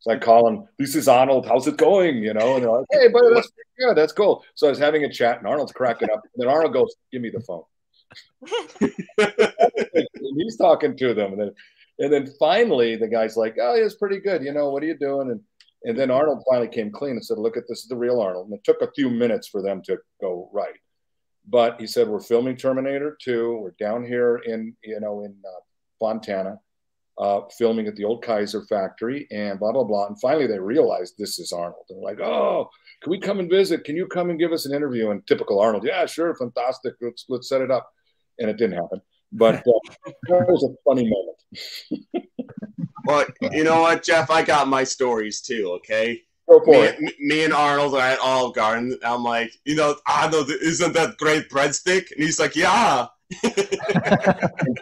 So I call him, This is Arnold. How's it going? You know, and they're like, Hey, buddy, that's good. That's cool. So I was having a chat, and Arnold's cracking up. And then Arnold goes, Give me the phone. he's talking to them. And then, and then finally, the guy's like, Oh, it's pretty good. You know, what are you doing? And and then Arnold finally came clean and said, Look at this is the real Arnold. And it took a few minutes for them to go right. But he said, We're filming Terminator 2. We're down here in, you know, in uh, Fontana, uh, filming at the old Kaiser factory and blah, blah, blah. And finally they realized this is Arnold. And like, Oh, can we come and visit? Can you come and give us an interview? And typical Arnold, yeah, sure, fantastic. Let's, let's set it up. And it didn't happen. But uh, that was a funny moment. Well, you know what, Jeff? I got my stories too. Okay. Go for me, it. me and Arnold are at Olive Garden. I'm like, you know, Arnold, isn't that great breadstick? And he's like, yeah. Fantastic.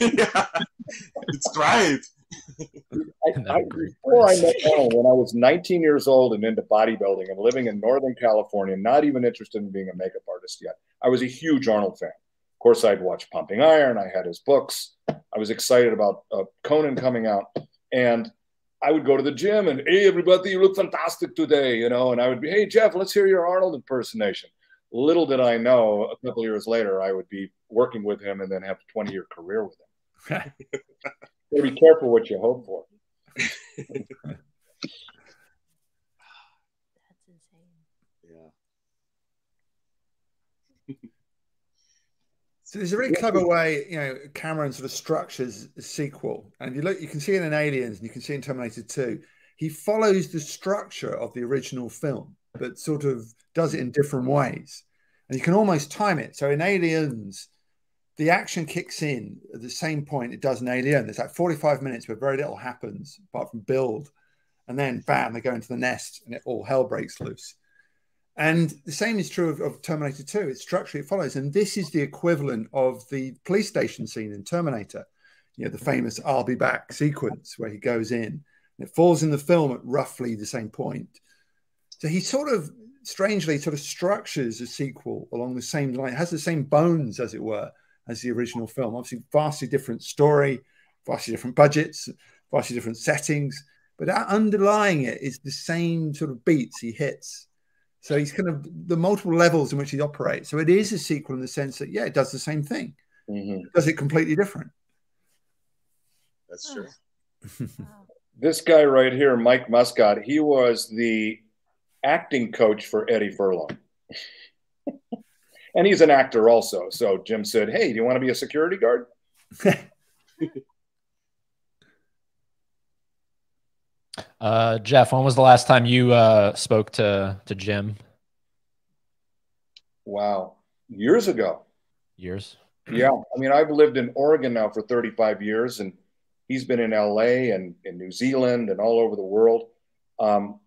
yeah, it's great. I, I, before I met Arnold, when I was 19 years old and into bodybuilding and living in Northern California, not even interested in being a makeup artist yet, I was a huge Arnold fan. Of course, I'd watched Pumping Iron. I had his books. I was excited about uh, Conan coming out, and I would go to the gym and hey, everybody, you look fantastic today, you know. And I would be, hey, Jeff, let's hear your Arnold impersonation. Little did I know, a couple years later, I would be working with him and then have a 20 year career with him. so be careful what you hope for. So there's a really clever way, you know, Cameron sort of structures a sequel, and you look, you can see it in Aliens, and you can see in Terminator 2. He follows the structure of the original film, but sort of does it in different ways, and you can almost time it. So in Aliens, the action kicks in at the same point it does in Alien. There's like 45 minutes where very little happens apart from build, and then bam, they go into the nest, and it all hell breaks loose. And the same is true of, of, Terminator 2. It's structurally it follows. And this is the equivalent of the police station scene in Terminator, you know, the famous I'll be back sequence where he goes in. And it falls in the film at roughly the same point. So he sort of strangely sort of structures a sequel along the same line, it has the same bones, as it were, as the original film. Obviously, vastly different story, vastly different budgets, vastly different settings. But underlying it is the same sort of beats he hits so he's kind of the multiple levels in which he operates. So it is a sequel in the sense that, yeah, it does the same thing. Mm-hmm. does it completely different. That's true. this guy right here, Mike Muscat, he was the acting coach for Eddie Furlong. and he's an actor also. So Jim said, Hey, do you want to be a security guard? Uh, Jeff, when was the last time you uh, spoke to to Jim? Wow, years ago. Years. Yeah, I mean, I've lived in Oregon now for 35 years, and he's been in LA and in New Zealand and all over the world. Um,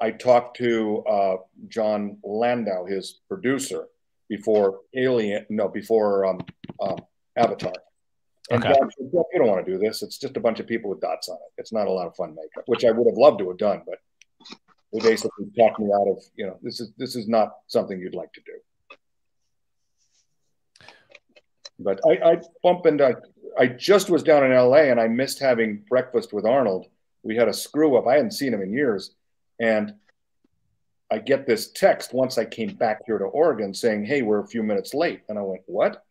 I talked to uh, Jon Landau, his producer, before Alien, no, before um, um, Avatar. And okay. Said, you don't want to do this. It's just a bunch of people with dots on it. It's not a lot of fun makeup, which I would have loved to have done, but they basically talked me out of, you know, this is this is not something you'd like to do. But I, I bump into I just was down in LA and I missed having breakfast with Arnold. We had a screw up. I hadn't seen him in years. And I get this text once I came back here to Oregon saying, Hey, we're a few minutes late. And I went, What?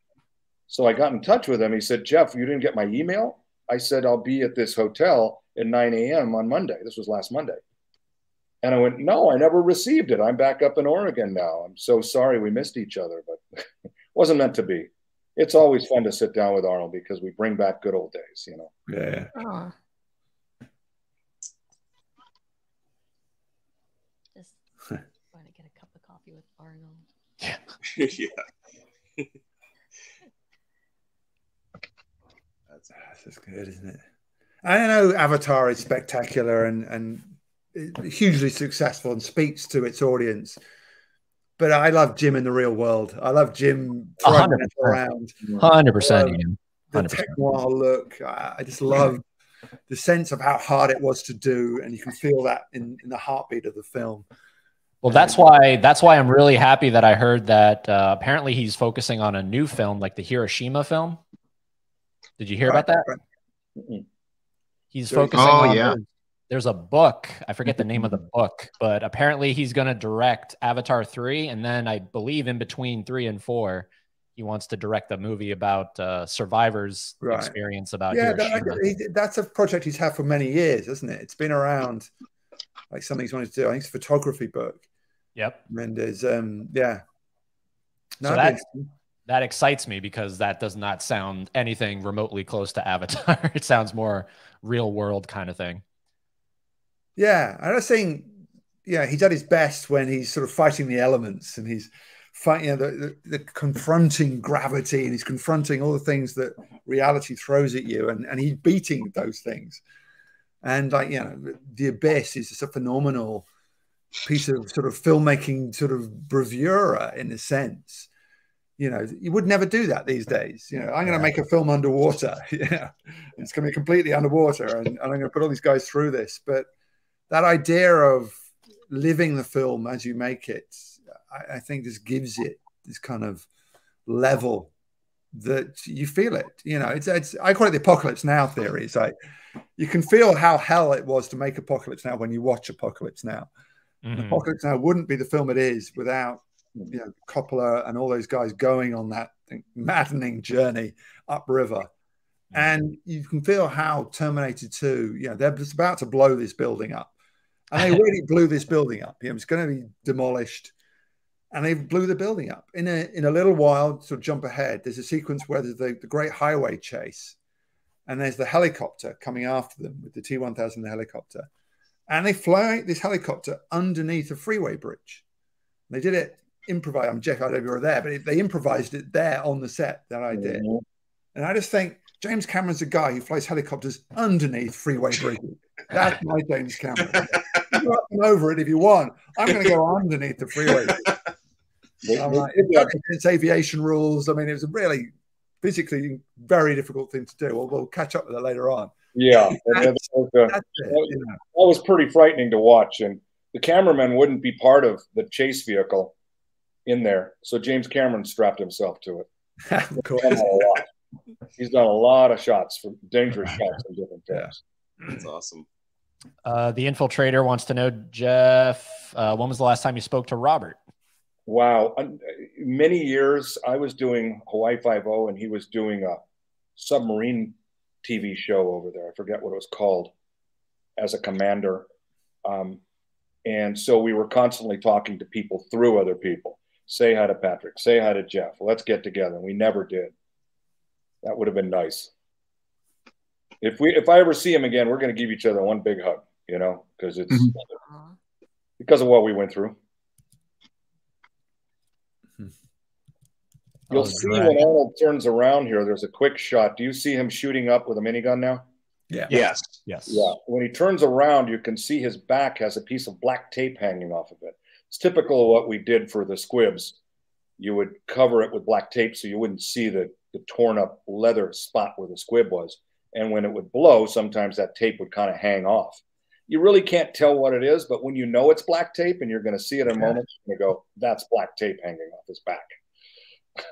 So I got in touch with him. He said, Jeff, you didn't get my email? I said, I'll be at this hotel at 9 a.m. on Monday. This was last Monday. And I went, No, I never received it. I'm back up in Oregon now. I'm so sorry we missed each other, but it wasn't meant to be. It's always fun to sit down with Arnold because we bring back good old days, you know. Yeah. Aww. Just want to get a cup of coffee with Arnold. Yeah. yeah. That's, good, isn't it? I know Avatar is spectacular and and hugely successful and speaks to its audience. But I love Jim in the real world. I love Jim throwing around. Hundred percent. The tech noir look. I just love the sense of how hard it was to do, and you can feel that in, in the heartbeat of the film. Well, that's why that's why I'm really happy that I heard that uh, apparently he's focusing on a new film, like the Hiroshima film. Did you hear about that? Right. He's focusing oh, on. Yeah. There's, there's a book. I forget the name of the book, but apparently he's going to direct Avatar three, and then I believe in between three and four, he wants to direct a movie about uh, survivors' right. experience about. Yeah, that, that's a project he's had for many years, isn't it? It's been around, like something he's wanted to do. I think it's a photography book. Yep. And there's um yeah. No, so that, that excites me because that does not sound anything remotely close to Avatar. it sounds more real world kind of thing. Yeah, I was saying, yeah, he's at his best when he's sort of fighting the elements and he's fighting you know, the, the, the, confronting gravity and he's confronting all the things that reality throws at you, and, and he's beating those things. And like you know, the abyss is just a phenomenal piece of sort of filmmaking, sort of bravura in a sense. You know, you would never do that these days. You know, I'm going to make a film underwater. yeah, it's going to be completely underwater, and, and I'm going to put all these guys through this. But that idea of living the film as you make it, I, I think just gives it this kind of level that you feel it. You know, it's, it's I call it the apocalypse now theory. It's like you can feel how hell it was to make Apocalypse Now when you watch Apocalypse Now. Mm-hmm. Apocalypse Now wouldn't be the film it is without you know Coppola and all those guys going on that maddening journey upriver. Mm-hmm. And you can feel how Terminator 2, you know, they're just about to blow this building up. And they really blew this building up. You know, it's going to be demolished. And they blew the building up. In a in a little while, sort of jump ahead, there's a sequence where there's the, the great highway chase and there's the helicopter coming after them with the T1000 helicopter. And they fly this helicopter underneath a freeway bridge. They did it improvised. I'm Jeff, I don't know if you were there, but they improvised it there on the set that I did. Mm-hmm. And I just think James Cameron's a guy who flies helicopters underneath freeway bridges. That's my James Cameron. you go up and over it if you want. I'm going to go underneath the freeway. I'm like, it's aviation rules. I mean, it was a really physically very difficult thing to do. We'll, we'll catch up with that later on. Yeah, that, was, uh, it, that was pretty frightening to watch, and the cameraman wouldn't be part of the chase vehicle in there, so James Cameron strapped himself to it. of course. He's done a lot of shots for dangerous shots in different times. Yeah. That's awesome. Uh, the infiltrator wants to know, Jeff, uh, when was the last time you spoke to Robert? Wow, many years I was doing Hawaii Five O, and he was doing a submarine TV show over there. I forget what it was called, as a commander, um, and so we were constantly talking to people through other people. Say hi to Patrick. Say hi to Jeff. Let's get together. We never did. That would have been nice. If we, if I ever see him again, we're going to give each other one big hug. You know, because it's mm-hmm. because of what we went through. You'll oh, see when Arnold turns around here, there's a quick shot. Do you see him shooting up with a minigun now? Yeah. Yes. Yes. Yeah. When he turns around, you can see his back has a piece of black tape hanging off of it. It's typical of what we did for the squibs. You would cover it with black tape so you wouldn't see the, the torn up leather spot where the squib was. And when it would blow, sometimes that tape would kind of hang off. You really can't tell what it is, but when you know it's black tape and you're going to see it in a moment, you're going to go, that's black tape hanging off his back.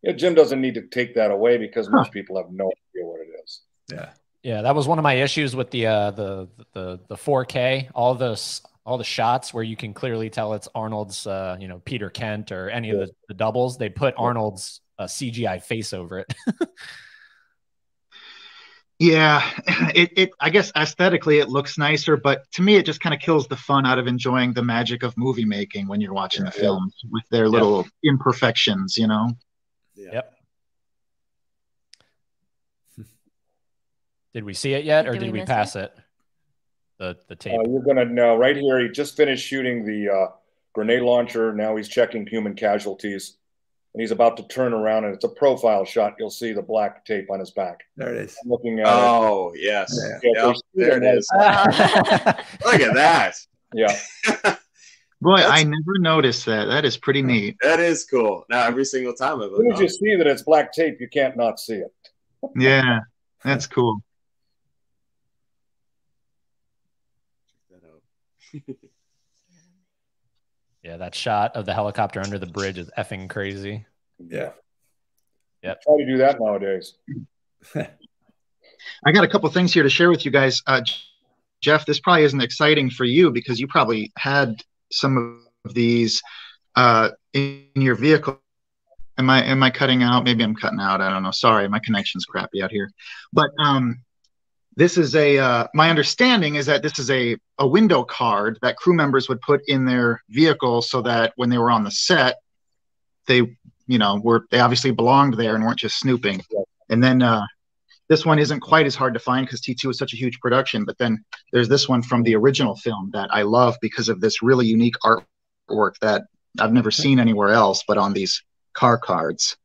Yeah, Jim doesn't need to take that away because most people have no idea what it is. Yeah. Yeah, that was one of my issues with the uh, the the the 4K. All those all the shots where you can clearly tell it's Arnold's, uh, you know, Peter Kent or any of the, the doubles. They put Arnold's uh, CGI face over it. yeah, it, it I guess aesthetically it looks nicer, but to me it just kind of kills the fun out of enjoying the magic of movie making when you're watching yeah, the films yeah. with their little yeah. imperfections, you know. Yeah. Yep. Did we see it yet, or did, did we, we pass it? it? The the tape. Uh, you're gonna know right here. He just finished shooting the uh, grenade launcher. Now he's checking human casualties, and he's about to turn around, and it's a profile shot. You'll see the black tape on his back. There it is. I'm looking at oh, it. yes. Yeah. Yep, there it is. Look at that. Yeah. Boy, That's, I never noticed that. That is pretty neat. That is cool. Now every single time As soon as you see that it's black tape, you can't not see it. yeah, that's cool. yeah, that shot of the helicopter under the bridge is effing crazy. Yeah. Yep. Try to do that nowadays. I got a couple things here to share with you guys. Uh, Jeff, this probably isn't exciting for you because you probably had some of these uh, in your vehicle. Am I am I cutting out? Maybe I'm cutting out. I don't know. Sorry, my connection's crappy out here. But um, this is a uh, my understanding is that this is a a window card that crew members would put in their vehicle so that when they were on the set, they you know were they obviously belonged there and weren't just snooping. And then uh, this one isn't quite as hard to find because T2 is such a huge production. But then there's this one from the original film that I love because of this really unique artwork that I've never seen anywhere else but on these car cards.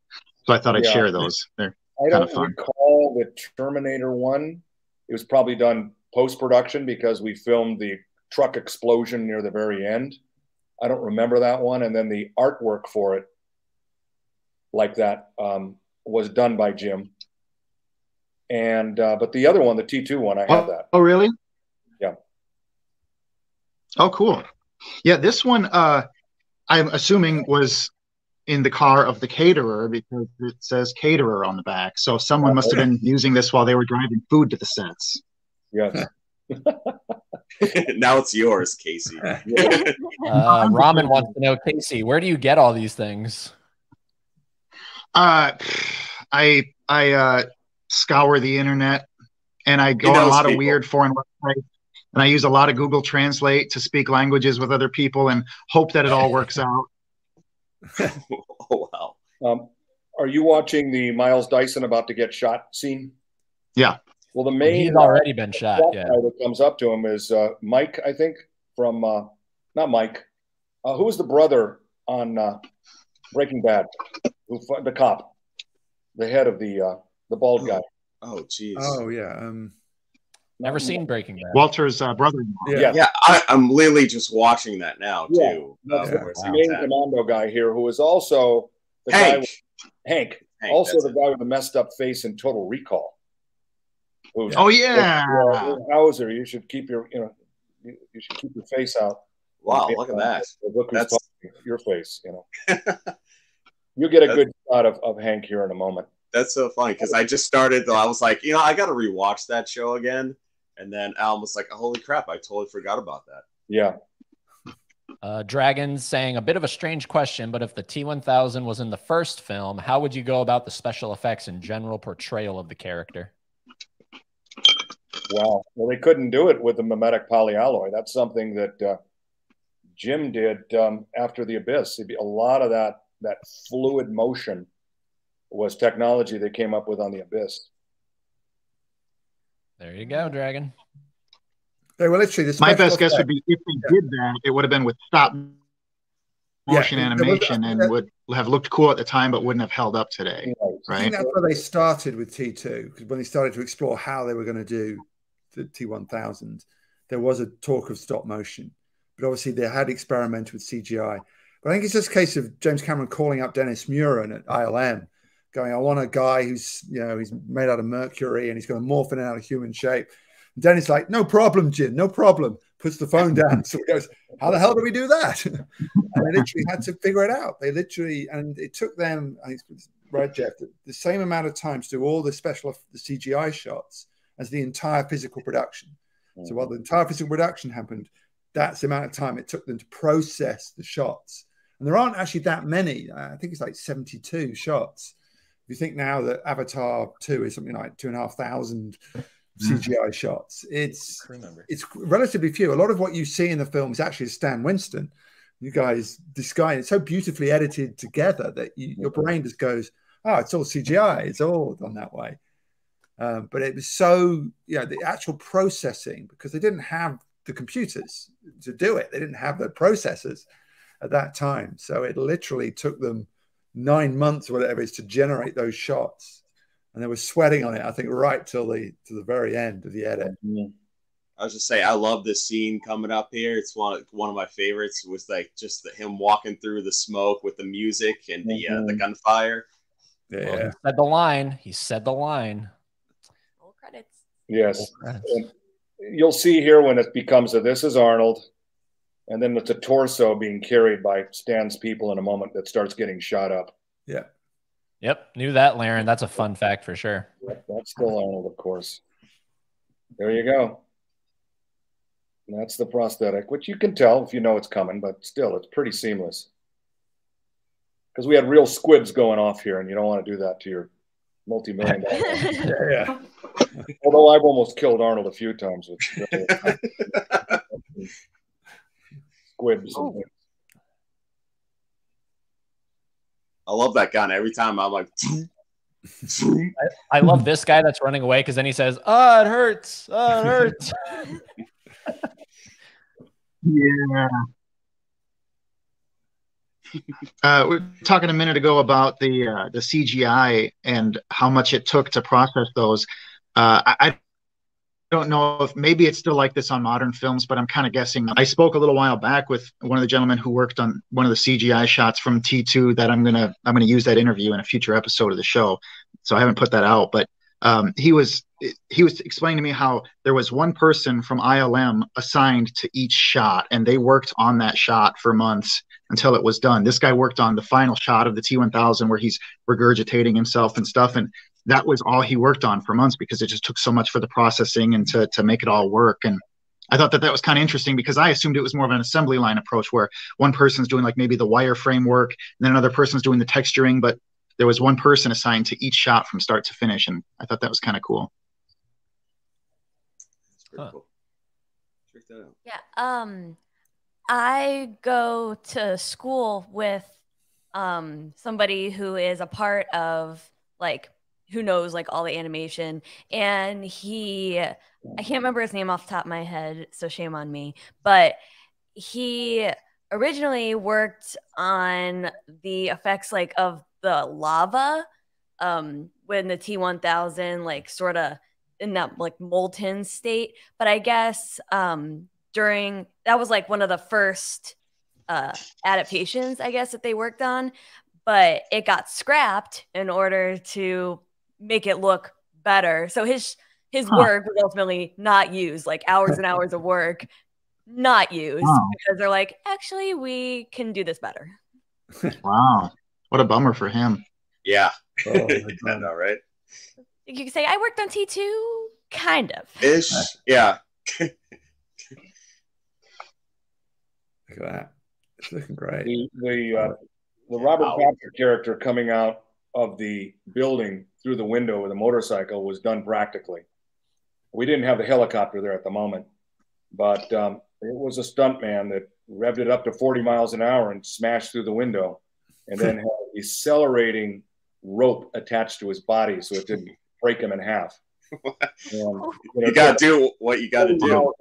So I thought I'd Yeah. share those. They're I kind of don't fun. recall the Terminator one. It was probably done post production because we filmed the truck explosion near the very end. I don't remember that one. And then the artwork for it, like that, um, was done by Jim. And uh, but the other one, the T two one, I have that. Oh, really? Yeah. Oh, cool. Yeah, this one, uh, I'm assuming was in the car of the caterer because it says caterer on the back. So someone must have been using this while they were driving food to the sets. Yes. now it's yours, Casey. Uh, Ramen wants to know, Casey, where do you get all these things? Uh, I I uh, scour the internet and I go on a knows lot of weird foreign websites and I use a lot of Google Translate to speak languages with other people and hope that it all works out. oh wow. Um, are you watching the Miles Dyson about to get shot scene? Yeah. Well, the main He's already been shot. that Yeah. that comes up to him is uh, Mike, I think, from uh, not Mike. Uh, who was the brother on uh, Breaking Bad? Who the cop, the head of the uh, the bald guy. Oh jeez. Oh yeah. Um, Never seen Breaking Bad. Walter's uh, brother-in-law. Yeah. Yeah, I, I'm literally just watching that now too. That's Uh, the main at. commando guy here, who is also the guy Hank. with, Hank, Hank, also that's the guy with the messed up face in Total Recall. Who's- Oh yeah. Uh, Hauser, you should keep your you know you, you should keep your face out. Wow, look at that. Look who's That's- your face. You know, you get a That's- good shot of, of Hank here in a moment. That's so funny because I just started. Though, I was like, you know, I got to rewatch that show again, and then Alan was like, "Holy crap! I totally forgot about that." Yeah, Uh, Dragons saying a bit of a strange question, but if the T1000 was in the first film, how would you go about the special effects and general portrayal of the character? wow. Well, they couldn't do it with the mimetic polyalloy. That's something that uh, Jim did um, after the Abyss. It'd be- A lot of that that fluid motion was technology they came up with on the Abyss. There you go, Dragon. they were literally the My special best guess would be if they did that, it would have been with stop motion Yeah, there was- animation and would have looked cool at the time, but wouldn't have held up today. I Right? think that's where they started with T2 because when they started to explore how they were going to do the T1000, there was a talk of stop motion, but obviously they had experimented with CGI. But I think it's just a case of James Cameron calling up Dennis Muren at ILM, going, "I want a guy who's you know he's made out of mercury and he's going to morph in and out of human shape." And Dennis like, "No problem, Jim, no problem." Puts the phone down. So he goes, "How the hell do we do that?" and they literally had to figure it out. They literally, and it took them, I think right, Jeff, the, the same amount of time to do all the special, the CGI shots as the entire physical production. So while the entire physical production happened, that's the amount of time it took them to process the shots. And there aren't actually that many. I think it's like 72 shots. If you think now that Avatar 2 is something like two and a half thousand CGI shots, it's it's relatively few. A lot of what you see in the film is actually Stan Winston. You guys, this guy, it's so beautifully edited together that you, your brain just goes, "Oh, it's all CGI. It's all done that way." Um, but it was so, yeah, the actual processing because they didn't have the computers to do it. They didn't have the processors at that time, so it literally took them nine months or whatever it is to generate those shots, and they were sweating on it. I think right till the to the very end of the edit. I was just saying, I love this scene coming up here. It's one one of my favorites. Was like just the, him walking through the smoke with the music and the uh, the gunfire. Well, he said the line. He said the line. Roll credits. Yes. credits. You'll see here when it becomes a this is Arnold, and then it's a torso being carried by Stan's people in a moment that starts getting shot up. Yeah. Yep, knew that, Laren. That's a fun fact for sure. That's still Arnold, of course. There you go. And that's the prosthetic, which you can tell if you know it's coming, but still, it's pretty seamless. Because we had real squibs going off here, and you don't want to do that to your multi-million dollar. yeah. Although I've almost killed Arnold a few times with squibs. And things. I love that gun. Every time I'm like, I love this guy that's running away because then he says, "Oh, it hurts. Oh, it hurts." Yeah. uh, we are talking a minute ago about the uh, the CGI and how much it took to process those. Uh, I, I don't know if maybe it's still like this on modern films, but I'm kind of guessing. I spoke a little while back with one of the gentlemen who worked on one of the CGI shots from T2 that I'm gonna I'm gonna use that interview in a future episode of the show. So I haven't put that out, but um, he was he was explaining to me how there was one person from ILM assigned to each shot, and they worked on that shot for months until it was done. This guy worked on the final shot of the T1000 where he's regurgitating himself and stuff, and that was all he worked on for months because it just took so much for the processing and to to make it all work. And I thought that that was kind of interesting because I assumed it was more of an assembly line approach where one person's doing like maybe the wireframe work, and then another person's doing the texturing, but there was one person assigned to each shot from start to finish, and I thought that was kind of cool. Huh. Cool. Yeah. Um, I go to school with um somebody who is a part of like who knows like all the animation. And he i can't remember his name off the top of my head so shame on me. But he originally worked on the effects like of the lava um when the t1000 like sort of in that like molten state. But i guess um during that was like one of the first uh adaptations i guess that they worked on. But it got scrapped in order to make it look better. So his his huh. work was ultimately not used, like hours and hours of work not used wow. because they're like, actually, we can do this better. wow. What a bummer for him. Yeah. Oh, I know, right? You can say, I worked on T2, kind of. Ish. Yeah. Look at that. It's looking great. The, the, uh, the Robert wow. Patrick character coming out of the building through the window with a motorcycle was done practically. We didn't have the helicopter there at the moment, but um, it was a stuntman that revved it up to 40 miles an hour and smashed through the window, and then had a decelerating rope attached to his body so it didn't break him in half. And, you, know, you got to do what you got to do.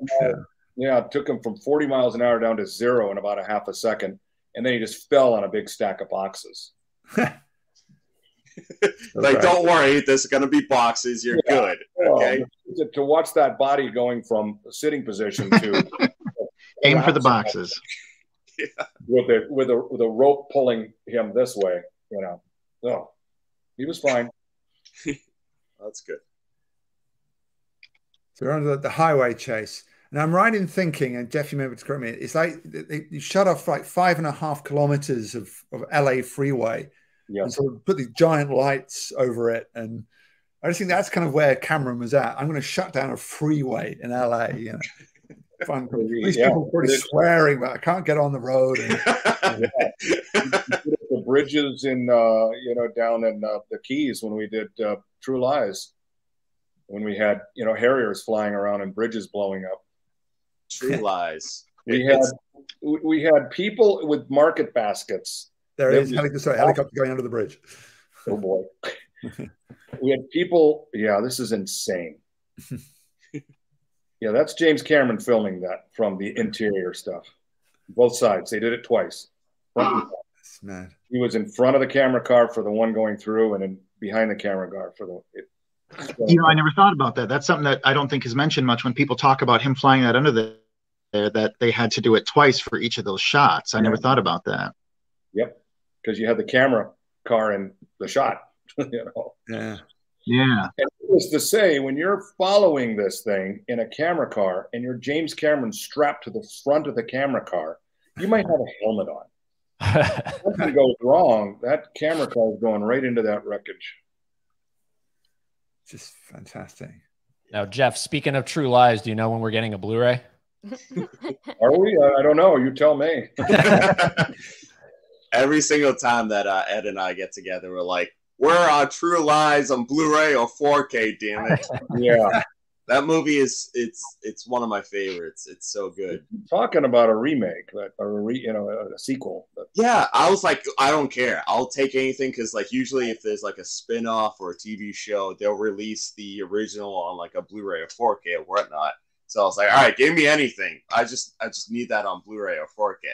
Yeah, it took him from 40 miles an hour down to zero in about a half a second, and then he just fell on a big stack of boxes. like, right. don't worry, there's going to be boxes. You're yeah. good. Okay. Well, to watch that body going from sitting position to aim for the boxes. yeah. With a with a with a rope pulling him this way, you know. Oh, he was fine. That's good. So we're on the, the highway chase. And I'm right in thinking, and Jeff, you remember to correct me, it's like they, you shut off like five and a half kilometers of, of LA freeway yeah. and sort of put these giant lights over it. And I just think that's kind of where Cameron was at. I'm going to shut down a freeway in LA. You know, fun. These yeah. people pretty swearing, but I can't get on the road. And, the bridges in, uh, you know, down in uh, the Keys when we did uh, True Lies, when we had, you know, Harriers flying around and bridges blowing up. True Lies. We had we had people with market baskets there is heli- sorry, helicopter going under the bridge. Oh boy. we had people. Yeah, this is insane. yeah, that's James Cameron filming that from the interior stuff. Both sides. They did it twice. That's mad. He was in front of the camera car for the one going through, and then behind the camera car for the. It, you know, I never thought about that. That's something that I don't think is mentioned much when people talk about him flying that under the there. That they had to do it twice for each of those shots. I yeah. never thought about that. Yep because you had the camera car and the shot. you know. Yeah. Yeah. And was to say, when you're following this thing in a camera car and you're James Cameron strapped to the front of the camera car, you might have a helmet on. if something goes wrong, that camera car is going right into that wreckage. Just fantastic. Now, Jeff, speaking of True Lies, do you know when we're getting a Blu-ray? Are we? I don't know. You tell me every single time that uh, Ed and I get together, we're like, "We're on True Lies on Blu-ray or 4K." Damn it! yeah, that movie is it's it's one of my favorites. It's so good. Talking about a remake, or a re, you know a, sequel. Yeah, I was like, I don't care. I'll take anything because like usually if there's like a spin-off or a TV show, they'll release the original on like a Blu-ray or 4K or whatnot. So I was like, all right, give me anything. I just I just need that on Blu-ray or 4K.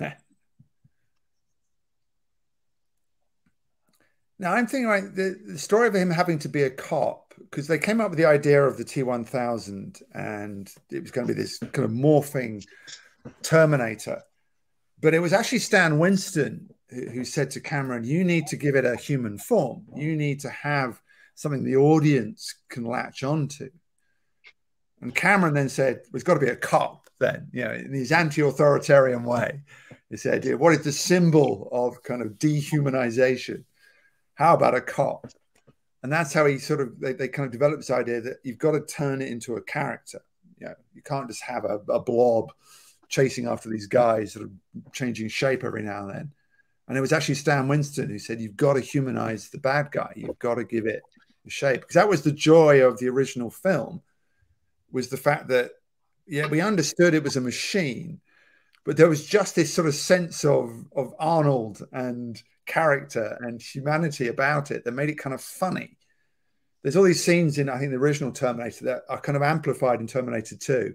now I'm thinking right, the, the story of him having to be a cop because they came up with the idea of the T1000 and it was going to be this kind of morphing Terminator, but it was actually Stan Winston who, said to Cameron, "You need to give it a human form. You need to have something the audience can latch onto." And Cameron then said, "There's got to be a cop." Then, you know, in his anti-authoritarian way, he idea, "What is the symbol of kind of dehumanization?" How about a cop? And that's how he sort of they, they kind of developed this idea that you've got to turn it into a character. You know, you can't just have a, a blob chasing after these guys sort of changing shape every now and then. And it was actually Stan Winston who said, You've got to humanize the bad guy. You've got to give it a shape. Because that was the joy of the original film, was the fact that, yeah, we understood it was a machine, but there was just this sort of sense of, of Arnold and character and humanity about it that made it kind of funny. There's all these scenes in, I think, the original Terminator that are kind of amplified in Terminator 2,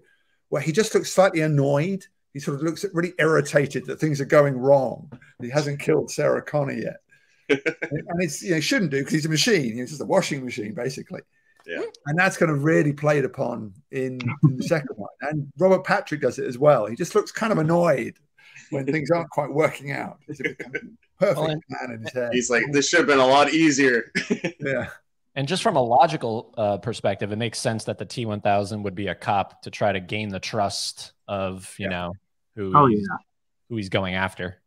where he just looks slightly annoyed. He sort of looks really irritated that things are going wrong. He hasn't killed Sarah Connor yet. and it's, you know, he shouldn't do because he's a machine. He's just a washing machine, basically. Yeah. And that's kind of really played upon in, in the second one. And Robert Patrick does it as well. He just looks kind of annoyed when things aren't quite working out. He's a perfect well, man in his head. He's like, this should have been a lot easier. yeah. And just from a logical uh, perspective, it makes sense that the T1000 would be a cop to try to gain the trust of, you yeah. know, who, oh, yeah. who he's going after.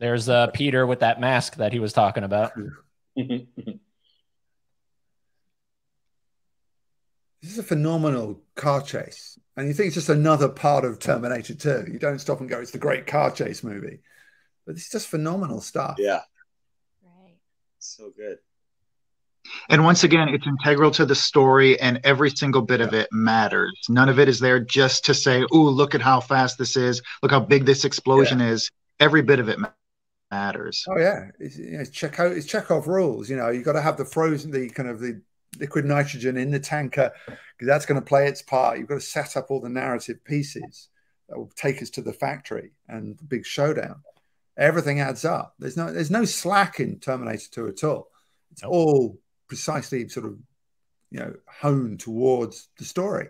There's uh, Peter with that mask that he was talking about. this is a phenomenal car chase. And you think it's just another part of Terminator 2. You don't stop and go, it's the great car chase movie. But it's just phenomenal stuff. Yeah. Right. So good. And once again, it's integral to the story, and every single bit of it matters. None of it is there just to say, "Oh, look at how fast this is! Look how big this explosion yeah. is." Every bit of it matters. Oh yeah, it's, you know, it's Chekhov, it's Chekhov rules. You know, you got to have the frozen, the kind of the liquid nitrogen in the tanker because that's going to play its part. You've got to set up all the narrative pieces that will take us to the factory and the big showdown everything adds up. There's no there's no slack in Terminator 2 at all. It's nope. all precisely sort of you know honed towards the story.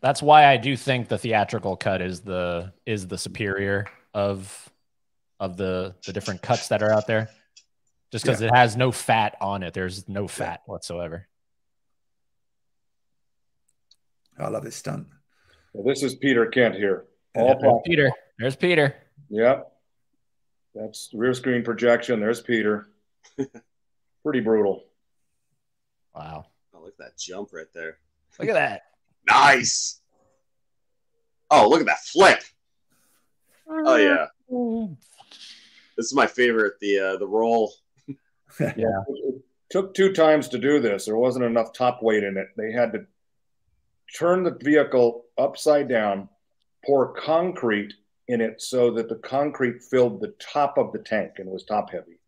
That's why I do think the theatrical cut is the is the superior of of the the different cuts that are out there. Just because yeah. it has no fat on it. There's no fat yeah. whatsoever. I love this stunt. Well, this is Peter Kent here. All yeah, Peter. There's Peter. Yep. That's rear screen projection. There's Peter. Pretty brutal. Wow. Oh, look at that jump right there. Look at that. Nice. Oh, look at that flip. Oh yeah. This is my favorite. The uh, the roll. yeah. It took two times to do this. There wasn't enough top weight in it. They had to turn the vehicle upside down, pour concrete in it so that the concrete filled the top of the tank and was top heavy.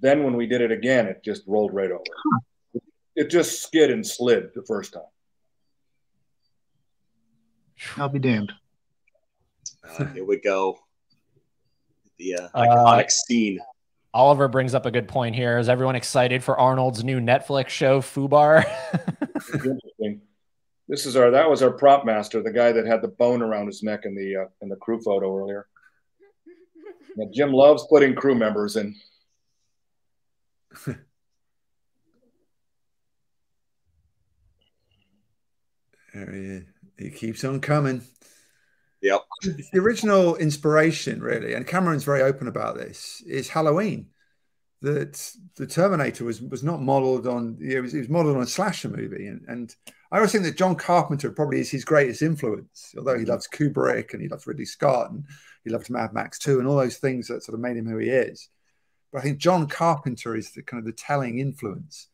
Then when we did it again, it just rolled right over. Huh. It just skid and slid the first time. I'll be damned. Uh, here we go. The uh, iconic uh, scene. Oliver brings up a good point here. Is everyone excited for Arnold's new Netflix show, Fubar? interesting. This is our that was our prop master, the guy that had the bone around his neck in the uh, in the crew photo earlier. Now, Jim loves putting crew members in. there he, he keeps on coming. Yep. The original inspiration, really, and Cameron's very open about this, is Halloween. That the Terminator was was not modeled on, it was, it was modeled on a slasher movie, and, and I always think that John Carpenter probably is his greatest influence, although he loves Kubrick and he loves Ridley Scott and he loves Mad Max 2 and all those things that sort of made him who he is. But I think John Carpenter is the kind of the telling influence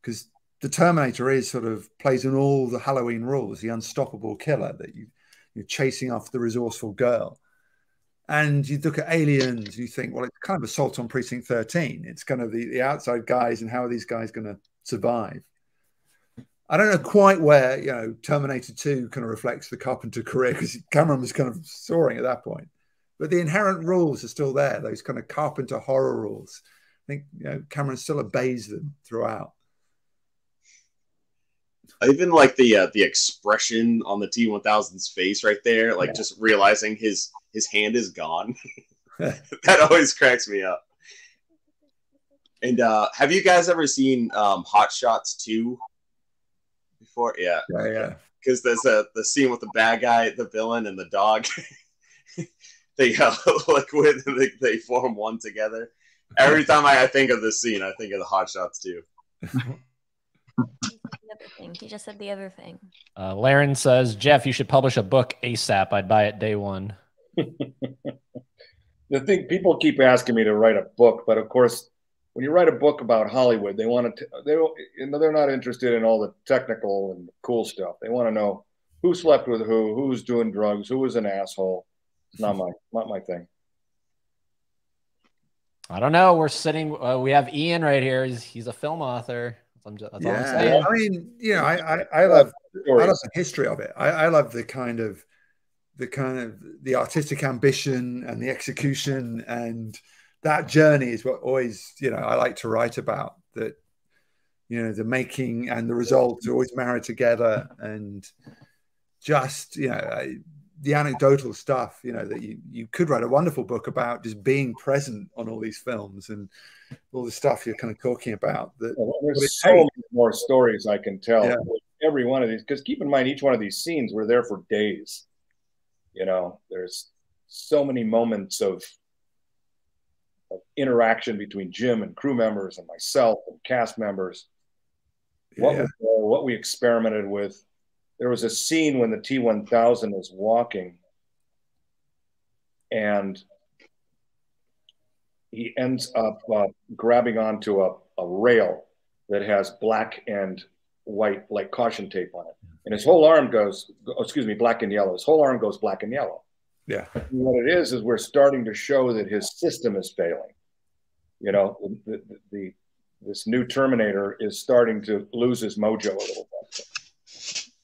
because the Terminator is sort of plays on all the Halloween rules, the unstoppable killer that you, you're chasing after the resourceful girl. And you look at aliens, you think, well, it's kind of assault on precinct 13. It's kind of the, the outside guys and how are these guys going to survive? I don't know quite where you know Terminator Two kind of reflects the Carpenter career because Cameron was kind of soaring at that point. but the inherent rules are still there. Those kind of Carpenter horror rules. I think you know, Cameron still obeys them throughout. Even like the uh, the expression on the T1000's face right there, like yeah. just realizing his his hand is gone. that always cracks me up. And uh, have you guys ever seen um, Hot Shots 2 before? Yeah. Yeah, yeah. Because there's a the scene with the bad guy, the villain, and the dog. they uh, like when they, they form one together. Every time I, I think of this scene, I think of the Hot Shots 2. He just said the other thing. Uh, Laren says, Jeff, you should publish a book ASAP. I'd buy it day one. the thing people keep asking me to write a book, but of course, when you write a book about Hollywood, they want to they you know, they're not interested in all the technical and cool stuff. They want to know who slept with who, who's doing drugs, who was an asshole. It's not my not my thing. I don't know. We're sitting. Uh, we have Ian right here. He's, he's a film author. That's, that's yeah, I mean, you know, I I, I love I love the history of it. I, I love the kind of the kind of the artistic ambition and the execution and that journey is what always you know I like to write about that you know the making and the results are always married together and just you know I, the anecdotal stuff you know that you, you could write a wonderful book about just being present on all these films and all the stuff you're kind of talking about that well, there's so many more stories I can tell yeah. every one of these because keep in mind each one of these scenes were there for days you know, there's so many moments of, of interaction between Jim and crew members and myself and cast members. What, yeah. was, uh, what we experimented with. There was a scene when the T1000 is walking and he ends up uh, grabbing onto a, a rail that has black and white, like caution tape on it and his whole arm goes, oh, excuse me, black and yellow. His whole arm goes black and yellow. Yeah. And what it is is we're starting to show that his system is failing. You know, the, the, the this new Terminator is starting to lose his mojo a little bit,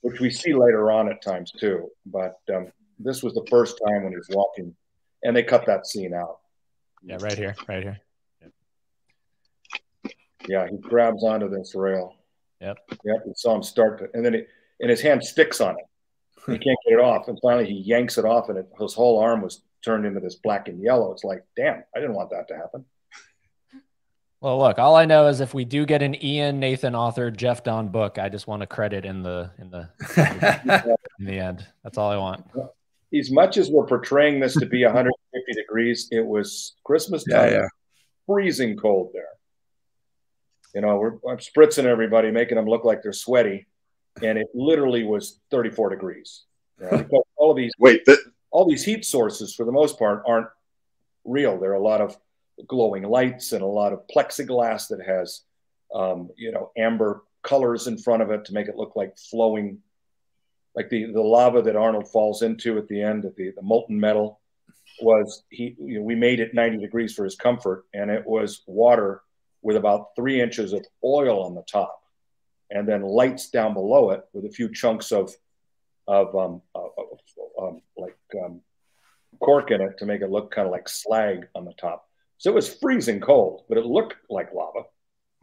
which we see later on at times too. But um, this was the first time when he's walking, and they cut that scene out. Yeah, right here, right here. Yep. Yeah, he grabs onto this rail. Yep. Yep. We saw him start to, and then he and his hand sticks on it. He can't get it off. And finally, he yanks it off, and it, his whole arm was turned into this black and yellow. It's like, damn, I didn't want that to happen. Well, look, all I know is if we do get an Ian Nathan author Jeff Dawn book, I just want a credit in the in the in the end. That's all I want. As much as we're portraying this to be 150 degrees, it was Christmas time, yeah, yeah. freezing cold there. You know, we're I'm spritzing everybody, making them look like they're sweaty and it literally was 34 degrees. all of these wait, the- all these heat sources for the most part aren't real. There are a lot of glowing lights and a lot of plexiglass that has um, you know amber colors in front of it to make it look like flowing, like the the lava that Arnold falls into at the end of the the molten metal was he you know, we made it 90 degrees for his comfort and it was water with about three inches of oil on the top and then lights down below it with a few chunks of of, um, um, like um, cork in it to make it look kind of like slag on the top. So it was freezing cold, but it looked like lava.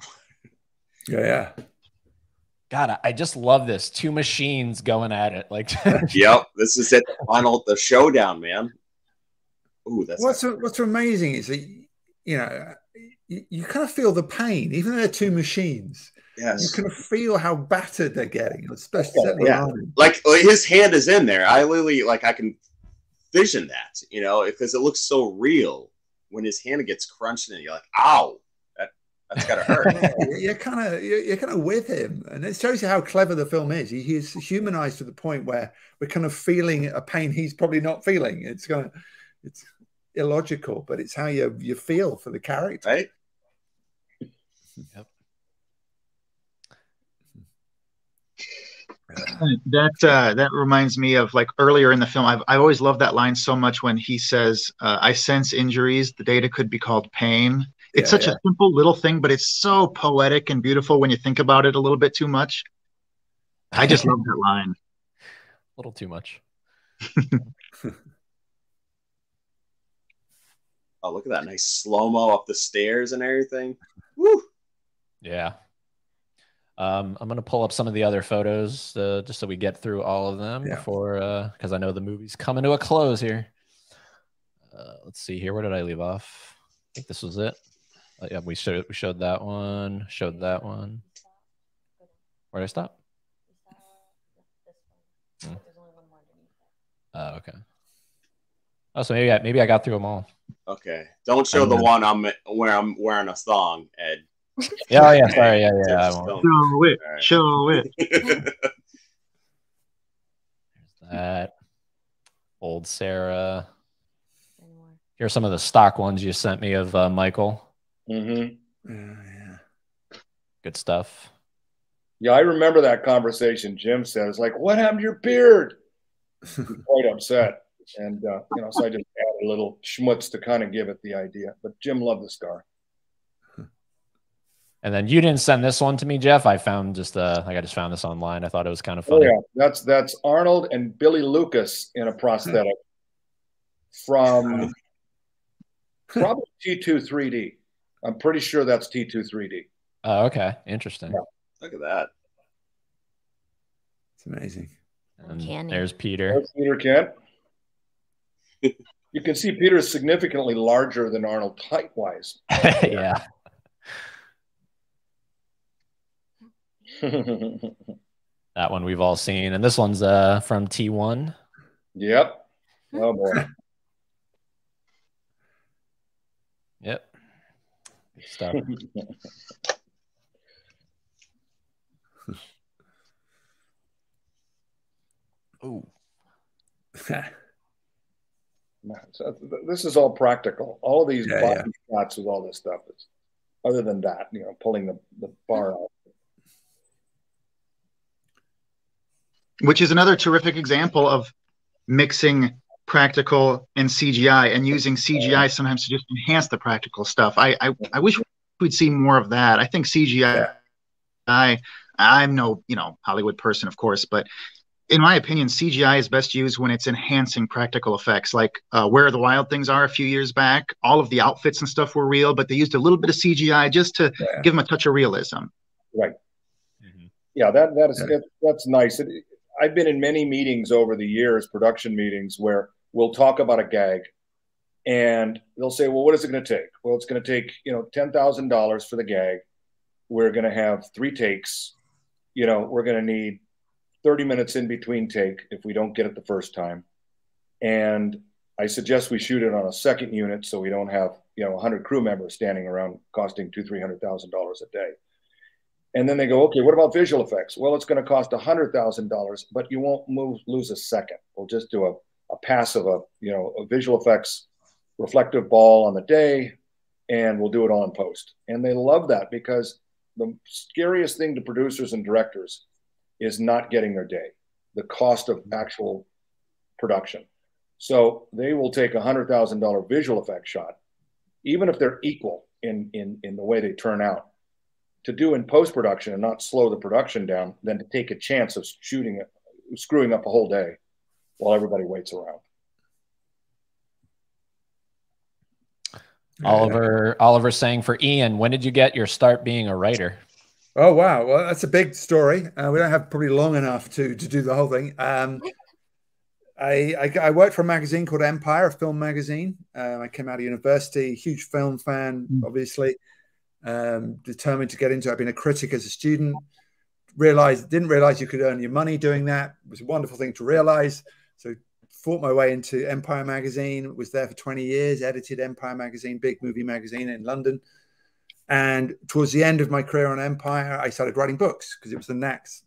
yeah, yeah. God, I just love this. Two machines going at it. Like, yep, this is it. Final, the showdown, man. Ooh, that's what's what's amazing is that you know you, you kind of feel the pain, even though they're two machines. Yes. You can feel how battered they're getting, especially yeah. Like, like his hand is in there. I literally like I can vision that, you know, because it looks so real when his hand gets crunched in it. You're like, ow, that that's gotta hurt. you're kind of you're, you're kind of with him, and it shows you how clever the film is. He, he's humanized to the point where we're kind of feeling a pain he's probably not feeling. It's kind of it's illogical, but it's how you you feel for the character. Right. Yep. That uh, that reminds me of like earlier in the film. I've I always loved that line so much when he says, uh, "I sense injuries. The data could be called pain." It's yeah, such yeah. a simple little thing, but it's so poetic and beautiful when you think about it a little bit too much. I just love that line. A little too much. Oh, look at that nice slow mo up the stairs and everything. Woo! Yeah. Um, I'm gonna pull up some of the other photos uh, just so we get through all of them yeah. before, because uh, I know the movie's coming to a close here. Uh, let's see here. Where did I leave off? I think this was it. Uh, yeah, we showed we showed that one. Showed that one. Where did I stop? Hmm. Oh, okay. Oh, so maybe I maybe I got through them all. Okay, don't show the one I'm where I'm wearing a thong, Ed. Yeah, oh, yeah, sorry, yeah, yeah. Show it, right. show it. There's that old Sarah. Here's some of the stock ones you sent me of uh, Michael. Mm-hmm. yeah. Good stuff. Yeah, I remember that conversation. Jim said, "It's like, what happened to your beard?" quite upset, and uh, you know, so I just added a little schmutz to kind of give it the idea. But Jim loved the scar. And then you didn't send this one to me, Jeff. I found just uh like I just found this online. I thought it was kind of funny. Oh, yeah, that's that's Arnold and Billy Lucas in a prosthetic from probably T2 3D. I'm pretty sure that's T2 3D. Oh, okay. Interesting. Yeah. Look at that. It's amazing. And there's Peter. There's Peter Kent. you can see Peter is significantly larger than Arnold height wise. yeah. that one we've all seen. And this one's uh from T1. Yep. Oh boy. yep. Good stuff. Oh. this is all practical. All of these yeah, yeah. shots with all this stuff is other than that, you know, pulling the, the bar out. Which is another terrific example of mixing practical and CGI and using CGI sometimes to just enhance the practical stuff. I I, I wish we'd see more of that. I think CGI I I'm no, you know, Hollywood person, of course, but in my opinion, CGI is best used when it's enhancing practical effects. Like uh, Where the Wild Things Are a few years back, all of the outfits and stuff were real, but they used a little bit of CGI just to yeah. give them a touch of realism. Right. Mm-hmm. Yeah, that that is yeah. that's nice. It, I've been in many meetings over the years, production meetings, where we'll talk about a gag, and they'll say, "Well, what is it going to take?" Well, it's going to take you know ten thousand dollars for the gag. We're going to have three takes. You know, we're going to need 30 minutes in between take if we don't get it the first time. And I suggest we shoot it on a second unit so we don't have, you know, 100 crew members standing around costing two, $300,000 a day. And then they go, okay, what about visual effects? Well, it's going to cost a $100,000, but you won't move, lose a second. We'll just do a, a pass of a, you know, a visual effects reflective ball on the day, and we'll do it all in post. And they love that because the scariest thing to producers and directors is not getting their day, the cost of actual production. So they will take a hundred thousand dollar visual effect shot, even if they're equal in, in in the way they turn out, to do in post production and not slow the production down, than to take a chance of shooting it, screwing up a whole day, while everybody waits around. Oliver, Oliver saying for Ian, when did you get your start being a writer? Oh wow! Well, that's a big story. Uh, we don't have probably long enough to to do the whole thing. Um, I, I, I worked for a magazine called Empire, a film magazine. Um, I came out of university, huge film fan, mm. Um, determined to get into. it. I've been a critic as a student. Realized didn't realize you could earn your money doing that. It was a wonderful thing to realize. So fought my way into Empire magazine. Was there for 20 years. Edited Empire magazine, big movie magazine in London. And towards the end of my career on Empire, I started writing books because it was the next,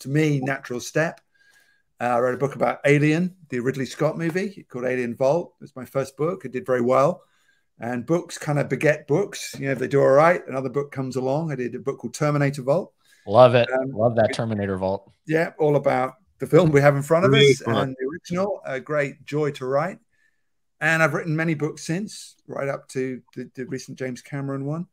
to me, natural step. Uh, I wrote a book about Alien, the Ridley Scott movie called Alien Vault. It was my first book. It did very well. And books kind of beget books. You know, if they do all right, another book comes along. I did a book called Terminator Vault. Love it. Um, Love that Terminator Vault. Yeah, all about the film we have in front of us and the original. A great joy to write. And I've written many books since, right up to the, the recent James Cameron one.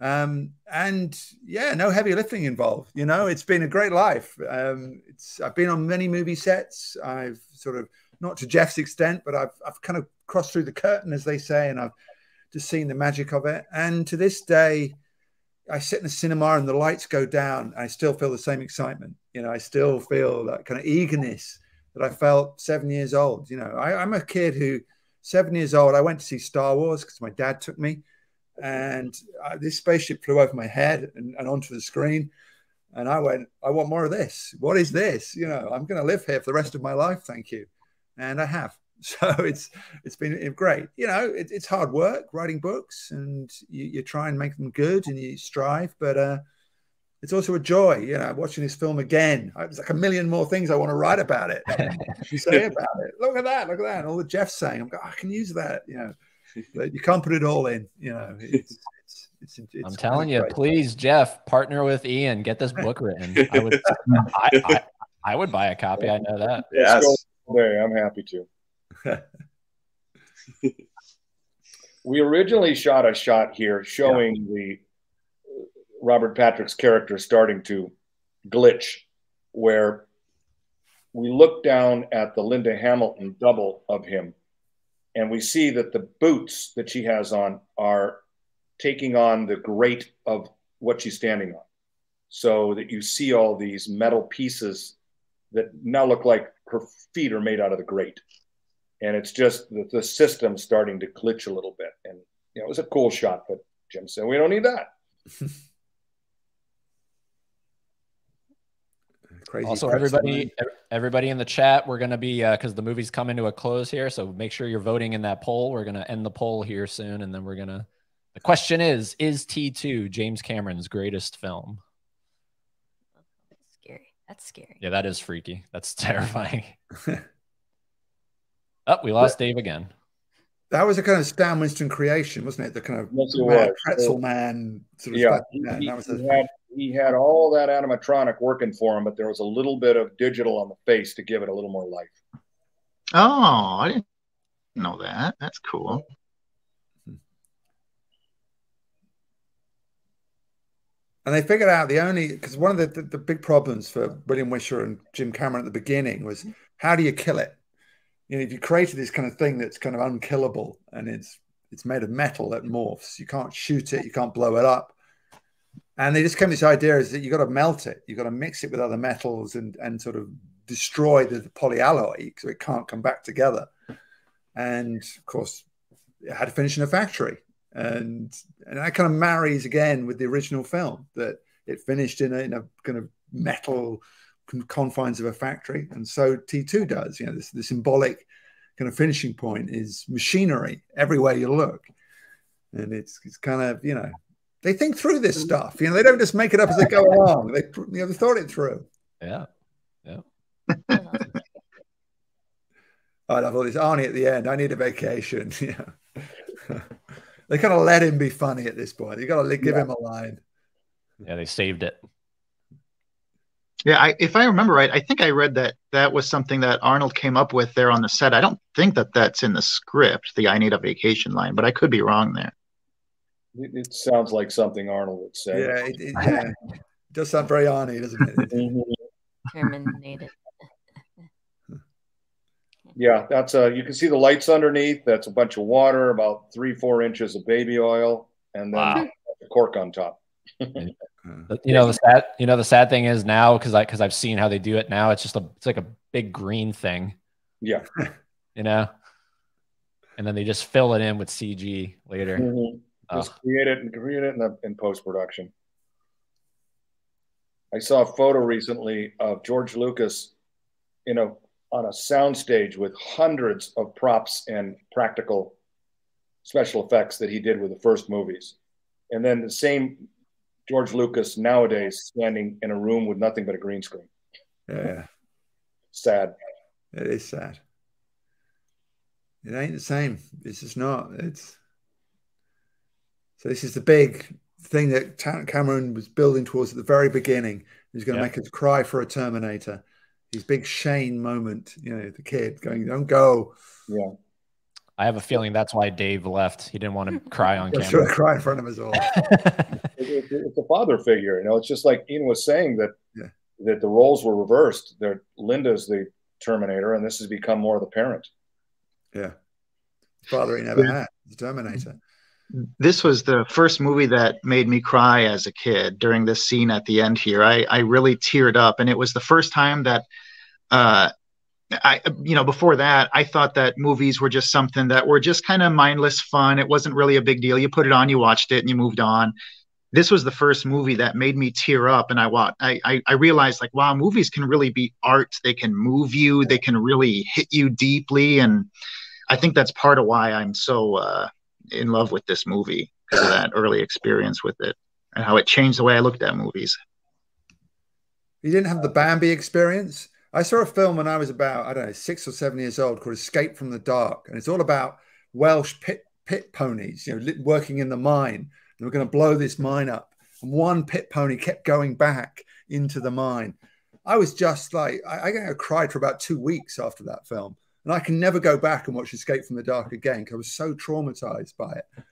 Um, and yeah, no heavy lifting involved. You know, it's been a great life. Um, it's I've been on many movie sets. I've sort of not to Jeff's extent, but I've I've kind of crossed through the curtain, as they say, and I've just seen the magic of it. And to this day, I sit in the cinema and the lights go down. I still feel the same excitement. You know, I still feel that kind of eagerness that I felt seven years old. You know, I, I'm a kid who, seven years old, I went to see Star Wars because my dad took me, and uh, this spaceship flew over my head and, and onto the screen. And I went, I want more of this. What is this? You know, I'm going to live here for the rest of my life. Thank you. And I have. So it's it's been great. You know, it, it's hard work writing books, and you, you, try and make them good, and you strive. But uh, it's also a joy. You know, watching this film again. It's like a million more things I want to write about it. you say about it. Look at that. Look at that. And all the Jeff's saying, I'm going, I can use that. You know, but you can't put it all in. You know, it's, it's, it's, I'm telling you, great. please, Jeff, partner with Ian, get this book written. I would, I, I, I, would buy a copy. I know that. Yes. I'm happy to. we originally shot a shot here showing yeah. the uh, Robert Patrick's character starting to glitch, where we look down at the Linda Hamilton double of him, and we see that the boots that she has on are taking on the grate of what she's standing on. So that you see all these metal pieces that now look like her feet are made out of the grate. And it's just the, the system starting to glitch a little bit. And you know, it was a cool shot, but Jim said we don't need that. Crazy also, everybody, everybody in the chat, we're going to be because uh, the movie's coming to a close here. So make sure you're voting in that poll. We're going to end the poll here soon, and then we're going to the question is Is T2 James Cameron's greatest film? Scary. That's scary. Yeah, that is freaky. That's terrifying. oh, we lost Dave again. That was a kind of Stan Winston creation, wasn't it? The kind of yes, man, pretzel man sort of yeah, he, he, he, had, he had all that animatronic working for him, but there was a little bit of digital on the face to give it a little more life. Oh, I didn't know that. That's cool. And they figured out the only because one of the, the, the big problems for William Wisher and Jim Cameron at the beginning was mm-hmm. how do you kill it? You know, if you created this kind of thing that's kind of unkillable and it's it's made of metal that morphs, you can't shoot it, you can't blow it up. And they just came to this idea is that you've got to melt it, you've got to mix it with other metals and and sort of destroy the, the polyalloy so it can't come back together. And of course, it had to finish in a factory and and that kind of marries again with the original film that it finished in a, in a kind of metal confines of a factory, and so T2 does. You know, this the symbolic kind of finishing point is machinery everywhere you look, and it's it's kind of you know they think through this mm-hmm. stuff. You know, they don't just make it up as they go along. They you know they thought it through. Yeah, yeah. I love all this Arnie at the end. I need a vacation. Yeah they kind of let him be funny at this point. You got to give yeah. him a line. Yeah, they saved it. Yeah, I, if I remember right, I think I read that that was something that Arnold came up with there on the set. I don't think that that's in the script, the "I need a vacation" line, but I could be wrong there. It, sounds like something Arnold would say. Yeah, it, it, yeah. it does sound very Arnie, doesn't it? Terminated. Yeah, that's a. You can see the lights underneath. That's a bunch of water, about three, four inches of baby oil, and then wow. a cork on top. you know the sad. You know the sad thing is now because I because I've seen how they do it now. It's just a. It's like a big green thing. Yeah. You know. And then they just fill it in with CG later. Mm-hmm. Oh. Just create it and create it in, the, in post production. I saw a photo recently of George Lucas in a on a soundstage with hundreds of props and practical special effects that he did with the first movies. And then the same George Lucas nowadays standing in a room with nothing but a green screen. Yeah. Sad. It is sad. It ain't the same. It's just not. It's so this is the big thing that Cameron was building towards at the very beginning. He's going to yeah. make us cry for a Terminator his big Shane moment, you know, the kid going, "Don't go." Yeah. I have a feeling that's why Dave left. He didn't want to cry on camera. Sure, cry in front of us all. it's a father figure, you know. It's just like Ian was saying that yeah. that the roles were reversed. That Linda's the Terminator, and this has become more of the parent. Yeah, father he never had, the Terminator. This was the first movie that made me cry as a kid during this scene at the end here. I, I really teared up, and it was the first time that, uh, I you know before that I thought that movies were just something that were just kind of mindless fun. It wasn't really a big deal. You put it on, you watched it, and you moved on. This was the first movie that made me tear up, and I I I, I realized like wow, movies can really be art. They can move you. They can really hit you deeply, and I think that's part of why I'm so. Uh, in love with this movie because of that early experience with it and how it changed the way I looked at movies. You didn't have the Bambi experience? I saw a film when I was about, I don't know, six or seven years old called Escape from the Dark. And it's all about Welsh pit, pit ponies, you know, working in the mine. And were going to blow this mine up. And one pit pony kept going back into the mine. I was just like, I, I cried for about two weeks after that film. And I can never go back and watch Escape from the Dark again because I was so traumatized by it.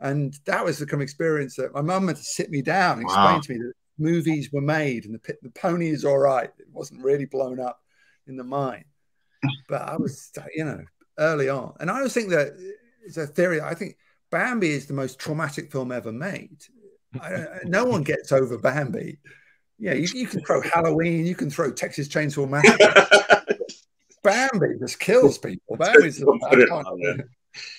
And that was the kind of experience that my mum had to sit me down and explain wow. to me that movies were made and the, the pony is all right. It wasn't really blown up in the mind. But I was, you know, early on. And I always think that it's a theory. I think Bambi is the most traumatic film ever made. I, no one gets over Bambi. Yeah, you, you, can throw Halloween, you can throw Texas Chainsaw Massacre. Bambi just kills people. Bambi's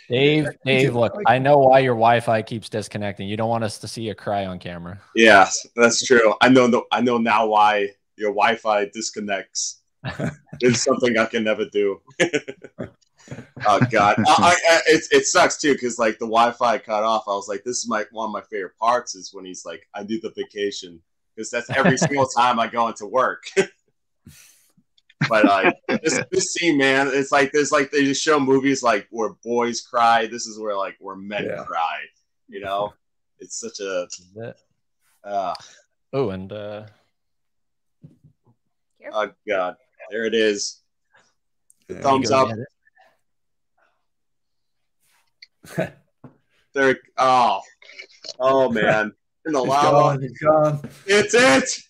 Dave, Dave, look, I know why your Wi-Fi keeps disconnecting. You don't want us to see you cry on camera. Yes, that's true. I know. I know now why your Wi-Fi disconnects. it's something I can never do. oh God, I, I, it it sucks too because like the Wi-Fi cut off. I was like, this is my one of my favorite parts is when he's like, I need the vacation because that's every single time I go into work. But like this, this scene, man, it's like there's like they just show movies like where boys cry. This is where like where men yeah. cry. You know, it's such a. Uh, oh, and uh, oh god, there it is. The thumbs up. there. Oh, oh man, in the lava. Gone, gone. It's it.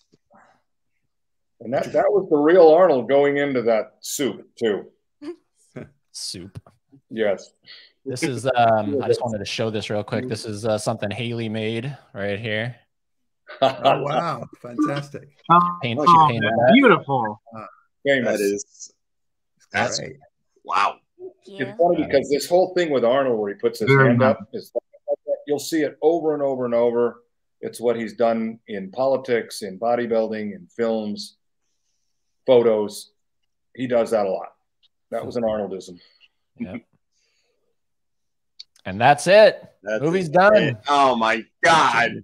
And that, that was the real Arnold going into that soup, too. soup. Yes. This is, um, I just wanted to show this real quick. This is uh, something Hailey made right here. oh, wow. Fantastic. Paint, oh, painted that. Beautiful. That is, that's great. Wow. Yeah. It's funny because this whole thing with Arnold, where he puts his Very hand up, is you'll see it over and over and over. It's what he's done in politics, in bodybuilding, in films photos. He does that a lot. That was an Arnoldism. Yeah. and that's it. That's Movie's it. done. Oh my god!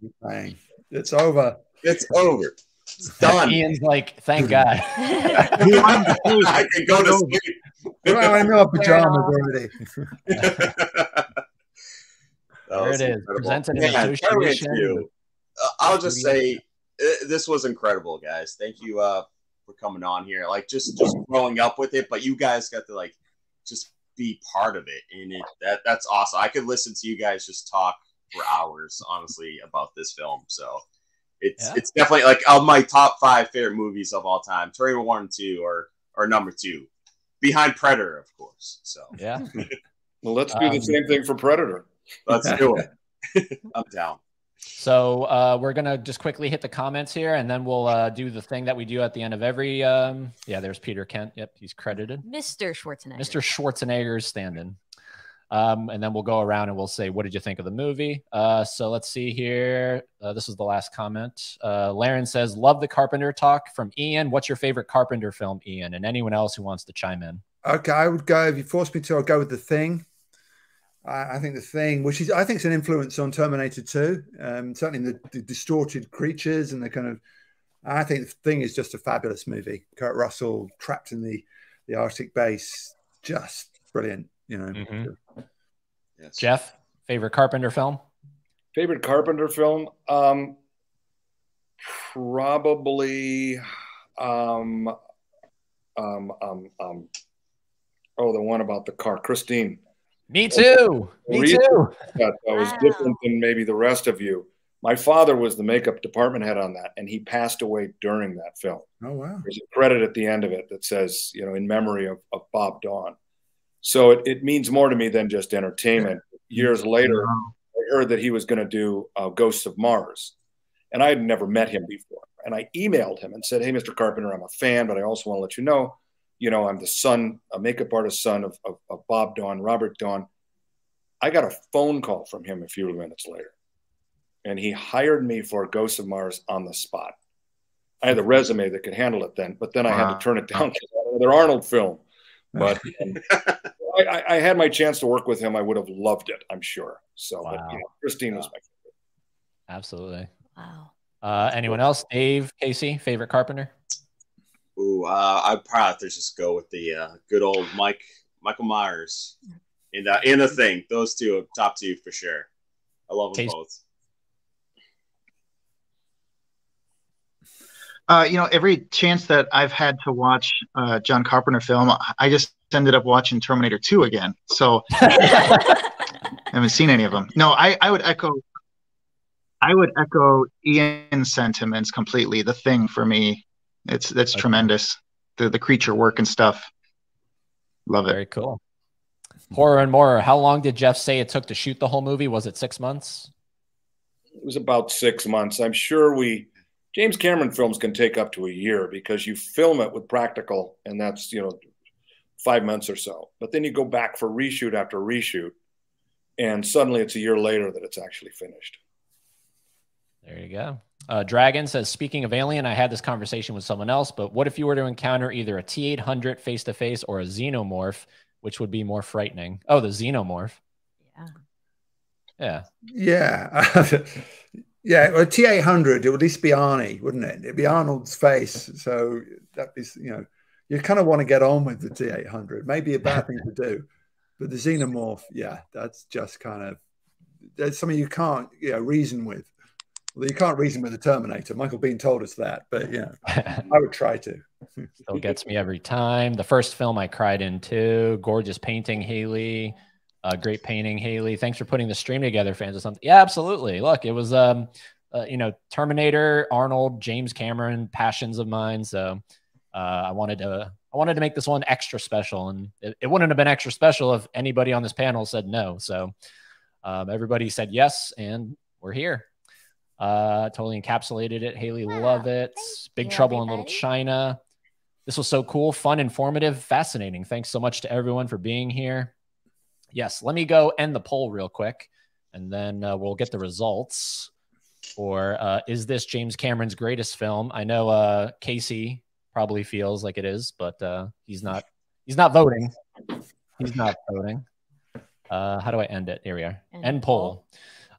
It's over. It's over. It's done. Ian's like, thank God. I can go to sleep. well, I'm in pajamas already. there it is. Presented in association. Uh, I'll just say uh, this was incredible, guys. Thank you uh, for coming on here. Like just just growing up with it, but you guys got to like just be part of it, and it that that's awesome. I could listen to you guys just talk for hours, honestly, about this film. So it's yeah. it's definitely like of my top five favorite movies of all time. Terminator One and Two are are number two, behind Predator, of course. So yeah. well, let's do um, the same thing for Predator. Let's do it. I'm down. So uh, we're gonna just quickly hit the comments here, and then we'll uh, do the thing that we do at the end of every. Um, yeah, there's Peter Kent. Yep, he's credited. Mr. Schwarzenegger. Mr. Schwarzenegger's standing. Um, and then we'll go around and we'll say, "What did you think of the movie?" Uh, so let's see here. Uh, this is the last comment. Uh, Laren says, "Love the Carpenter talk from Ian. What's your favorite Carpenter film, Ian?" And anyone else who wants to chime in. Okay, I would go if you force me to. I'll go with the Thing. I, I think the thing, which is I think it's an influence on Terminator 2, um, certainly the, the distorted creatures and the kind of. I think the thing is just a fabulous movie. Kurt Russell trapped in the the Arctic base, just brilliant. You know. Mm-hmm. Yes. Jeff, favorite Carpenter film? Favorite Carpenter film? Um, probably. Um, um, um, um, oh, the one about the car, Christine. Me too. Me too. That, that was wow. different than maybe the rest of you. My father was the makeup department head on that, and he passed away during that film. Oh wow! There's a credit at the end of it that says, you know, in memory of, of Bob Dawn. So it, it means more to me than just entertainment. Years later, I heard that he was going to do uh, Ghosts of Mars, and I had never met him before. And I emailed him and said, "Hey, Mr. Carpenter, I'm a fan, but I also want to let you know, you know, I'm the son, a makeup artist son of, of, of Bob Dawn, Robert Dawn." I got a phone call from him a few minutes later, and he hired me for Ghosts of Mars on the spot. I had the resume that could handle it then, but then I had to turn it down because another Arnold film. But um, I, I, had my chance to work with him. I would have loved it, I'm sure. So, wow. but, you know, Christine was my favorite. Absolutely. Wow. Uh, anyone else? Dave, Casey, favorite Carpenter? Ooh, uh, I'd probably have to just go with the uh, good old Mike Michael Myers in the in the thing. Those two, are top two for sure. I love them Casey. both. Uh, you know, every chance that I've had to watch uh, John Carpenter film, I just ended up watching Terminator 2 again. So I haven't seen any of them. No, I, I would echo I would echo Ian's sentiments completely. The thing for me, it's that's okay. tremendous. The the creature work and stuff. Love it. Very cool. Horror and more. How long did Jeff say it took to shoot the whole movie? Was it six months? It was about six months. I'm sure we James Cameron films can take up to a year because you film it with practical, and that's you know five months or so. But then you go back for reshoot after reshoot, and suddenly it's a year later that it's actually finished. There you go. Uh, Dragon says, speaking of Alien, I had this conversation with someone else, but what if you were to encounter either a T 800 face to face or a xenomorph, which would be more frightening? Oh, the xenomorph. Yeah. Yeah. Yeah. Yeah, well, T eight hundred. It would at least be Arnie, wouldn't it? It'd be Arnold's face. So that be you know, you kind of want to get on with the T eight hundred. Maybe a bad thing to do, but the xenomorph, yeah, that's just kind of there's something you can't you know reason with. You can't reason with the Terminator. Michael Biehn told us that, but yeah, I would try to. Still gets me every time. The first film I cried in too. Gorgeous painting, Hailey. Uh, great painting, Hailey. Thanks for putting the stream together, fans of something. Yeah, absolutely. Look, it was um, uh, you know, Terminator, Arnold, James Cameron, passions of mine. So uh, I wanted to I wanted to make this one extra special, and it, it, wouldn't have been extra special if anybody on this panel said no. So um, everybody said yes, and we're here. Uh, totally encapsulated it. Hailey, yeah, love it. Big Trouble everybody. in Little China. This was so cool, fun, informative, fascinating. Thanks so much to everyone for being here yes, let me go end the poll real quick, and then uh, we'll get the results. Or uh, is this James Cameron's greatest film? I know uh, Casey probably feels like it is, but uh, he's not. He's not voting. He's not voting. Uh, how do I end it? Here we are. End, end poll.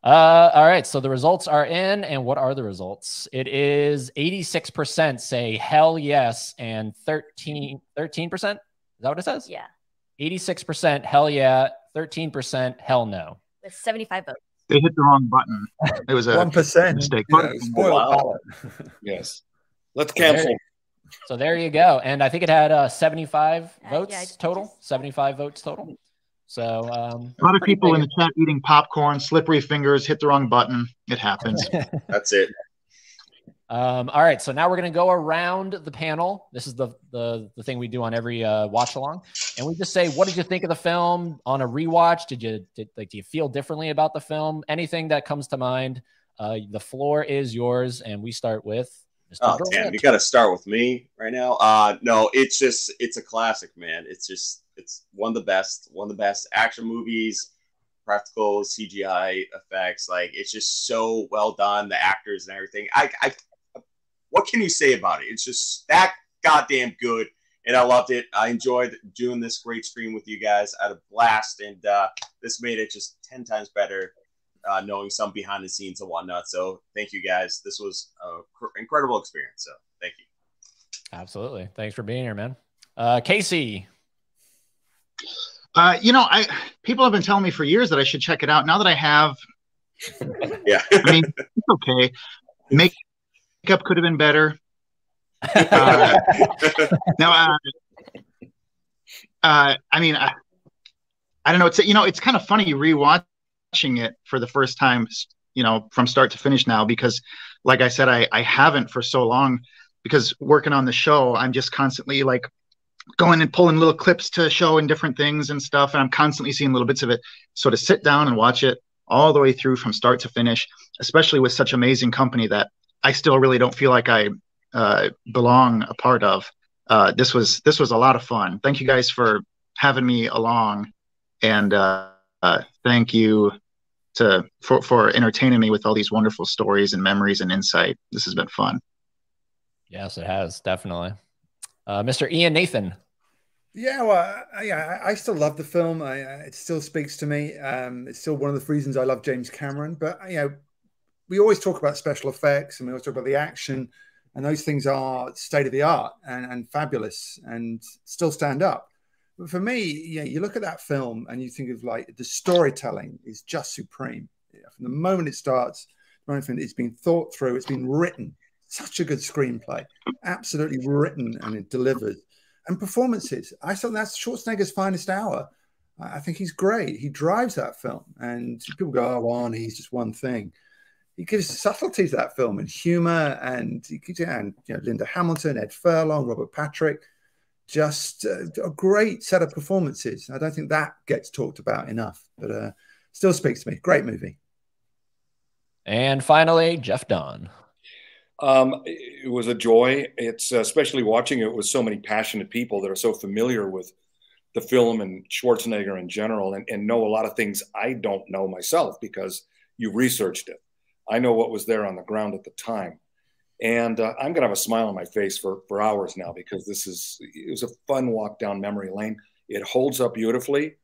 Uh, all right. So the results are in. And what are the results? It is 86% say hell yes, and 13, 13%. Is that what it says? Yeah. 86% hell yeah, 13% hell no. With 75 votes. They hit the wrong button. It was a 1% mistake. Yeah, wow. yes. Let's cancel. So there you go. And I think it had uh, 75 uh, votes yeah, total. Just... 75 votes total. So um, a lot of people in the chat eating popcorn, slippery fingers, hit the wrong button. It happens. That's it. Um, all right, so now we're going to go around the panel. This is the, the the thing we do on every uh, watch along, and we just say, "What did you think of the film on a rewatch? Did you did, like do you feel differently about the film? Anything that comes to mind? Uh, the floor is yours, and we start with." Mr. Oh damn! You got to start with me right now. Uh, no, it's just it's a classic, man. It's just it's one of the best, one of the best action movies practical CGI effects. Like it's just so well done. The actors and everything. I, I what can you say about it? It's just that goddamn good, and I loved it. I enjoyed doing this great stream with you guys. I had a blast, and uh, this made it just ten times better. Uh, knowing some behind the scenes and whatnot. So thank you guys. This was an incredible experience. So thank you. Absolutely. Thanks for being here, man. Uh, Casey. Uh, you know, I people have been telling me for years that I should check it out. Now that I have, yeah, I mean, it's okay. Make makeup could have been better. Uh, now, uh, uh, I mean, I, I don't know. It's you know, it's kind of funny rewatching it for the first time, you know, from start to finish now because, like I said, I I haven't for so long because working on the show, I'm just constantly like going and pulling little clips to show and different things and stuff, and I'm constantly seeing little bits of it. So to sit down and watch it all the way through from start to finish, especially with such amazing company that I still really don't feel like I uh, belong a part of. Uh, this was this was a lot of fun. Thank you guys for having me along, and uh, uh, thank you to for for entertaining me with all these wonderful stories and memories and insight. This has been fun. Yes, it has definitely. Uh, Mr. Ian Nathan. Yeah, well, yeah, I still love the film. I, it still speaks to me. Um, it's still one of the reasons I love James Cameron. But you know, we always talk about special effects and we always talk about the action, and those things are state of the art and, and fabulous and still stand up. But for me, yeah, you look at that film and you think of like the storytelling is just supreme. Yeah, from the moment it starts, the moment it's been thought through, it's been written. Such a good screenplay, absolutely written and delivered. And performances, I thought that's Schwarzenegger's finest hour. I think he's great. He drives that film, and people go, "Oh, on, he's just one thing." He gives subtlety to that film and humor, and and you know, Linda Hamilton, Ed Furlong, Robert Patrick just uh, a great set of performances. I don't think that gets talked about enough, but uh, still speaks to me. Great movie. And finally, Jeff Dawn. Um, it was a joy. It's uh, especially watching it with so many passionate people that are so familiar with the film and Schwarzenegger in general and, and know a lot of things I don't know myself because you researched it. I know what was there on the ground at the time. And uh, I'm going to have a smile on my face for, for hours now because this is, it was a fun walk down memory lane. It holds up beautifully.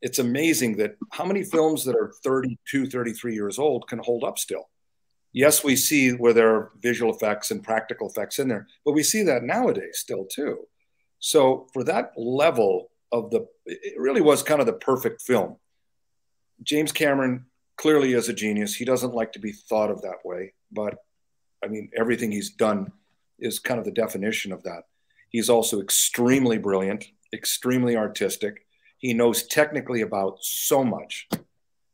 It's amazing that how many films that are 32, 33 years old can hold up still. Yes, we see where there are visual effects and practical effects in there, but we see that nowadays still too. So for that level of the, it really was kind of the perfect film. James Cameron clearly is a genius. He doesn't like to be thought of that way, but I mean, everything he's done is kind of the definition of that. He's also extremely brilliant, extremely artistic. He knows technically about so much,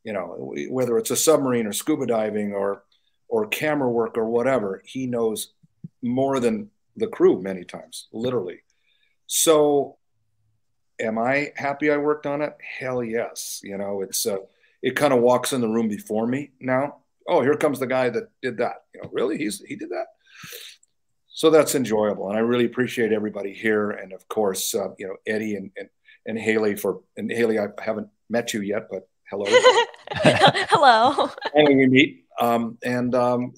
you know, whether it's a submarine or scuba diving or or camera work or whatever. He knows more than the crew many times, literally. So, am I happy I worked on it? Hell yes. You know, it's uh, it kind of walks in the room before me now oh, here comes the guy that did that. You know, really? He's he did that. So that's enjoyable, and I really appreciate everybody here, and of course, uh, you know, Eddie and, and and Hailey for and Hailey. I haven't met you yet, but hello. hello. Finally, we meet, um, and um,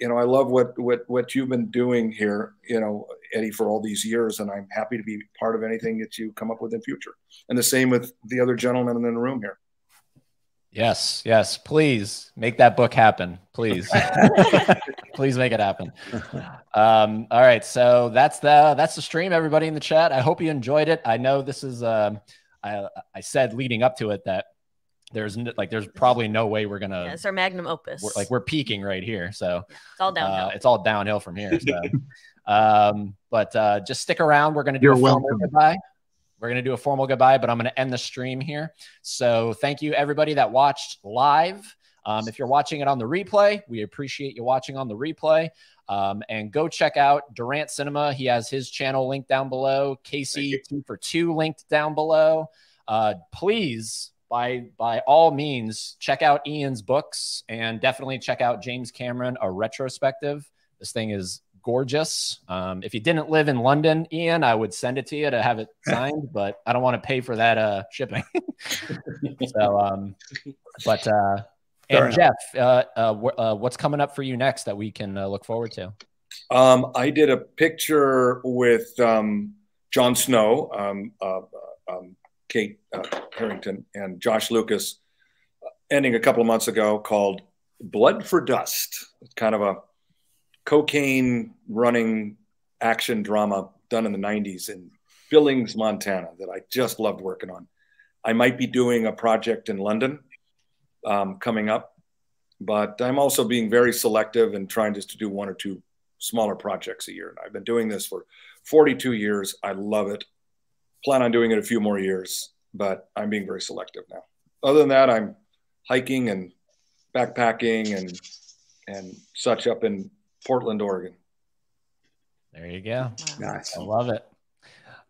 you know, I love what what what you've been doing here. You know, Eddie, for all these years, and I'm happy to be part of anything that you come up with in future. And the same with the other gentlemen in the room here. Yes, yes. Please make that book happen. Please, please make it happen. Um, all right, so that's the that's the stream. Everybody in the chat, I hope you enjoyed it. I know this is. Um, I I said leading up to it that there's like there's probably no way we're gonna. Yeah, it's our magnum opus. We're, like we're peaking right here, so it's all downhill. Uh, it's all downhill from here. So, um, but uh, just stick around. We're gonna do You're a formal goodbye. We're going to do a formal goodbye, but I'm going to end the stream here. So thank you, everybody that watched live. Um, if you're watching it on the replay, we appreciate you watching on the replay. Um, and go check out Durant Cinema. He has his channel linked down below. Casey two for two linked down below. Uh, please, by by all means, check out Ian's books and definitely check out James Cameron, a retrospective. This thing is gorgeous. Um, if you didn't live in London, Ian, I would send it to you to have it signed, but I don't want to pay for that uh, shipping. so, um, but uh, and Jeff, uh, uh, uh, what's coming up for you next that we can uh, look forward to? Um, I did a picture with um, Jon Snow, um, uh, um, Kit uh, Harington, and Josh Lucas, ending a couple of months ago, called "Blood for Dust." It's kind of a cocaine running action drama done in the 90s in Billings, Montana, that I just loved working on. I might be doing a project in London um, coming up, but I'm also being very selective and trying just to do one or two smaller projects a year. And I've been doing this for 42 years. I love it plan on doing it a few more years, but I'm being very selective now. Other than that, I'm hiking and backpacking and and such up in Portland, Oregon. There you go. Nice. I love it.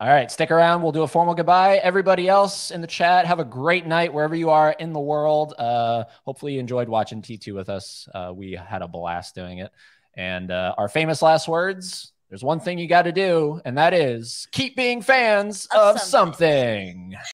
All right, stick around. We'll do a formal goodbye. Everybody else in the chat, have a great night wherever you are in the world. Uh, hopefully, you enjoyed watching T2 with us. Uh, we had a blast doing it. And uh, our famous last words there's one thing you got to do, and that is keep being fans of, of something. something.